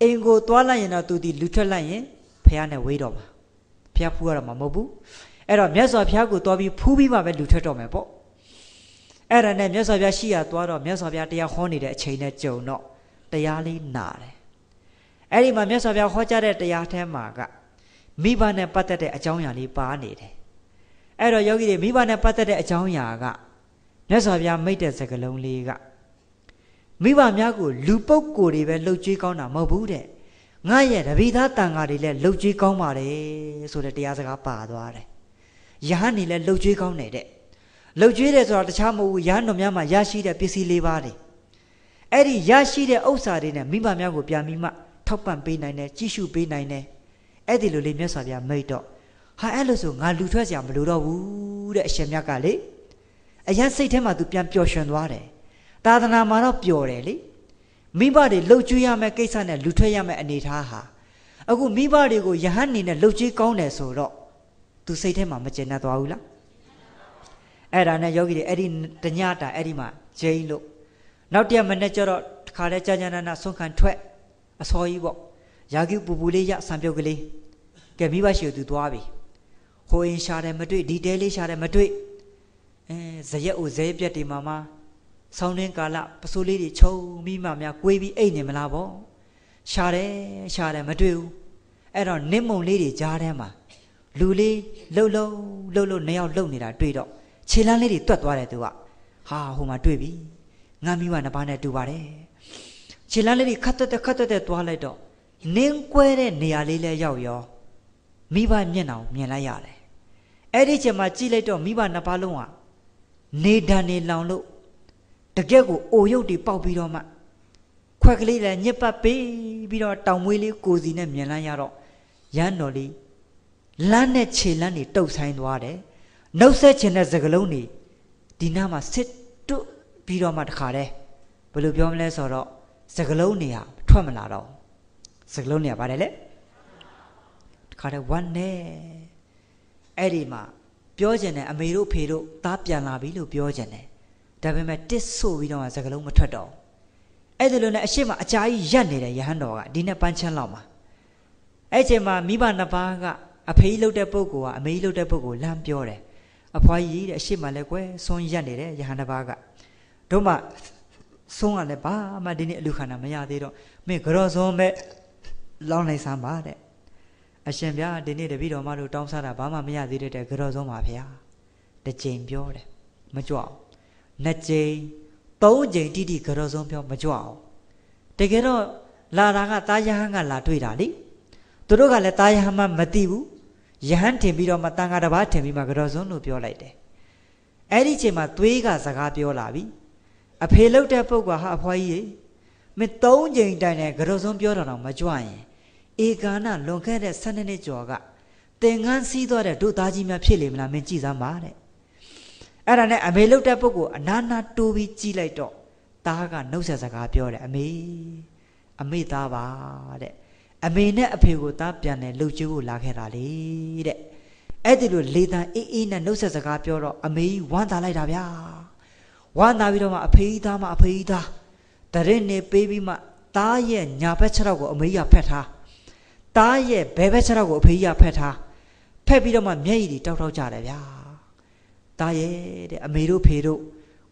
အိမ်ကိုသွားလိုက်ရင်တော့သူဒီလူထွက်လိုက်ရင်ဘုရားနဲ့ဝေးတော့မှာ ဘုရားဖူးရတော့မှာမဟုတ်ဘူးအဲ့တော့မြတ်စွာဘုရားကိုသွားပြီးဖူးပြီးမှပဲလူထွက်တော့မယ်ပေါ့အဲ့ဒါနဲ့မြတ်စွာဘုရားရှိရာသွားတော့မြတ်စွာဘုရားတရားဟောနေတဲ့အချိန်နဲ့ကြုံတော့တရားလေးနာတယ်အဲ့ဒီမှာမြတ်စွာဘုရားဟောကြားတဲ့တရားထဲမှာကမိဘနဲ့ပတ်သက်တဲ့အကြောင်းအရာလေးပါနေတယ်အဲ့တော့ယောဂီတွေမိဘနဲ့ပတ်သက်တဲ့အကြောင်းအရာကမြတ်စွာဘုရားမိတ်တဲ့စကားလုံးလေးကမိဘများကိုလူပုဂ္ဂိုလ်တွေပဲလှုပ်ကြွေးကောင်းတာမဟုတ်ဘူးတဲ့ ငါရဲ့တပိသားတန်ဃာတွေလည်းလှုပ်ကြွေးကောင်းပါတယ်ဆိုတဲ့တရားစကားပါသွားတယ်ယဟန်နေလည်းလှုပ်ကြွေးကောင်းတယ်တဲ့လှုပ်ကြွေးတယ်ဆိုတာတခြားမဟုတ်ဘူးယဟန်တော်များမှာရရှိတဲ့ပစ္စည်းလေးပါးတွေအဲ့ဒီရရှိတဲ့ဥစ္စာတွေနဲ့မိဘများကိုပြန်ပြီးမှထောက်ပံ့ပေးနိုင်တယ်ကြည့်ရှုပေးနိုင်တယ်အဲ့ဒီလိုလေးမြတ်စွာဘုရားမိတ်တော့ဟာအဲ့လိုဆိုငါလူထွက်စရာမလိုတော့ဘူးတဲ့အရှင်မြတ်ကလေအရင်စိတ်ထဲမှာ तू ပြန်ပျော်ရွှင်သွားတယ်သာသနာမှာတော့ပျော်တယ်လေ မိဘတွေလှုပ်ကြွေးရမယ့်ကိစ္စနဲ့လူထွက်ရမယ့်အနေထားဟာအခုမိဘတွေကိုယဟန်နေနဲ့လှုပ်ကြွေးကောင်းတယ်ဆိုတော့ तू စိတ်ထဲမှာမကျေနပ်သွားဘူးလားအဲ့ဒါနဲ့ယောဂီတွေအဲ့ဒီတညတာအဲ့ဒီမှာဂျိန်းလို့နောက်တရက်မနေ့ကျတော့တခါလဲကြာကြာနာနာဆွန့်ခံထွက်အစောကြီးပေါ့ရာဂိပူပူလေးရဆံပြုတ်ကလေးကဲမိဘရှိသူသွားပြီဟိုရင်ရှာတယ်မတွေ့ဒီတဲလေးရှာတယ်မတွေ့အဲဇရက်အိုဇဲပြက်တွေမှာမှာ ဆောင်းတွင်းကာလပစိုးလေးတွေခြုံမိမှများကိုွေးပြီးအိတ်နေမလားပေါ့ရှာတယ်ရှာတယ်မတွေ့ဘူးအဲ့တော့နစ်မုံလေးတွေကြားထဲမှာလူလေးလှုပ်လှုပ်လှုပ်လှုပ်နှစ်ယောက်လှုပ်နေတာတွေ့တော့ခြေလမ်းလေးတွေတွတ်သွားတယ်သူကဟာဟိုမှာတွေ့ပြီငါမိဘနှစ်ပါးနဲ့တူပါတယ်ခြေလမ်းလေးတွေခတ်တက်တက်ခတ်တက်တက်သွားလိုက်တော့နင်းကွဲတဲ့နေရာလေးလဲရောက်ရောမိဘမျက်နှာကိုမြင်လိုက်ရတယ်အဲ့ဒီချိန်မှာကြည့်လိုက်တော့မိဘနှစ်ပါးလုံးကနေဒဏ်နေလောင်လို့ တကက်ကိုအိုရုပ်တွေပေါက်ပြီးတော့မှခွက်ကလေးလည်းညစ်ပတ်ပေးပြီးတော့တောင်မွေးလေးကိုစီနဲ့မြင်လိုက်ရတော့ရမ်းတော်လေးလမ်းနဲ့ခြေလမ်းတွေတုတ်ဆိုင်သွားတယ်နှုတ်ဆက်ခြင်းတဲ့စကလုံးတွေဒီနားမှာစစ်တွတ်ပြီးတော့မှတခါတည်းဘယ်လိုပြောမလဲဆိုတော့စကလုံးတွေဟာထွက်မလာတော့စကလုံးတွေကပါတယ်လေတခါတည်းဝမ်းနဲ့အဲ့ဒီမှာပြောကျင်တယ်အမေတို့ဖေတို့သားပြန်လာပြီလို့ပြောကျင်တယ် ဒါပေမဲ့တစ်ဆိုပြီးတော့စကလုံးမထွက်တော့အဲ့ဒီလိုနဲ့အရှိမအကြာကြီးရက်နေတယ်ယဟန်တော်ကဒီနဲ့ပန်းချမ်းလောက်မှာအဲ့ချိန်မှာမိဘနှစ်ပါးကအဖေကြီးလှုပ်တဲ့ပုဂ္ဂိုလ်ကအမေကြီးလှုပ်တဲ့ပုဂ္ဂိုလ်လမ်းပြောတယ်အဖွားကြီးတဲ့အရှိမလည်းကွယ်ဆွန်းရက်နေတယ်ယဟန်တစ်ပါးကတို့မှဆုံးကလည်းဘာမှဒီနေ့အလူခန္ဓာမရသေးတော့မင်းကြောစွန်းမဲ့လောင်းလိုက်စမ်းပါတဲ့အရှင်ဗျာဒီနေ့တပည့်တော်မတို့တောင်းစားတာဘာမှမရသေးတဲ့ကြောစွန်းပါဗျာတစ်ကြိမ်ပြောတယ်မကြွအောင် နှစ်ကြိမ်သုံးကြိမ်တိတိကြောစွန်းပြောမကြွအောင်တကယ်တော့လာတာကတာယဟန်ကလာတွေ့တာလေသူတို့ကလည်းတာယဟန်မှမသိဘူးယဟန်ထင်ပြီးတော့မှတန်ခါတစ်ပါးထင်ပြီးမှကြောစွန်းလို့ပြောလိုက်တယ်အဲ့ဒီချိန်မှာသွေးကစကားပြောလာပြီအဖေလှုပ်တဲ့ပုဂ္ဂိုလ်ဟာအဖွားကြီးမင်းသုံးချိန်တိုင်နဲ့ကြောစွန်းပြောတော့တော့မကြွရင်ဧကာနလွန်ခဲ့တဲ့12နှစ်ကျော်ကသင်္ကန်းစီးသွားတဲ့တို့သားကြီးများဖြစ်လေမလားမင်းကြည်စမ်းပါတဲ့ အဲ့ဒါနဲ့အမေလှုပ်တဲ့ပုဂ္ဂိုလ်အနာနာတိုးပြီးကြည်လိုက်တော့သားကနှုတ်ဆက်စကားပြောတယ်အမေအမေသားပါတဲ့အမေနဲ့အဖေကိုသားပြန်တယ်လှုပ်ကျွေးဖို့လာခဲ့တာလေတဲ့အဲ့ဒီလိုလေတံအေးအေးနဲ့နှုတ်ဆက်စကားပြောတော့အမေကြီးဝမ်းသာလိုက်တာဗျာဝမ်းသာပြီးတော့မှအဖေကြီးသားမှအဖေကြီးသားတရင်နေပေးပြီးမှသားရဲ့ညာဘက်ခြေထောက်ကိုအမေကြီးကဖက်ထားသားရဲ့ဘယ်ဘက်ခြေထောက်ကိုအဖေကြီးကဖက်ထားဖက်ပြီးတော့မှမျက်ရည်တွေတောက်တောက်ကြတယ်ဗျာ သားရဲ့တဲ့အမေတို့ဖေတို့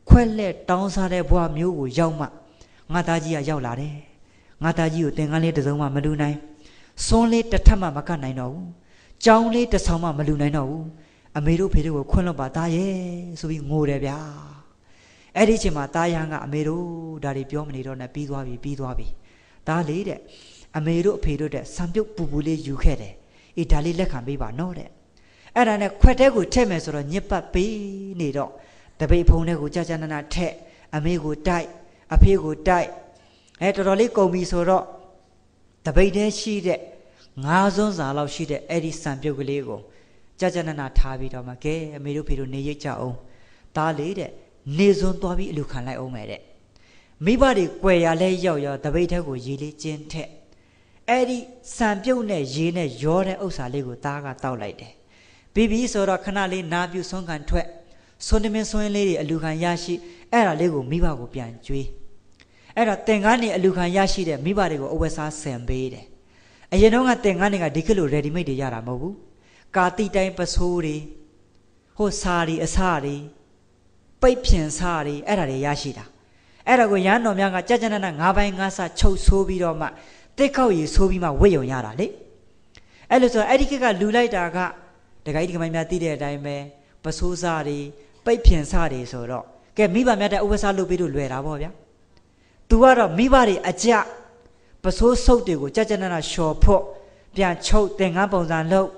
ခွက်လက်တောင်းစားတဲ့ဘဝမျိုးကိုရောက်မှငါသားကြီးကရောက်လာတယ်ငါသားကြီးကိုသင်္ကန်းလေးတစ်စုံမှမလူနိုင်စွန်းလေးတစ်ထပ်မှမကတ်နိုင်တော့ဘူးကြောင်းလေးတစ်ဆောင်မှမလူနိုင်တော့ဘူးအမေတို့ဖေတို့ကိုခွန့်လွတ်ပါသားရဲ့ဆိုပြီးငိုတယ်ဗျာအဲ့ဒီအချိန်မှာတားရန်ကအမေတို့ဒါတွေပြောမနေတော့နဲ့ပြီးသွားပြီပြီးသွားပြီဒါလေးတဲ့အမေတို့အဖေတို့တဲ့စံပြုတ်ပူပူလေးယူခဲ့တယ်အေးဒါလေးလက်ခံပေးပါနော်တဲ့ အဲ့ဒါနဲ့ခွက်တဲကိုထည့်မယ်ဆိုတော့ညစ်ပတ်ပေးနေတော့တပိတ်ဖုံထဲကိုကြာကြာနာနာထက်အမေကိုတိုက်အဖေကိုတိုက်အဲတော်တော်လေးကုန်ပြီဆိုတော့တပိတ်ထဲရှိတဲ့ငါးစွန်းစာလောက်ရှိတဲ့အဲ့ဒီစံပြုတ်ကလေးကိုကြာကြာနာနာထားပြီးတော့မှကဲအမေတို့ဖေတို့နေရိတ်ကြအောင်ဒါလေးတဲ့နေစွန်းသွားပြီးအလူခံလိုက်အောင်မယ်တဲ့မိဘတွေကွယ်ရလဲရောက်ရောတပိတ်ထဲကိုရေလေးကျင်းထက်အဲ့ဒီစံပြုတ်နဲ့ရေနဲ့ရောတဲ့ဥစ္စာလေးကိုသားကတောက်လိုက်တယ် ပြီးပြီဆိုတော့ခဏလေးနာပြူဆုံးခံထွက်ဆွန်းတမင်းဆွန်းလေးတွေအလူခံရရှိအဲ့ဒါလေးကိုမိဘကိုပြန်ကျွေးအဲ့တော့တင်ကားနေအလူခံရရှိတဲ့မိဘတွေကိုအဝတ်စားဆင်ပေးတယ်အရင်တော့ကတင်ကားနေကဒီကလို ready made တွေရတာမဟုတ်ဘူးကာတိတိုင်းပစိုးတွေဟိုစာတွေအစတွေပိတ်ဖြင်စားတွေအဲ့ဒါတွေရရှိတာအဲ့ဒါကိုရန်တော်များကကြကြနနငါးပိုင်းငါးဆချုပ်ဆိုးပြီးတော့မှတစ်ခေါက်ရီဆိုးပြီးမှဝိတ်ယုံရတာလေအဲ့လိုဆိုအဲ့ဒီကကလူလိုက်တာက ဒကာကြီးဒကာမများသိတဲ့အတိုင်းပဲပစိုးစားတွေပိတ်ဖြင်စားတွေဆိုတော့ကဲမိဘများတဲ့ဥပစာလုပ်ပြီးလို့လွယ်တာပေါ့ဗျာသူကတော့မိဘတွေအကြပစိုးဆုပ်တွေကိုကြကြနနလျှော်ဖို့ပြန်ချုပ်သင်္ကန်းပုံစံလုပ်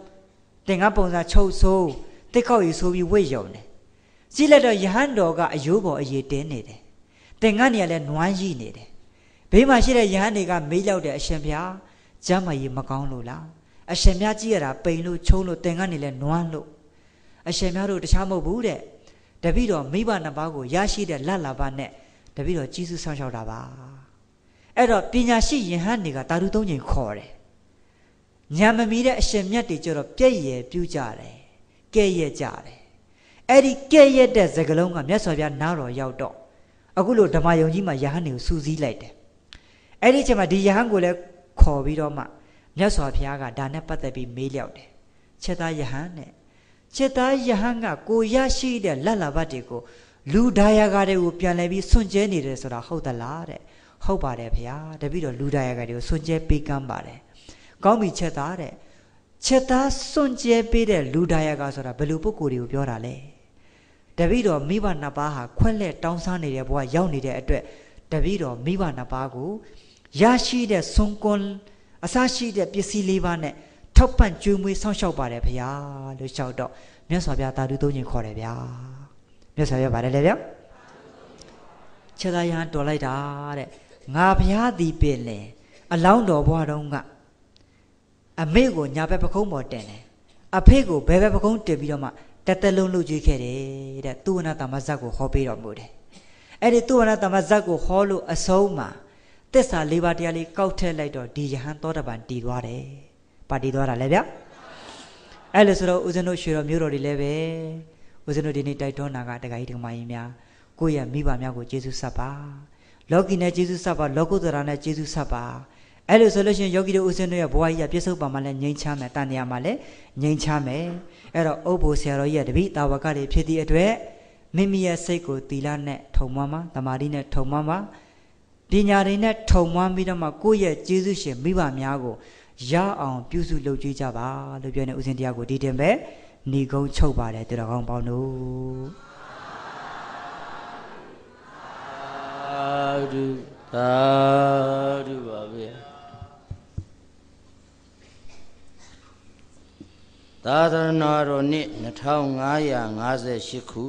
သင်္ကန်းပုံစံချုပ်ဆိုးတစ်ခေါက်ရီဆိုးပြီးဝိတ်ယုံတယ်ကြည့်လိုက်တော့ယဟန်တော်ကအယိုးပေါ်အရေးတင်းနေတယ်သင်္ကန်းနေရလဲနွမ်းရိနေတယ်ဘေးမှာရှိတဲ့ယဟန်တွေကမေးလျောက်တယ်အရှင်ဘုရားကျမ်းမာရေးမကောင်းလို့လား အရှင်မြတ်ကြည့်ရတာပိန်လို့ချုံလို့သင်္ကန်းနေလဲနွမ်းလို့အရှင်မြတ်တို့တခြားမဟုတ်ဘူးတဲ့တပည့်တော်မိဘနှစ်ပါးကိုရရှိတဲ့လတ်လာပါနဲ့တပည့်တော်ကြီးစုဆောင်ရှောက်တာပါအဲ့တော့ပညာရှိယဟန်တွေကတာရုသုံးချိန်ခေါ်တယ်ညာမမီတဲ့အရှင်မြတ်တွေကျတော့ပြည့်ရယ်ပြူးကြတယ်ကဲ့ရဲ့ကြတယ်အဲ့ဒီကဲ့ရဲ့တဲ့စကလုံးကမြတ်စွာဘုရားနားတော်ရောက်တော့အခုလိုဓမ္မယုံကြီးမှာယဟန်တွေကိုစူးစီးလိုက်တယ်အဲ့ဒီအချိန်မှာဒီယဟန်ကိုလည်းခေါ်ပြီးတော့မှ မြတ်စွာဘုရားကဒါနဲ့ပတ်သက်ပြီးမေးလျောက်တယ်ချက်သားယဟန်နဲ့ချက်သားယဟန်ကကိုရရှိတဲ့လက်လာဘတ်တွေကိုလူဒါယာကတွေကိုပြန်လဲပြီးစွန့်ကြဲနေတယ်ဆိုတာဟုတ်သလားတဲ့ဟုတ်ပါတယ်ဗျာတပည့်တော်လူဒါယာကတွေကိုစွန့်ကြဲပေးကမ်းပါတယ်ကောင်းပြီချက်သားတဲ့ချက်သားစွန့်ကြဲပေးတဲ့လူဒါယာကဆိုတာဘယ်လိုပုဂ္ဂိုလ်တွေကိုပြောတာလဲတပည့်တော်မိဘနှစ်ပါးဟာခွက်လက်တောင်းစားနေတဲ့ဘဝရောက်နေတဲ့အတွက်တပည့်တော်မိဘနှစ်ပါးကိုရရှိတဲ့ဆွန်ကွန် အစရှိတဲ့ပစ္စည်းလေးပါးနဲ့ထထောက်ပံ့ကျွေးမွေးစောင့်ရှောက်ပါတယ်ဖရာလို့လျှောက်တော့မြတ်စွာဘုရားတာဓုသုံးခြင်းခေါ်တယ်ဗျာမြတ်စွာဘုရားပါတယ်လေဗျာခြေသာရဟန်းတော်လိုက်တာတဲ့ငါဘုရားသည်ပင်လေအလောင်းတော်ဘွားတော်ကအမေကိုညာဘက်ပကုံးပေါ်တင်တယ်အဖေကိုဘဲဘက်ပကုံးတင်ပြီးတော့မှတက်တက်လုံးလှုပ်ကြွေးခဲ့တယ်တဲ့သူဝနာတမဇတ်ကိုဟောပေးတော်မူတယ်အဲ့ဒီသူဝနာတမဇတ်ကိုဟောလို့အဆုံးမှာ သစ္စာလေးပါးတရားလေးကောက်ထည့်လိုက်တော့ဒီယဟန်သောတပန်တည်သွားတယ်ပါတည်သွားတာလေဗျအဲ့လိုဆိုတော့ဦးဇင်းတို့ရွှေတော်မျိုးတော်တွေလည်းပဲဦးဇင်းတို့ဒီနေ့တိုက်တွန်းတာကတခါကြီးတခါမကြီးများကိုယ့်ရဲ့မိဘများကိုကျေးဇူးဆက်ပါလောကီနဲ့ကျေးဇူးဆက်ပါလောကုတ္တရာနဲ့ကျေးဇူးဆက်ပါအဲ့လိုဆိုလို့ရှိရင်ယောဂီတို့ဦးဇင်းတို့ရဲ့ဘဝကြီးကပြစ္ဆုတ်ပါမှလည်းငြိမ်းချမ်းမယ်တန်တရားမှလည်းငြိမ်းချမ်းမယ်အဲ့တော့ဥပ္ပိုလ်ဆရာတော်ကြီးရဲ့တပိတာဝကတွေဖြစ်သည့်အတွက်မိမိရဲ့စိတ်ကိုသီလနဲ့ထုံမွမ်းပါတမာတိနဲ့ထုံမွမ်းပါ ပညာတွေနဲ့ထုံမွမ်းပြီးတော့မှကိုယ့်ရဲ့ကျေးဇူးရှင်မိဘများကိုရအောင်ပြုစုလုပ်ကြည့်ကြပါလို့ပြောနေဦးဇင်းတရားကိုဒီတင်ပဲဏီကုံချုပ်ပါတယ်သူတော်ကောင်းပေါင်းတို့သာဓုသာဓုပါဗျာသာသနာတော်နှစ်2558ခု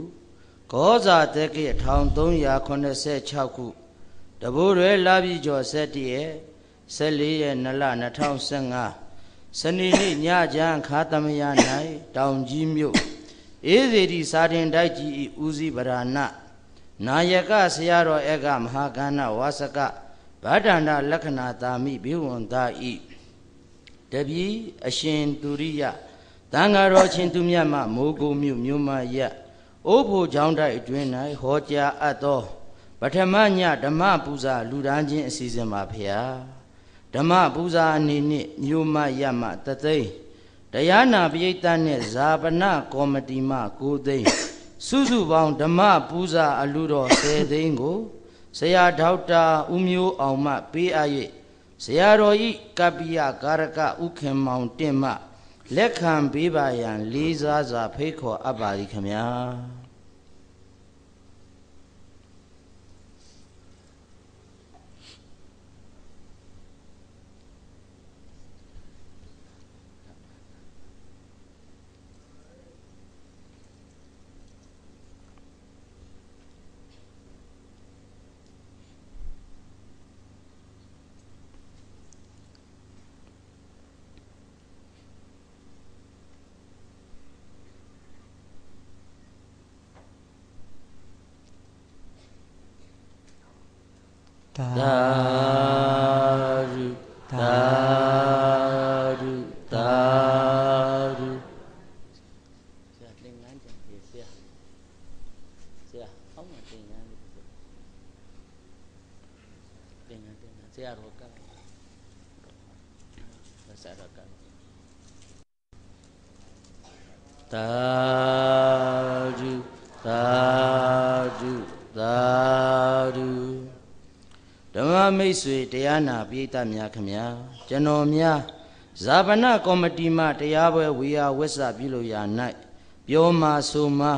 ဂောဇာတက္ကရာ1386ခု တဘိုးရဲလာပြီကျော်7ရက်14ရက်2လ2015စနေနေ့ညချမ်းခါသမယ၌တောင်ကြီးမြို့အေးစေတီစာတင်တိုက်ကြီးဦးစီးဗရာဏနာယကဆရာတော်ဧကမဟာကဏ္ဍဝါစကဗဒ္ဒန္တလက္ခဏာတာမိဘိဝန္တာဤတပြီအရှင်သူရိယတန်ဃာတော်ချင်းသူမြတ်မှမိုးကုံမြို့မြို့မရအိုးဖို့ချောင်းတိုက်အတွင်း၌ဟောကြားအပ်သော ပထမညဓမ္မပူဇာလူဒန်းချင်းအစီအစဉ်ပါဖေဟာဓမ္မပူဇာအနေနဲ့မြို့မရမတသိန်းတရားနာပရိသတ်နဲ့ဇာပနကောမတီမှ9သိန်းစုစုပေါင်းဓမ္မပူဇာအလူတော်10သိန်းကိုဆရာဒေါက်တာဦးမျိုးအောင်မှပေးအပ်၍ဆရာတော်ဤကပ္ပိယကာရကဥခင်မောင်တင့်မှလက်ခံပေးပါရန်လေးစားစွာဖိတ်ခေါ်အပ်ပါသည်ခမညာ သာဓုသာဓုသာဓုဆရာသင်္ကန်းကြံပြေဆရာဆရာအောက်မှာသင်္ကန်းလေးသင်္ကန်းသင်္ကန်းဆရာတော်ကဆရာတော်ကသာဓုသာဓုသာဓု ဓမ္မမိတ်ဆွေတရားနာပိဋကများခမညာကျွန်တော်များဇာပနကော်မတီမှတရားပွဲဝေယဝက်ဆပြုလို့ရ၌ပြောမာဆိုမာ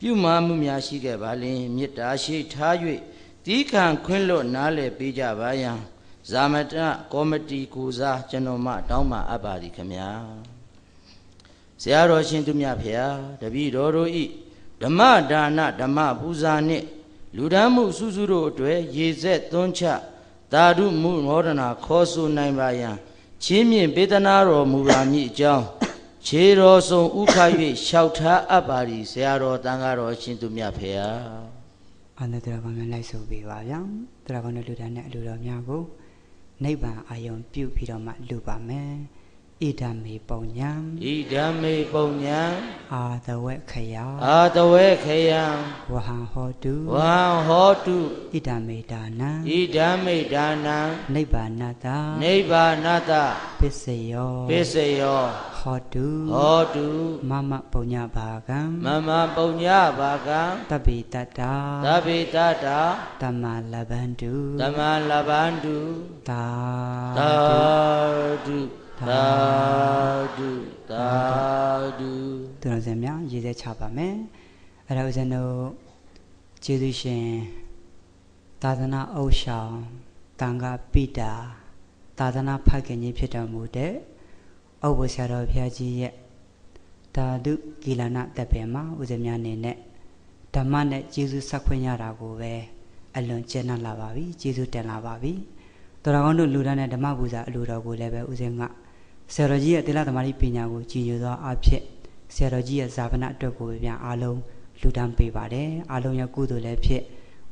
ပြုမာမှုများရှိခဲ့ပါလင်မေတ္တာရှိထား၍တီးခံခွင့်လွတ်နားလည်ပေးကြပါယံဇာမတကော်မတီကိုစားကျွန်တော်မှတောင်းပန်အပ်ပါသည်ခမညာဆရာတော်ရှင်သူမြတ်ဖေဟာတပည့်တော်တို့ဤဓမ္မဒါနဓမ္မပူဇာနှင့် လူဒန်းမှုစုစုတို့အတွေ့ရေဆက်သွန်းချသာဓုမှုမောဒနာခေါ်ဆိုနိုင်ပါယံချင်းမြင့်ပေးသနာတော်မူပါမည်အကြောင်းခြေတော်ဆုံးဥခ၍လျှောက်ထားအပ်ပါသည်ဆရာတော်တန်ဃာတော်ရှင်သူမြတ်ဖေဟာအာနန္ဒရာကောင်းများလိုက်ဆိုပေးပါဗျာတရားကောင်းတဲ့လူသားနဲ့အလူတော်များကိုနိဗ္ဗာန်အာယုံပြုပြီးတော့မှလူပါမယ် ဣဒံမေပုံညာဣဒံမေပုံညာအာသဝေခယအာတဝေခယံဝဟံဟောတုဝံဟောတုဣဒံမေဒါနံဣဒံမေဒါနံနိဗ္ဗာနတနိဗ္ဗာနတပစ္စယောပစ္စယောဟောတုဟောတုမမပုံညာဘာကံမမပုံညဘာကံတပိတတ္တာသဗ္ဗေတတာတမလဗန္တုသမလဗန္တုသာသာဓုသာဓုသာဓု သူတော် စင်များရေးစဲချပါမယ်အဲ့ဒါဦးဇင်းတို့ကျေးဇူးရှင်သာသနာအုပ်ဆောင်တန်ခါပိတာသာသနာဖခင်ကြီးဖြစ်တော်မူတဲ့အောက်ဘုဆရာတော်ဘုရားကြီးရဲ့တာဓုဂီလနာတက်ပင်မှာဦးဇင်းများအနေနဲ့ဓမ္မနဲ့ကျေးဇူးဆက်ခွင့်ရတာကိုပဲအလွန်ကျေနပ်လာပါပြီကျေးဇူးတင်လာပါပြီတော်တော်ကောင်းတို့လူဒန်းတဲ့ဓမ္မပူဇာအလိုတော်ကိုလည်းပဲဦးဇင်းကဆရာတော်ကြီးရဲ့တိလသမารိပညာကိုကြည်ညိုသောအဖြစ် ဆရာတော်ကြီးရဲ့ဇာပနအတွက်ကိုပဲပြန်အားလုံးလူဒန်းပေးပါတယ်အားလုံးရဲ့ကုသိုလ်လည်းဖြစ်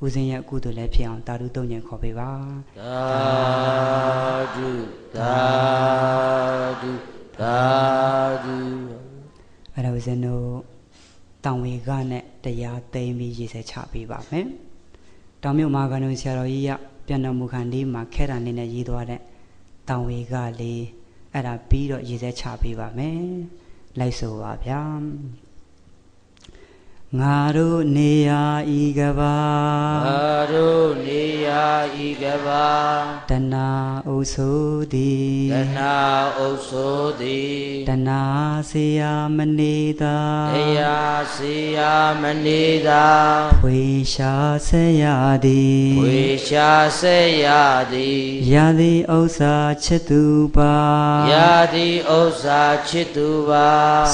ဦးဇင်းရဲ့ကုသိုလ်လည်းဖြစ်အောင်တာဓုတုံ့ညံခေါ်ပေးပါသာဓုသာဓုသာဓုအဲ့ဒါဦးဇင်းတို့တောင်ဝေကနဲ့တရားသိမ်းပြီးရေစဲချပေးပါမယ်။တောင်မြုပ်မာကနုဆရာတော်ကြီးရပြန်တော်မူခံဒီမှာခဲတာနေနဲ့ရေးသွားတဲ့တောင်ဝေကလေးအဲ့ဒါပြီးတော့ရေစဲချပေးပါမယ်။ လိုက်ဆိုပါဗျာ။ ငါတို့နေရာဤကဘာသာဓုနေယာဤကဘာတဏှာဥဆိုသည်တဏှာဥစ္ဆိုသည်တဏှာစေယမနေသာတရားစီယာမနေသာဝေရှာဆက်ရသည်ဝေရှာစေရသည်ရသည်ဥစ္စာချစ်သူပါယာတိဥစ္စာချစ်သူပါ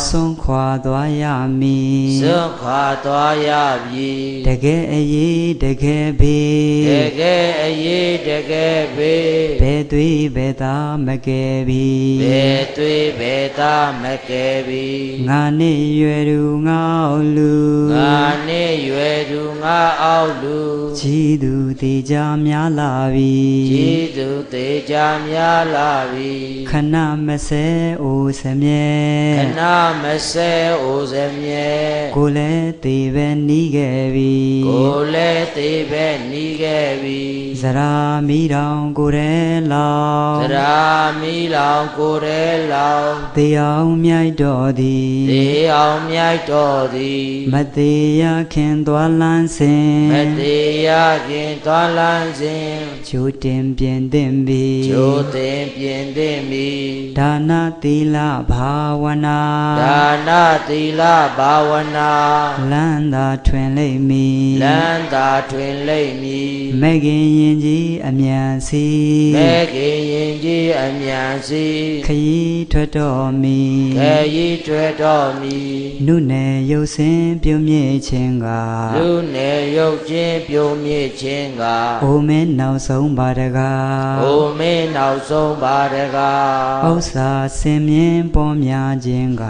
ဆုံးခွာသွားရမည်စွန့်ခွာသွားရပြီတကယ်အရေးတကယ်ဘေတးကယ်အရေးတကယ်ဘေဘယ်သွေးဘယ်သားမကယ်ပြီဘယ်သွေးဘယ်သားမကယ်ပြီငါနဲ့ရွယ်သူငါအောင်လူငါနဲ့ရွယ်သူငါအောက်လူကြည်သူတေကြများလာပြီကြည်သူသေးကြများလာပြီခဏမဆဲအိုစမြဲခဏမဆဲအိုစမြဲကိုလည်းတေပဲနီးခဲ့ပြီကိုလည်းသေးပဲနီးခဲ့ပြီဇရာမိတောင်ကိုယ်ရဲလောင်သရာမီလောင်ကိုယ်ရဲလောင်တေအောင်မြိုက်တော်သည်သေအောင်မြိုက်တော်သည်မသေးရခင်သွားလန်းစဉ်မသေးရခင်သွားလန်းစဉ်ချိုးတင်ပြင်သင့်ပြီကျိုးသိင်ပြင်သိမ့်မီဒါနသီလဘာဝနာဒါနသီလဘာဝနာလမ်းသာထွင်လိမ့်မည်လမ်းသာတွင်လိမ့်မည်မဂင်ရင်ကြီးအမြန်စီမဲခင်ရင်ကြီးအမြန်စီခရီးထွက်တော်မီခဲရီတွေ့တော်မီနုနယ်ရုပ်စင်ပြုံးမြင့်ခြင်းကလူနယ်ရုပ်ချင်းပြုံးမြင့်ခြင်းကအိုမင်းနောက်ဆုံးပါတကားအိုမင်းနောက်ဆုံးပါတကားဥစ္စာစင်မြင့်ပေါ်များခြင်းက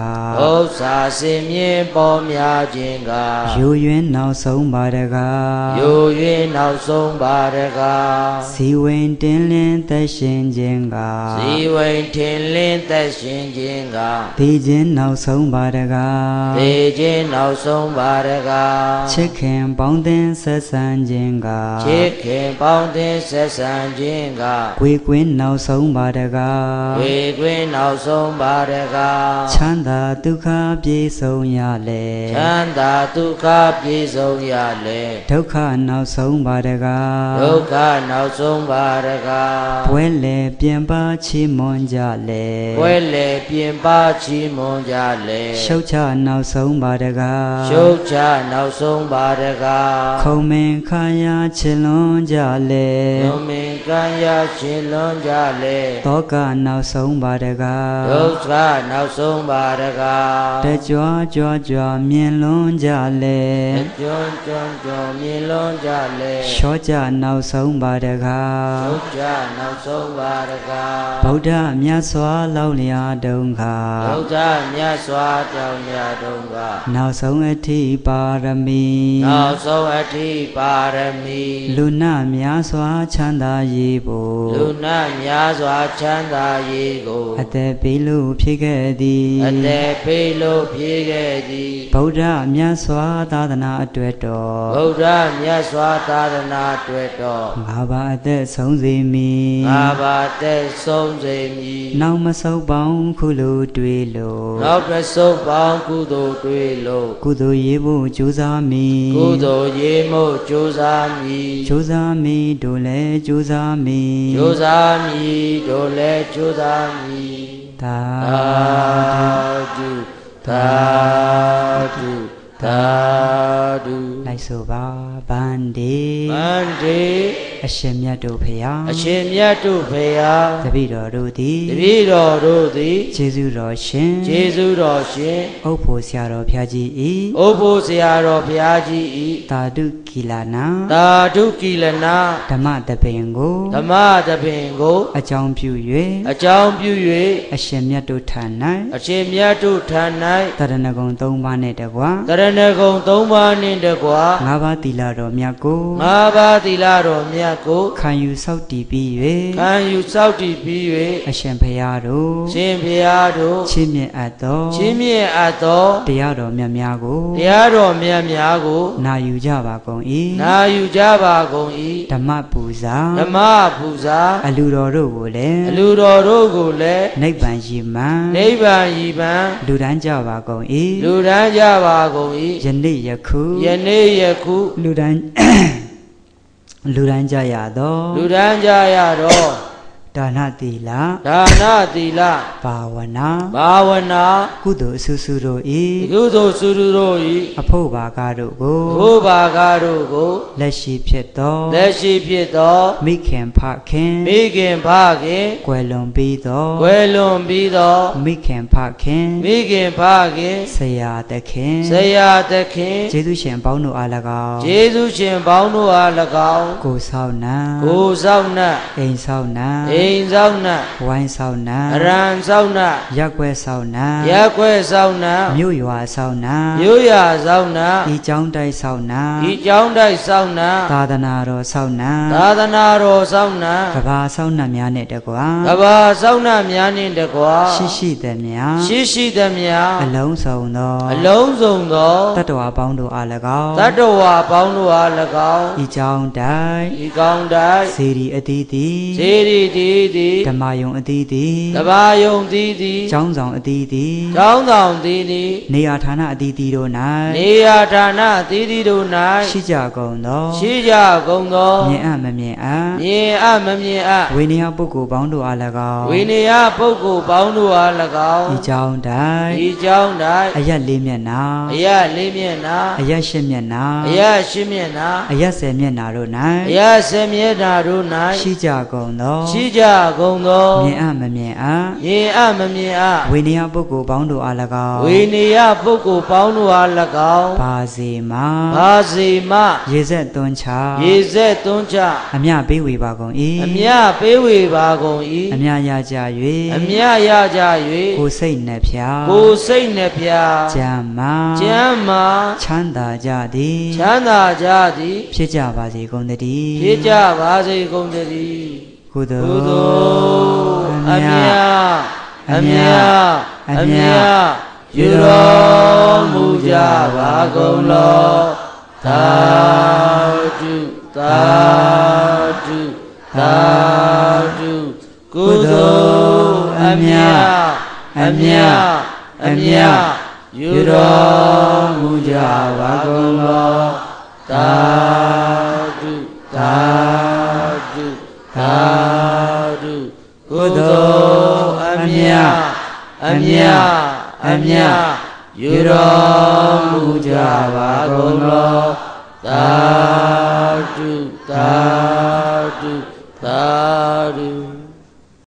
ဥစ္စာစင်မြင့်ပေါ်များခြင်းကယူရွင်းနောက်ဆုံးပါတကားယို၍နောက်ဆုံးပါတကားစီဝင်တင်းလင်းသက်ရှင်ခြင်းကဇီဝိန်ထင်လင်းသက်ရှင်ခြင်းကသိခြင်းနောက်ဆုံးပါတကားသေခြင်းနောက်ဆုံးပါတကားချစ်ခင်ပေါင်းသင်ဆက်ဆံခြင်းကချစ်ခင်ပေါင်းသင်းဆက်ဆံခြင်းကကိုယ်ကွင်းနောက်ဆုံးပါတကားဝေခွင်းနောက်ဆုံးပါတကားချမ်းသာဒုက္ခပြေဆုံးရလေချမ်းသာဒုက္ခပြည့်စုံရလေဒုက္ခနောက်ဆုံးပါတကားဒုက္ခနောက်ဆုံးပါတကားပွဲလေပြန်ပါချီးမွန်ကြလေဝဲလေပြင်ပချီးမွန်ကြလေရှုတ်ချနောက်ဆုံးပါတကားရှုတ်ချနောက်ဆုံးပါတကားခုံမင်ခါရချစ်လွန်ကြလေယုံမင်ကံရရှင်လွန်ကြလေတောကနောက်ဆုံးပါတကားဒုက္ခနောက်ဆုံးပါတကားတကြွားကြွားကြွားမြင်လွန်ကြလေကျွန်းကျွန်းကျွန်းမြင်လွန်ကြလေရှောကြနောက်ဆုံးပါတကားဒုက္ခနောက်ဆုံးပါတကားဗုဒ္ဓမြတ်စွာလောက်လျာတုံခါဒုက္ခမြတ်စွာတောင်းမြတ်တုံးကနောက်ဆုံးအထိပါရမီနောက်ဆုံးအထိပါရမီလူနာများစွာချမ်းသာရေးဖို့လူနာများစွာချမ်းသာရေးကိုအသက်ပေးလို့ဖြစ်ခဲ့သည်အသက်ပေးလို့ဖြည့်ခဲ့သည်ဗုဒ္ဓမြတ်စွာသာသနာအတွက်တော်ဗုဒ္ဓမြတ်စွာသာသနာတွေ့တော်ငါပါအသက်ဆုံးစေမည်ငါပါတဲ့ဆုံးစေမည်နောက်မဆုပ်ပေါင်းခုလိုတွေ့လို့နောက်တစ်စုပ်ပေါင်းကုသိုလ်တွေ့လို့ကုသိုလ်ရေးဖို့ကြိုးစားမည်ကုသိုလ်ရေးမှုကြိုးစားမည်ကြိုးစားမည်တို့လည်းကြိုးစားမည်ကြိုးစားမည်တို့လည်းကြိုးစားမည်သာသာဓုသာဓု သာဓုလိုက်ဆိုပါ ဗန္ဒီဗန္တိအရှင်မြတ်တို့ဖရာအရှင်မြတ်တို့ဖေဟာတပည့်တော်တို့သည်တပည့်တော်တို့သည်ကျေးဇူးတော်ရှင်ကျေးဇူးတော်ရှင်ဥပ္ပိုလ်ဆရာတော်ဖျားကြီးဤဩဖို့ဆရာတော်ဘုရားကြီးဤတာတုကီလာနာသာဓုကီလနာဓမ္မတပင်ကိုဓမ္မတပင်ကို အကြောင်းပြုအကြောင်းပြု၍အရှင်မြတ်တို့ထံ၍အရှင်မြတ်တို့ထံ၌တရဏဂုံ၃ပါးနှင့်တကွာ၌တရဏဂုံ၃ပါးနှင့်တကွာငါးပါးသီလတော်မြတ်ကိုငါးပါးသီလတော်မြတ်ကိုခံယူဆောက်တည်ပြီးခံယူစောင့်တည်ပြီး၍အရှင်ဘုရားတို့၍ရှင်ဘုရားတို့ချီးမြှင့်အပ်သောချင်းမြင့်အပ်သောတရားတော်မြတ်များကိုတရားတော်မြတ်များကိုနာယူကြပါကုန်၏နာယူကြပါကုန်၏ဓမ္မပူဇာဓမ္မပူဇာအလူတော်တို့ကိုလည်းအလူတော်တို့ကိုလည်းနိဗ္ဗာန်ရည်မှန်နိဗ္ဗာန်ရည်ပံလူတန်းကြပါကုန်၏လူတန်းကြပါကုန်၏ယနေ့ယခုယနေ့ယခုလူတန်းလူတန်းကြရသောလူတန်းကြရတော့ ဒါနသီလဒါနသီလဘာဝနာဘာဝနာကုသိုလ်အဆူဆူတို့ဒီ၏ကုသိုလ်စုစုတို့၏အဖို့ဘာကတို့ကိုဘုဘာကတို့ကိုလက်ရှိဖြစ်သောလက်ရှိဖြစ်သောမိခင်ဖခင်မိခင်ဖခင်ကွယ်လွန်ပြီးသောွယ်လွန်ပြီးသောမိခင်ဖခင်မိခင်ဖခင်ဆရာသခင်ဆရာသခင်ကျေးဇူးရှင်ပေါင်းတို့အား၎င်းယေရှုရှင်ပေါင်းတို့အား၎င်းကိုဆောက်နံကိုဆောင်နှင့်အိမ်ဆောက်နံအိမ်ဆောင်နှင့်ဝိုင်းဆောက်နံအရန်ဆောင်နှင့်ရက်ွက်ဆောက်နံရက်ခွဲဆောင်နှင့်မြို့ရွာဆောက်နံမြို့ရဆောင်နှင့်ဤကျောင်းတိုက်ဆောက်နံဒီကျောင်းတိုက်ဆောင်နှင့်သာသနာတော်ဆောက်နံသာသနာတော်ဆောင်နှင့်ကဘာဆောက်နံများနဲ့တကွာကဘာဆောင်နှင့်များနှင့်တကွာရှိရှိသည်များရှိရှိသမျှအလုံးစုံသောအလုံးစုံသောတတ္တဝါပေါင်းတို့အား၎င်းတတ္တဝါပေါင်းတို့အား၎င်းဤကျောင်းတိုက်ဒီကောင်းတိုက်စေရီအသီးသီးဇေရီတီတီဓမ္မယုံအသီးသီးတဘာယုံတီတီကျောင်းဆောင်အသီးသီးကျောင်းဆောင်တီတီနေရာဌာနအသီးသီးတို့နေရဌာနတီတီတို့၌၌ရှိကြကုန်သောရှိကြကုန်သောမြင်အပ်မမြင်အပ်မြင်အမမြင်အဝိနည်းပုဂ္ဂိုလ်ပေါင်းတို့အား၎င်းဝိနည်းပုဂ္ဂိုလ်ပေါင်းတို့အား၎င်းဤကျောင်းတိုက်ဒီကျောင်းတိုင်းအရက်လေးမျက်နှာအရလေးမျက်နှာအရက်ရှစ်မျက်နှာအရရှင်းမျက်နှာအရက်ဆယ်မျက်နှာတို့အ၌ရဆယ်မျက်နှာတို့ရှိ၌ကြကုန်သောရှိကြကုန်သောမြင်အပ်မမြင်အပ်မြင်အမမြင်အဝိနည်းပုဂ္ဂိုလ်ပေါင်းတို့အား၎င်းဝိနည်းပုဂ္ဂိုလ်ပေါင်းတို့အား၎င်းပါစေမှာဘာစီမရေဆက်သွန်းချရေဆက်သွန်းချအမြပေးဝေပါကုန်၏အမြပေးဝေပါကုန်၏အမြရကြအ၍မြရကြကိုယ်စိတ်နှဖျား၍ကိုယ်စိတ်နှပြကျမ်းမာကျမ်းမာချမ်းသာကြသည်ချမ်းသာကြသည် ဖြစ်ကြပါစေကုန်သတည်းဖြစ်ကြပါစေကုန်သတည်း ကုသိုကုလ်သိုလ်အမြအမြအမြယူတော်မူကြပါကုန်လောသာဓုသာဓုသာဓုကုသိုလ်အမြအမြအမြယူတော်မူကြပါကုန်လောသာဓုသာဓု သာဓုကုသိုလ်အမြအမြအမြယူတော်မူကြပါကုန်လောသာဓုသာဓုသာ